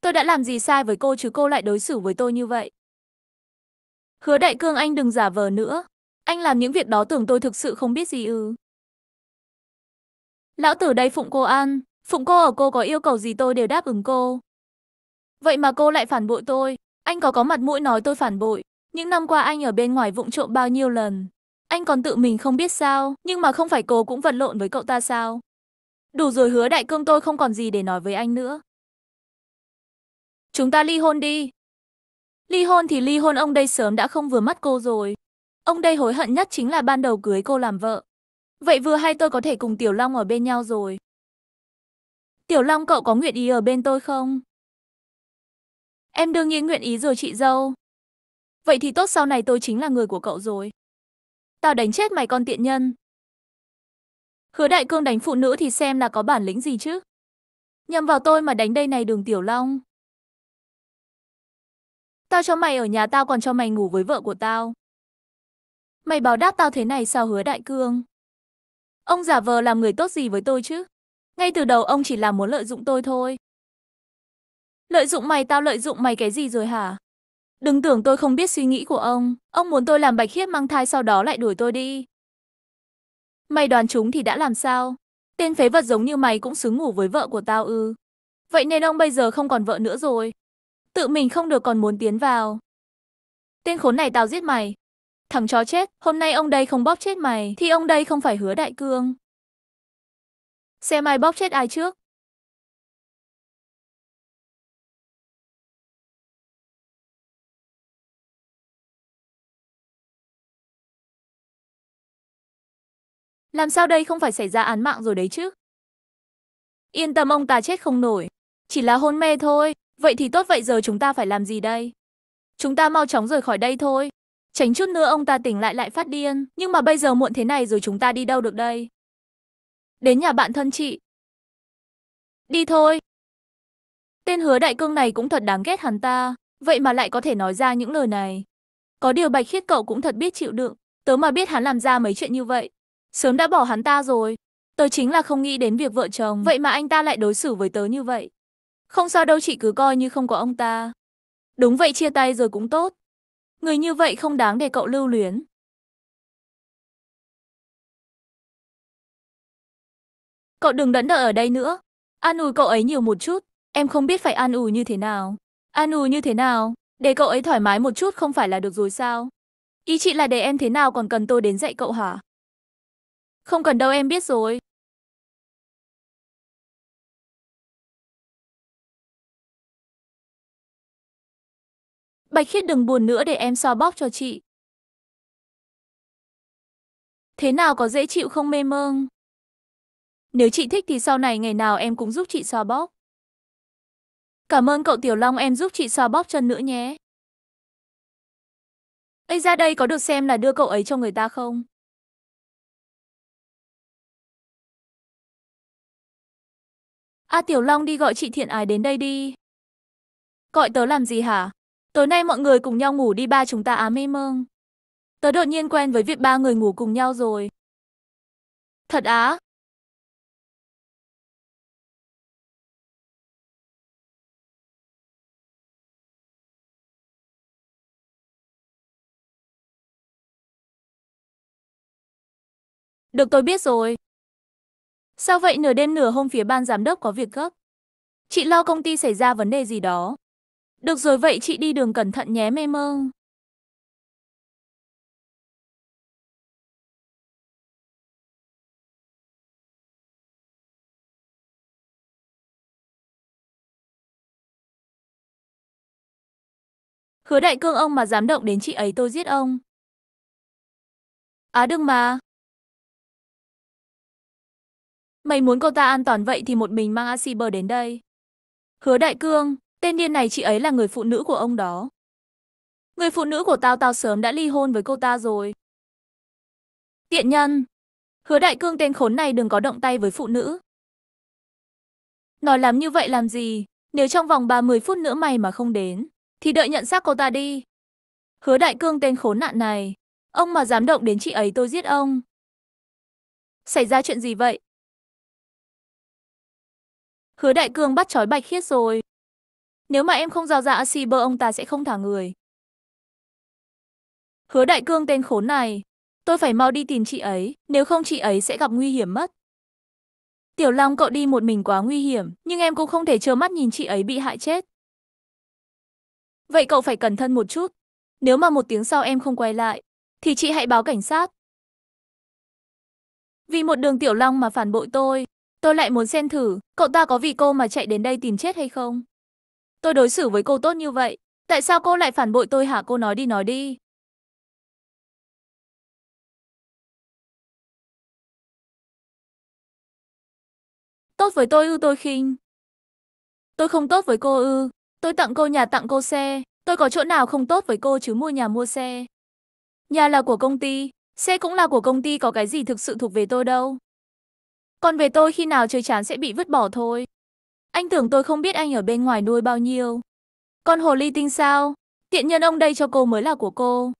Tôi đã làm gì sai với cô chứ cô lại đối xử với tôi như vậy? Hứa Đại Cương anh đừng giả vờ nữa. Anh làm những việc đó tưởng tôi thực sự không biết gì ư. Lão tử đây phụng cô ăn, phụng cô ở cô có yêu cầu gì tôi đều đáp ứng cô. Vậy mà cô lại phản bội tôi, anh có có mặt mũi nói tôi phản bội. Những năm qua anh ở bên ngoài vụng trộm bao nhiêu lần. Anh còn tự mình không biết sao, nhưng mà không phải cô cũng vật lộn với cậu ta sao? Đủ rồi hứa đại cương tôi không còn gì để nói với anh nữa. Chúng ta ly hôn đi. Ly hôn thì ly hôn ông đây sớm đã không vừa mắt cô rồi. Ông đây hối hận nhất chính là ban đầu cưới cô làm vợ. Vậy vừa hay tôi có thể cùng Tiểu Long ở bên nhau rồi. Tiểu Long cậu có nguyện ý ở bên tôi không? Em đương nhiên nguyện ý rồi chị dâu. Vậy thì tốt sau này tôi chính là người của cậu rồi. Tao đánh chết mày con tiện nhân. Hứa đại cương đánh phụ nữ thì xem là có bản lĩnh gì chứ. Nhầm vào tôi mà đánh đây này đường Tiểu Long. Tao cho mày ở nhà tao còn cho mày ngủ với vợ của tao. Mày báo đáp tao thế này sao hứa đại cương? Ông giả vờ làm người tốt gì với tôi chứ? Ngay từ đầu ông chỉ là muốn lợi dụng tôi thôi. Lợi dụng mày, tao lợi dụng mày cái gì rồi hả? Đừng tưởng tôi không biết suy nghĩ của ông. Ông muốn tôi làm bạch khiết mang thai sau đó lại đuổi tôi đi. Mày đoán chúng thì đã làm sao? Tên phế vật giống như mày cũng xứng ngủ với vợ của tao ư. Vậy nên ông bây giờ không còn vợ nữa rồi. Tự mình không được còn muốn tiến vào. Tên khốn này tao giết mày. Thằng chó chết, hôm nay ông đây không bóp chết mày, thì ông đây không phải hứa đại cương. Xem ai bóp chết ai trước. Làm sao đây không phải xảy ra án mạng rồi đấy chứ? Yên tâm, ông ta chết không nổi. Chỉ là hôn mê thôi. Vậy thì tốt vậy giờ chúng ta phải làm gì đây? Chúng ta mau chóng rời khỏi đây thôi. Tránh chút nữa ông ta tỉnh lại lại phát điên. Nhưng mà bây giờ muộn thế này rồi chúng ta đi đâu được đây? Đến nhà bạn thân chị. Đi thôi. Tên hứa đại cương này cũng thật đáng ghét hắn ta. Vậy mà lại có thể nói ra những lời này. Có điều bạch khiết cậu cũng thật biết chịu đựng. Tớ mà biết hắn làm ra mấy chuyện như vậy. Sớm đã bỏ hắn ta rồi. Tớ chính là không nghĩ đến việc vợ chồng. Vậy mà anh ta lại đối xử với tớ như vậy. Không sao đâu chị cứ coi như không có ông ta. Đúng vậy, chia tay rồi cũng tốt. Người như vậy không đáng để cậu lưu luyến. Cậu đừng đẫn đợi ở đây nữa. An ủi cậu ấy nhiều một chút. Em không biết phải an ủi như thế nào. An ủi như thế nào? Để cậu ấy thoải mái một chút không phải là được rồi sao? Ý chị là để em thế nào còn cần tôi đến dạy cậu hả? Không cần đâu, em biết rồi. Bạch Khiết đừng buồn nữa để em xoa bóp cho chị. Thế nào có dễ chịu không, mê mơ? Nếu chị thích thì sau này ngày nào em cũng giúp chị xoa bóp. Cảm ơn cậu Tiểu Long, em giúp chị xoa bóp chân nữa nhé. Ây ra đây có được xem là đưa cậu ấy cho người ta không? A Tiểu Long đi gọi chị Thiện Ái đến đây đi. Gọi tớ làm gì hả? Tối nay mọi người cùng nhau ngủ đi ba chúng ta á mê mương. Tớ đột nhiên quen với việc ba người ngủ cùng nhau rồi. Thật á? Được tôi biết rồi. Sao vậy nửa đêm nửa hôm phía ban giám đốc có việc gấp? Chị lo công ty xảy ra vấn đề gì đó. Được rồi vậy chị đi đường cẩn thận nhé, mê mơ. Hứa đại cương ông mà dám động đến chị ấy tôi giết ông. Á à đừng mà. Mày muốn cô ta an toàn vậy thì một mình mang Asiber đến đây. Hứa đại cương, tên điên này chị ấy là người phụ nữ của ông đó. Người phụ nữ của tao tao sớm đã ly hôn với cô ta rồi. Tiện nhân. Hứa đại cương tên khốn này đừng có động tay với phụ nữ. Nói làm như vậy làm gì? Nếu trong vòng 30 phút nữa mày mà không đến, thì đợi nhận xác cô ta đi. Hứa đại cương tên khốn nạn này. Ông mà dám động đến chị ấy tôi giết ông. Xảy ra chuyện gì vậy? Hứa đại cương bắt trói bạch khiết rồi. Nếu mà em không giao ra si bơ ông ta sẽ không thả người. Hứa đại cương tên khốn này. Tôi phải mau đi tìm chị ấy, nếu không chị ấy sẽ gặp nguy hiểm mất. Tiểu Long cậu đi một mình quá nguy hiểm, nhưng em cũng không thể trơ mắt nhìn chị ấy bị hại chết. Vậy cậu phải cẩn thận một chút. Nếu mà một tiếng sau em không quay lại, thì chị hãy báo cảnh sát. Vì một đường Tiểu Long mà phản bội tôi, tôi lại muốn xem thử, cậu ta có vì cô mà chạy đến đây tìm chết hay không? Tôi đối xử với cô tốt như vậy, Tại sao cô lại phản bội tôi hả cô nói đi nói đi. Tốt với tôi ư tôi khinh. Tôi không tốt với cô ư. Tôi tặng cô nhà tặng cô xe. Tôi có chỗ nào không tốt với cô chứ mua nhà mua xe. Nhà là của công ty, xe cũng là của công ty có cái gì thực sự thuộc về tôi đâu. Còn về tôi khi nào chơi chán sẽ bị vứt bỏ thôi. Anh tưởng tôi không biết anh ở bên ngoài nuôi bao nhiêu. Con hồ ly tinh sao? Tiện nhân ông đây cho cô mới là của cô.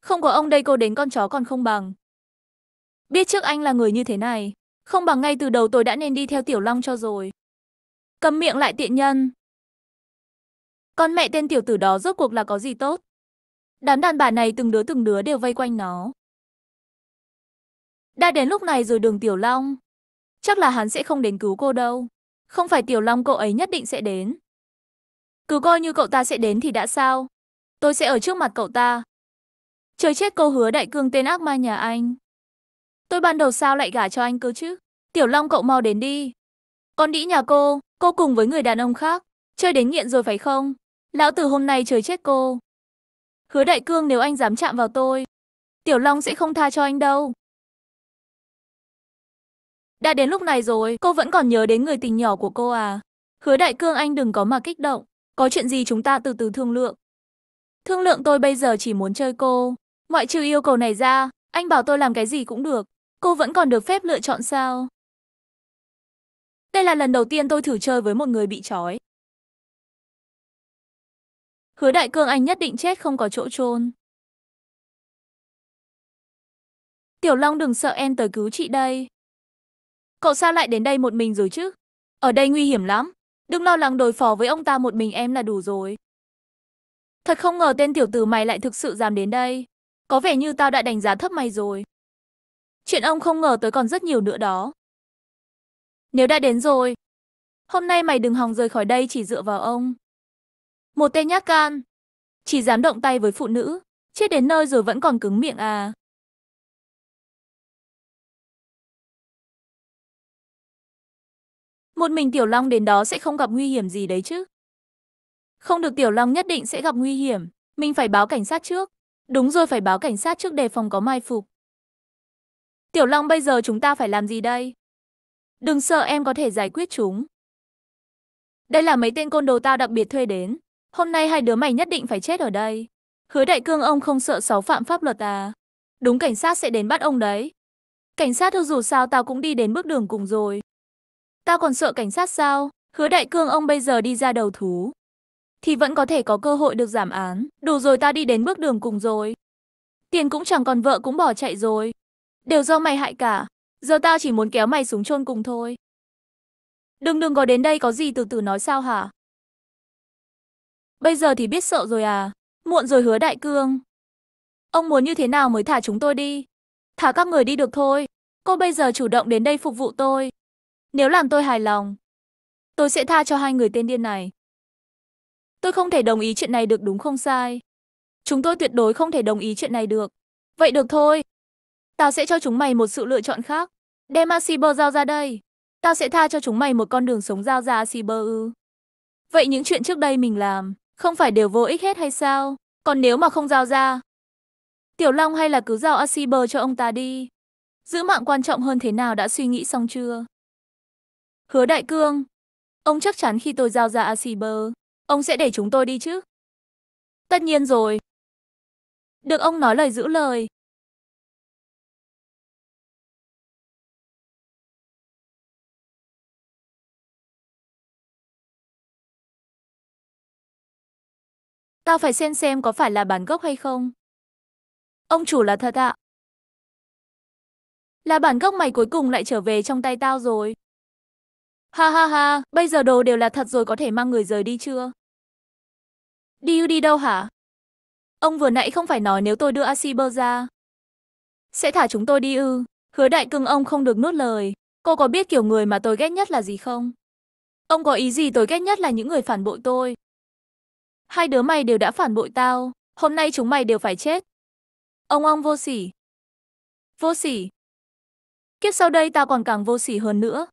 Không có ông đây cô đến con chó còn không bằng. Biết trước anh là người như thế này, không bằng ngay từ đầu tôi đã nên đi theo Tiểu Long cho rồi. Cầm miệng lại tiện nhân. Con mẹ tên tiểu tử đó rốt cuộc là có gì tốt? Đám đàn bà này từng đứa từng đứa đều vây quanh nó. Đã đến lúc này rồi đường Tiểu Long. Chắc là hắn sẽ không đến cứu cô đâu. Không phải Tiểu Long cậu ấy nhất định sẽ đến. Cứ coi như cậu ta sẽ đến thì đã sao? Tôi sẽ ở trước mặt cậu ta. Trời chết cô hứa đại cương tên ác ma nhà anh. Tôi ban đầu sao lại gả cho anh cơ chứ? Tiểu Long cậu mau đến đi. Con đĩ nhà cô, cô cùng với người đàn ông khác. Chơi đến nghiện rồi phải không? Lão tử hôm nay trời chết cô. Hứa đại cương nếu anh dám chạm vào tôi, Tiểu Long sẽ không tha cho anh đâu. Đã đến lúc này rồi, cô vẫn còn nhớ đến người tình nhỏ của cô à? Hứa đại cương anh đừng có mà kích động, có chuyện gì chúng ta từ từ thương lượng. Thương lượng tôi bây giờ chỉ muốn chơi cô, ngoại trừ yêu cầu này ra, anh bảo tôi làm cái gì cũng được, cô vẫn còn được phép lựa chọn sao? Đây là lần đầu tiên tôi thử chơi với một người bị trói. Hứa đại cương anh nhất định chết không có chỗ chôn. Tiểu Long đừng sợ em tới cứu chị đây. Cậu sao lại đến đây một mình rồi chứ? Ở đây nguy hiểm lắm. Đừng lo lắng đối phó với ông ta một mình em là đủ rồi. Thật không ngờ tên tiểu tử mày lại thực sự dám đến đây. Có vẻ như tao đã đánh giá thấp mày rồi. Chuyện ông không ngờ tới còn rất nhiều nữa đó. Nếu đã đến rồi, hôm nay mày đừng hòng rời khỏi đây chỉ dựa vào ông. Một tên nhát can, chỉ dám động tay với phụ nữ, chết đến nơi rồi vẫn còn cứng miệng à. Một mình Tiểu Long đến đó sẽ không gặp nguy hiểm gì đấy chứ. Không được Tiểu Long nhất định sẽ gặp nguy hiểm, mình phải báo cảnh sát trước. Đúng rồi phải báo cảnh sát trước đề phòng có mai phục. Tiểu Long bây giờ chúng ta phải làm gì đây? Đừng sợ em có thể giải quyết chúng. Đây là mấy tên côn đồ tao đặc biệt thuê đến. Hôm nay hai đứa mày nhất định phải chết ở đây. Hứa đại cương ông không sợ sáu phạm pháp luật à? Đúng cảnh sát sẽ đến bắt ông đấy. Cảnh sát thôi dù sao tao cũng đi đến bước đường cùng rồi. Tao còn sợ cảnh sát sao? Hứa đại cương ông bây giờ đi ra đầu thú. Thì vẫn có thể có cơ hội được giảm án. Đủ rồi, tao đi đến bước đường cùng rồi. Tiền cũng chẳng còn vợ cũng bỏ chạy rồi. Đều do mày hại cả. Giờ tao chỉ muốn kéo mày xuống chôn cùng thôi. Đừng đừng có đến đây có gì từ từ nói sao hả? Bây giờ thì biết sợ rồi à? Muộn rồi hứa đại cương. Ông muốn như thế nào mới thả chúng tôi đi? Thả các người đi được thôi. Cô bây giờ chủ động đến đây phục vụ tôi. Nếu làm tôi hài lòng, tôi sẽ tha cho hai người tên điên này. Tôi không thể đồng ý chuyện này được đúng không sai. Chúng tôi tuyệt đối không thể đồng ý chuyện này được. Vậy được thôi. Tao sẽ cho chúng mày một sự lựa chọn khác. Đem Asiber giao ra đây. Tao sẽ tha cho chúng mày một con đường sống giao ra Asiber ư. Vậy những chuyện trước đây mình làm, không phải đều vô ích hết hay sao? Còn nếu mà không giao ra, Tiểu Long hay là cứ giao Asiber cho ông ta đi. Giữ mạng quan trọng hơn thế nào đã suy nghĩ xong chưa? Hứa Đại Cương, ông chắc chắn khi tôi giao ra Asiber, ông sẽ để chúng tôi đi chứ? Tất nhiên rồi. Được ông nói lời giữ lời. Tao phải xem xem có phải là bản gốc hay không. Ông chủ là thật ạ. Là bản gốc mày cuối cùng lại trở về trong tay tao rồi. Ha ha ha, bây giờ đồ đều là thật rồi có thể mang người rời đi chưa? Đi đi đâu hả? Ông vừa nãy không phải nói nếu tôi đưa Asiber ra. Sẽ thả chúng tôi đi ư. Hứa đại cưng ông không được nuốt lời. Cô có biết kiểu người mà tôi ghét nhất là gì không? Ông có ý gì tôi ghét nhất là những người phản bội tôi. Hai đứa mày đều đã phản bội tao, hôm nay chúng mày đều phải chết. Ông ông vô sỉ. Vô sỉ. Kiếp sau đây tao còn càng vô sỉ hơn nữa.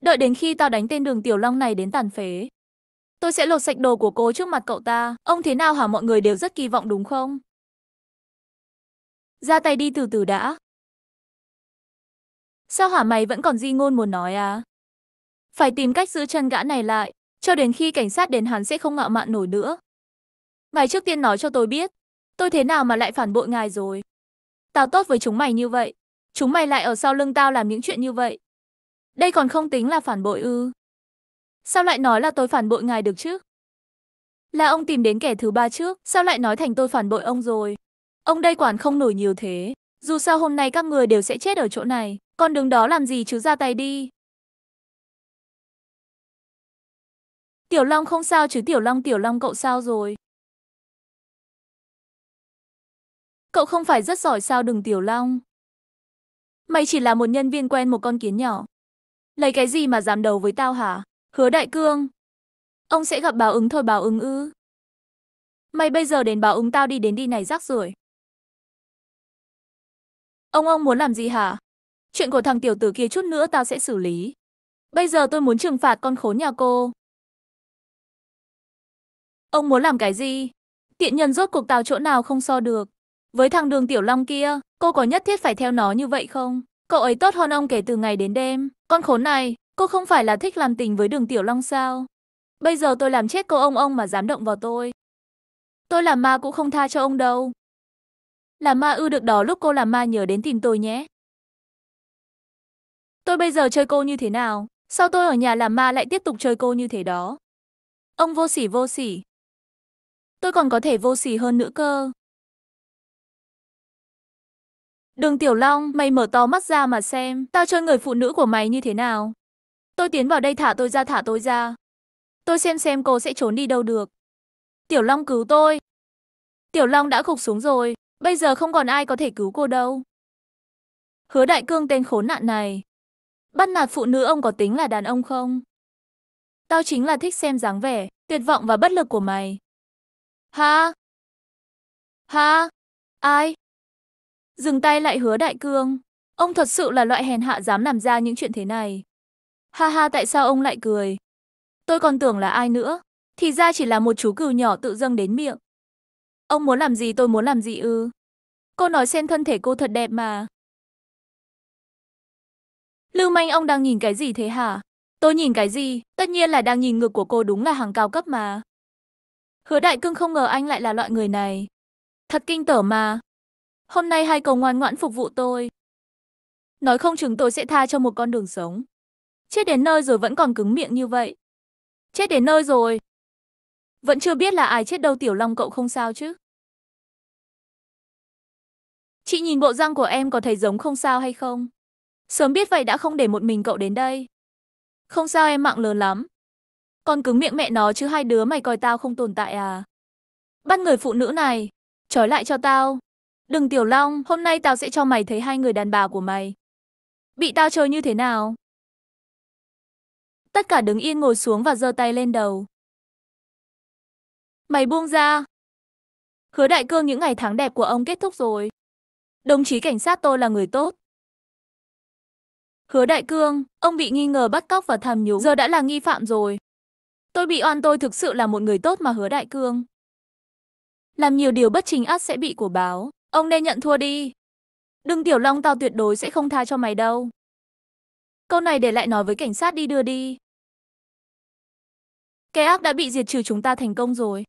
Đợi đến khi tao đánh tên đường tiểu long này đến tàn phế. tôi sẽ lột sạch đồ của cô trước mặt cậu ta. Ông thế nào hả mọi người đều rất kỳ vọng đúng không? Ra tay đi từ từ đã. Sao hả mày vẫn còn di ngôn muốn nói à? Phải tìm cách giữ chân gã này lại, cho đến khi cảnh sát đến hắn sẽ không ngạo mạn nổi nữa. Mày trước tiên nói cho tôi biết, tôi thế nào mà lại phản bội ngài rồi? Tao tốt với chúng mày như vậy, chúng mày lại ở sau lưng tao làm những chuyện như vậy. Đây còn không tính là phản bội ư? Sao lại nói là tôi phản bội ngài được chứ? Là ông tìm đến kẻ thứ ba trước, sao lại nói thành tôi phản bội ông rồi? Ông đây quản không nổi nhiều thế. Dù sao hôm nay các người đều sẽ chết ở chỗ này, con đứng đó làm gì chứ ra tay đi. Tiểu Long không sao chứ Tiểu Long Tiểu Long cậu sao rồi? Cậu không phải rất giỏi sao đừng Tiểu Long? Mày chỉ là một nhân viên quen một con kiến nhỏ. Lấy cái gì mà dám đầu với tao hả? Hứa Đại Cương. Ông sẽ gặp báo ứng thôi báo ứng ư. Mày bây giờ đến báo ứng tao đi đến đi này rắc rồi. Ông ông muốn làm gì hả? Chuyện của thằng tiểu tử kia chút nữa tao sẽ xử lý. Bây giờ tôi muốn trừng phạt con khốn nhà cô. Ông muốn làm cái gì? Tiện nhân rốt cuộc tao chỗ nào không so được. Với thằng đường tiểu long kia, cô có nhất thiết phải theo nó như vậy không? Cậu ấy tốt hơn ông kể từ ngày đến đêm. Con khốn này, cô không phải là thích làm tình với đường tiểu long sao? Bây giờ tôi làm chết cô ông ông mà dám động vào tôi. Tôi làm ma cũng không tha cho ông đâu. Làm ma ư được đó lúc cô làm ma nhớ đến tìm tôi nhé. Tôi bây giờ chơi cô như thế nào? Sao tôi ở nhà làm ma lại tiếp tục chơi cô như thế đó? Ông vô sỉ vô sỉ. Tôi còn có thể vô sỉ hơn nữa cơ. Đường Tiểu Long, mày mở to mắt ra mà xem, tao chơi người phụ nữ của mày như thế nào. Tôi tiến vào đây thả tôi ra thả tôi ra. Tôi xem xem cô sẽ trốn đi đâu được. Tiểu Long cứu tôi. Tiểu Long đã gục xuống rồi, bây giờ không còn ai có thể cứu cô đâu. Hứa đại cương tên khốn nạn này. Bắt nạt phụ nữ ông có tính là đàn ông không? Tao chính là thích xem dáng vẻ, tuyệt vọng và bất lực của mày. Ha? Ha? Ai? Dừng tay lại hứa đại cương. Ông thật sự là loại hèn hạ dám làm ra những chuyện thế này. Ha ha, tại sao ông lại cười? Tôi còn tưởng là ai nữa. Thì ra chỉ là một chú cừu nhỏ tự dâng đến miệng. Ông muốn làm gì tôi muốn làm gì ư? Cô nói xem thân thể cô thật đẹp mà. Lưu manh, ông đang nhìn cái gì thế hả? Tôi nhìn cái gì? Tất nhiên là đang nhìn ngực của cô đúng là hàng cao cấp mà. Hứa đại cưng không ngờ anh lại là loại người này. Thật kinh tởm mà. Hôm nay hai cậu ngoan ngoãn phục vụ tôi. Nói không chừng tôi sẽ tha cho một con đường sống. Chết đến nơi rồi vẫn còn cứng miệng như vậy. Chết đến nơi rồi. Vẫn chưa biết là ai chết đâu Tiểu Long cậu không sao chứ. Chị nhìn bộ răng của em có thấy giống không sao hay không? Sớm biết vậy đã không để một mình cậu đến đây. Không sao em mạng lớn lắm. Con cứng miệng mẹ nó chứ hai đứa mày coi tao không tồn tại à. Bắt người phụ nữ này, trói lại cho tao. Đừng Tiểu Long, hôm nay tao sẽ cho mày thấy hai người đàn bà của mày. Bị tao chơi như thế nào? Tất cả đứng yên ngồi xuống và giơ tay lên đầu. Mày buông ra. Hứa đại cương những ngày tháng đẹp của ông kết thúc rồi. Đồng chí cảnh sát tôi là người tốt. Hứa đại cương, ông bị nghi ngờ bắt cóc và tham nhũng, giờ đã là nghi phạm rồi. Tôi bị oan tôi thực sự là một người tốt mà hứa đại cương. Làm nhiều điều bất chính ác sẽ bị của báo. Ông nên nhận thua đi. Đừng tiểu long tao tuyệt đối sẽ không tha cho mày đâu. Câu này để lại nói với cảnh sát đi đưa đi. Kẻ ác đã bị diệt trừ chúng ta thành công rồi.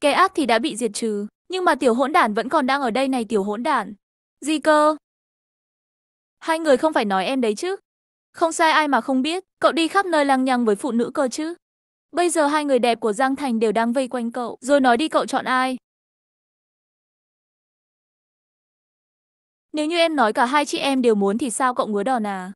Kẻ ác thì đã bị diệt trừ, nhưng mà tiểu hỗn đản vẫn còn đang ở đây này tiểu hỗn đản. Gì cơ? Hai người không phải nói em đấy chứ? Không sai ai mà không biết, cậu đi khắp nơi lăng nhăng với phụ nữ cơ chứ. Bây giờ hai người đẹp của Giang Thành đều đang vây quanh cậu, rồi nói đi cậu chọn ai. Nếu như em nói cả hai chị em đều muốn thì sao cậu ngứa đòn à?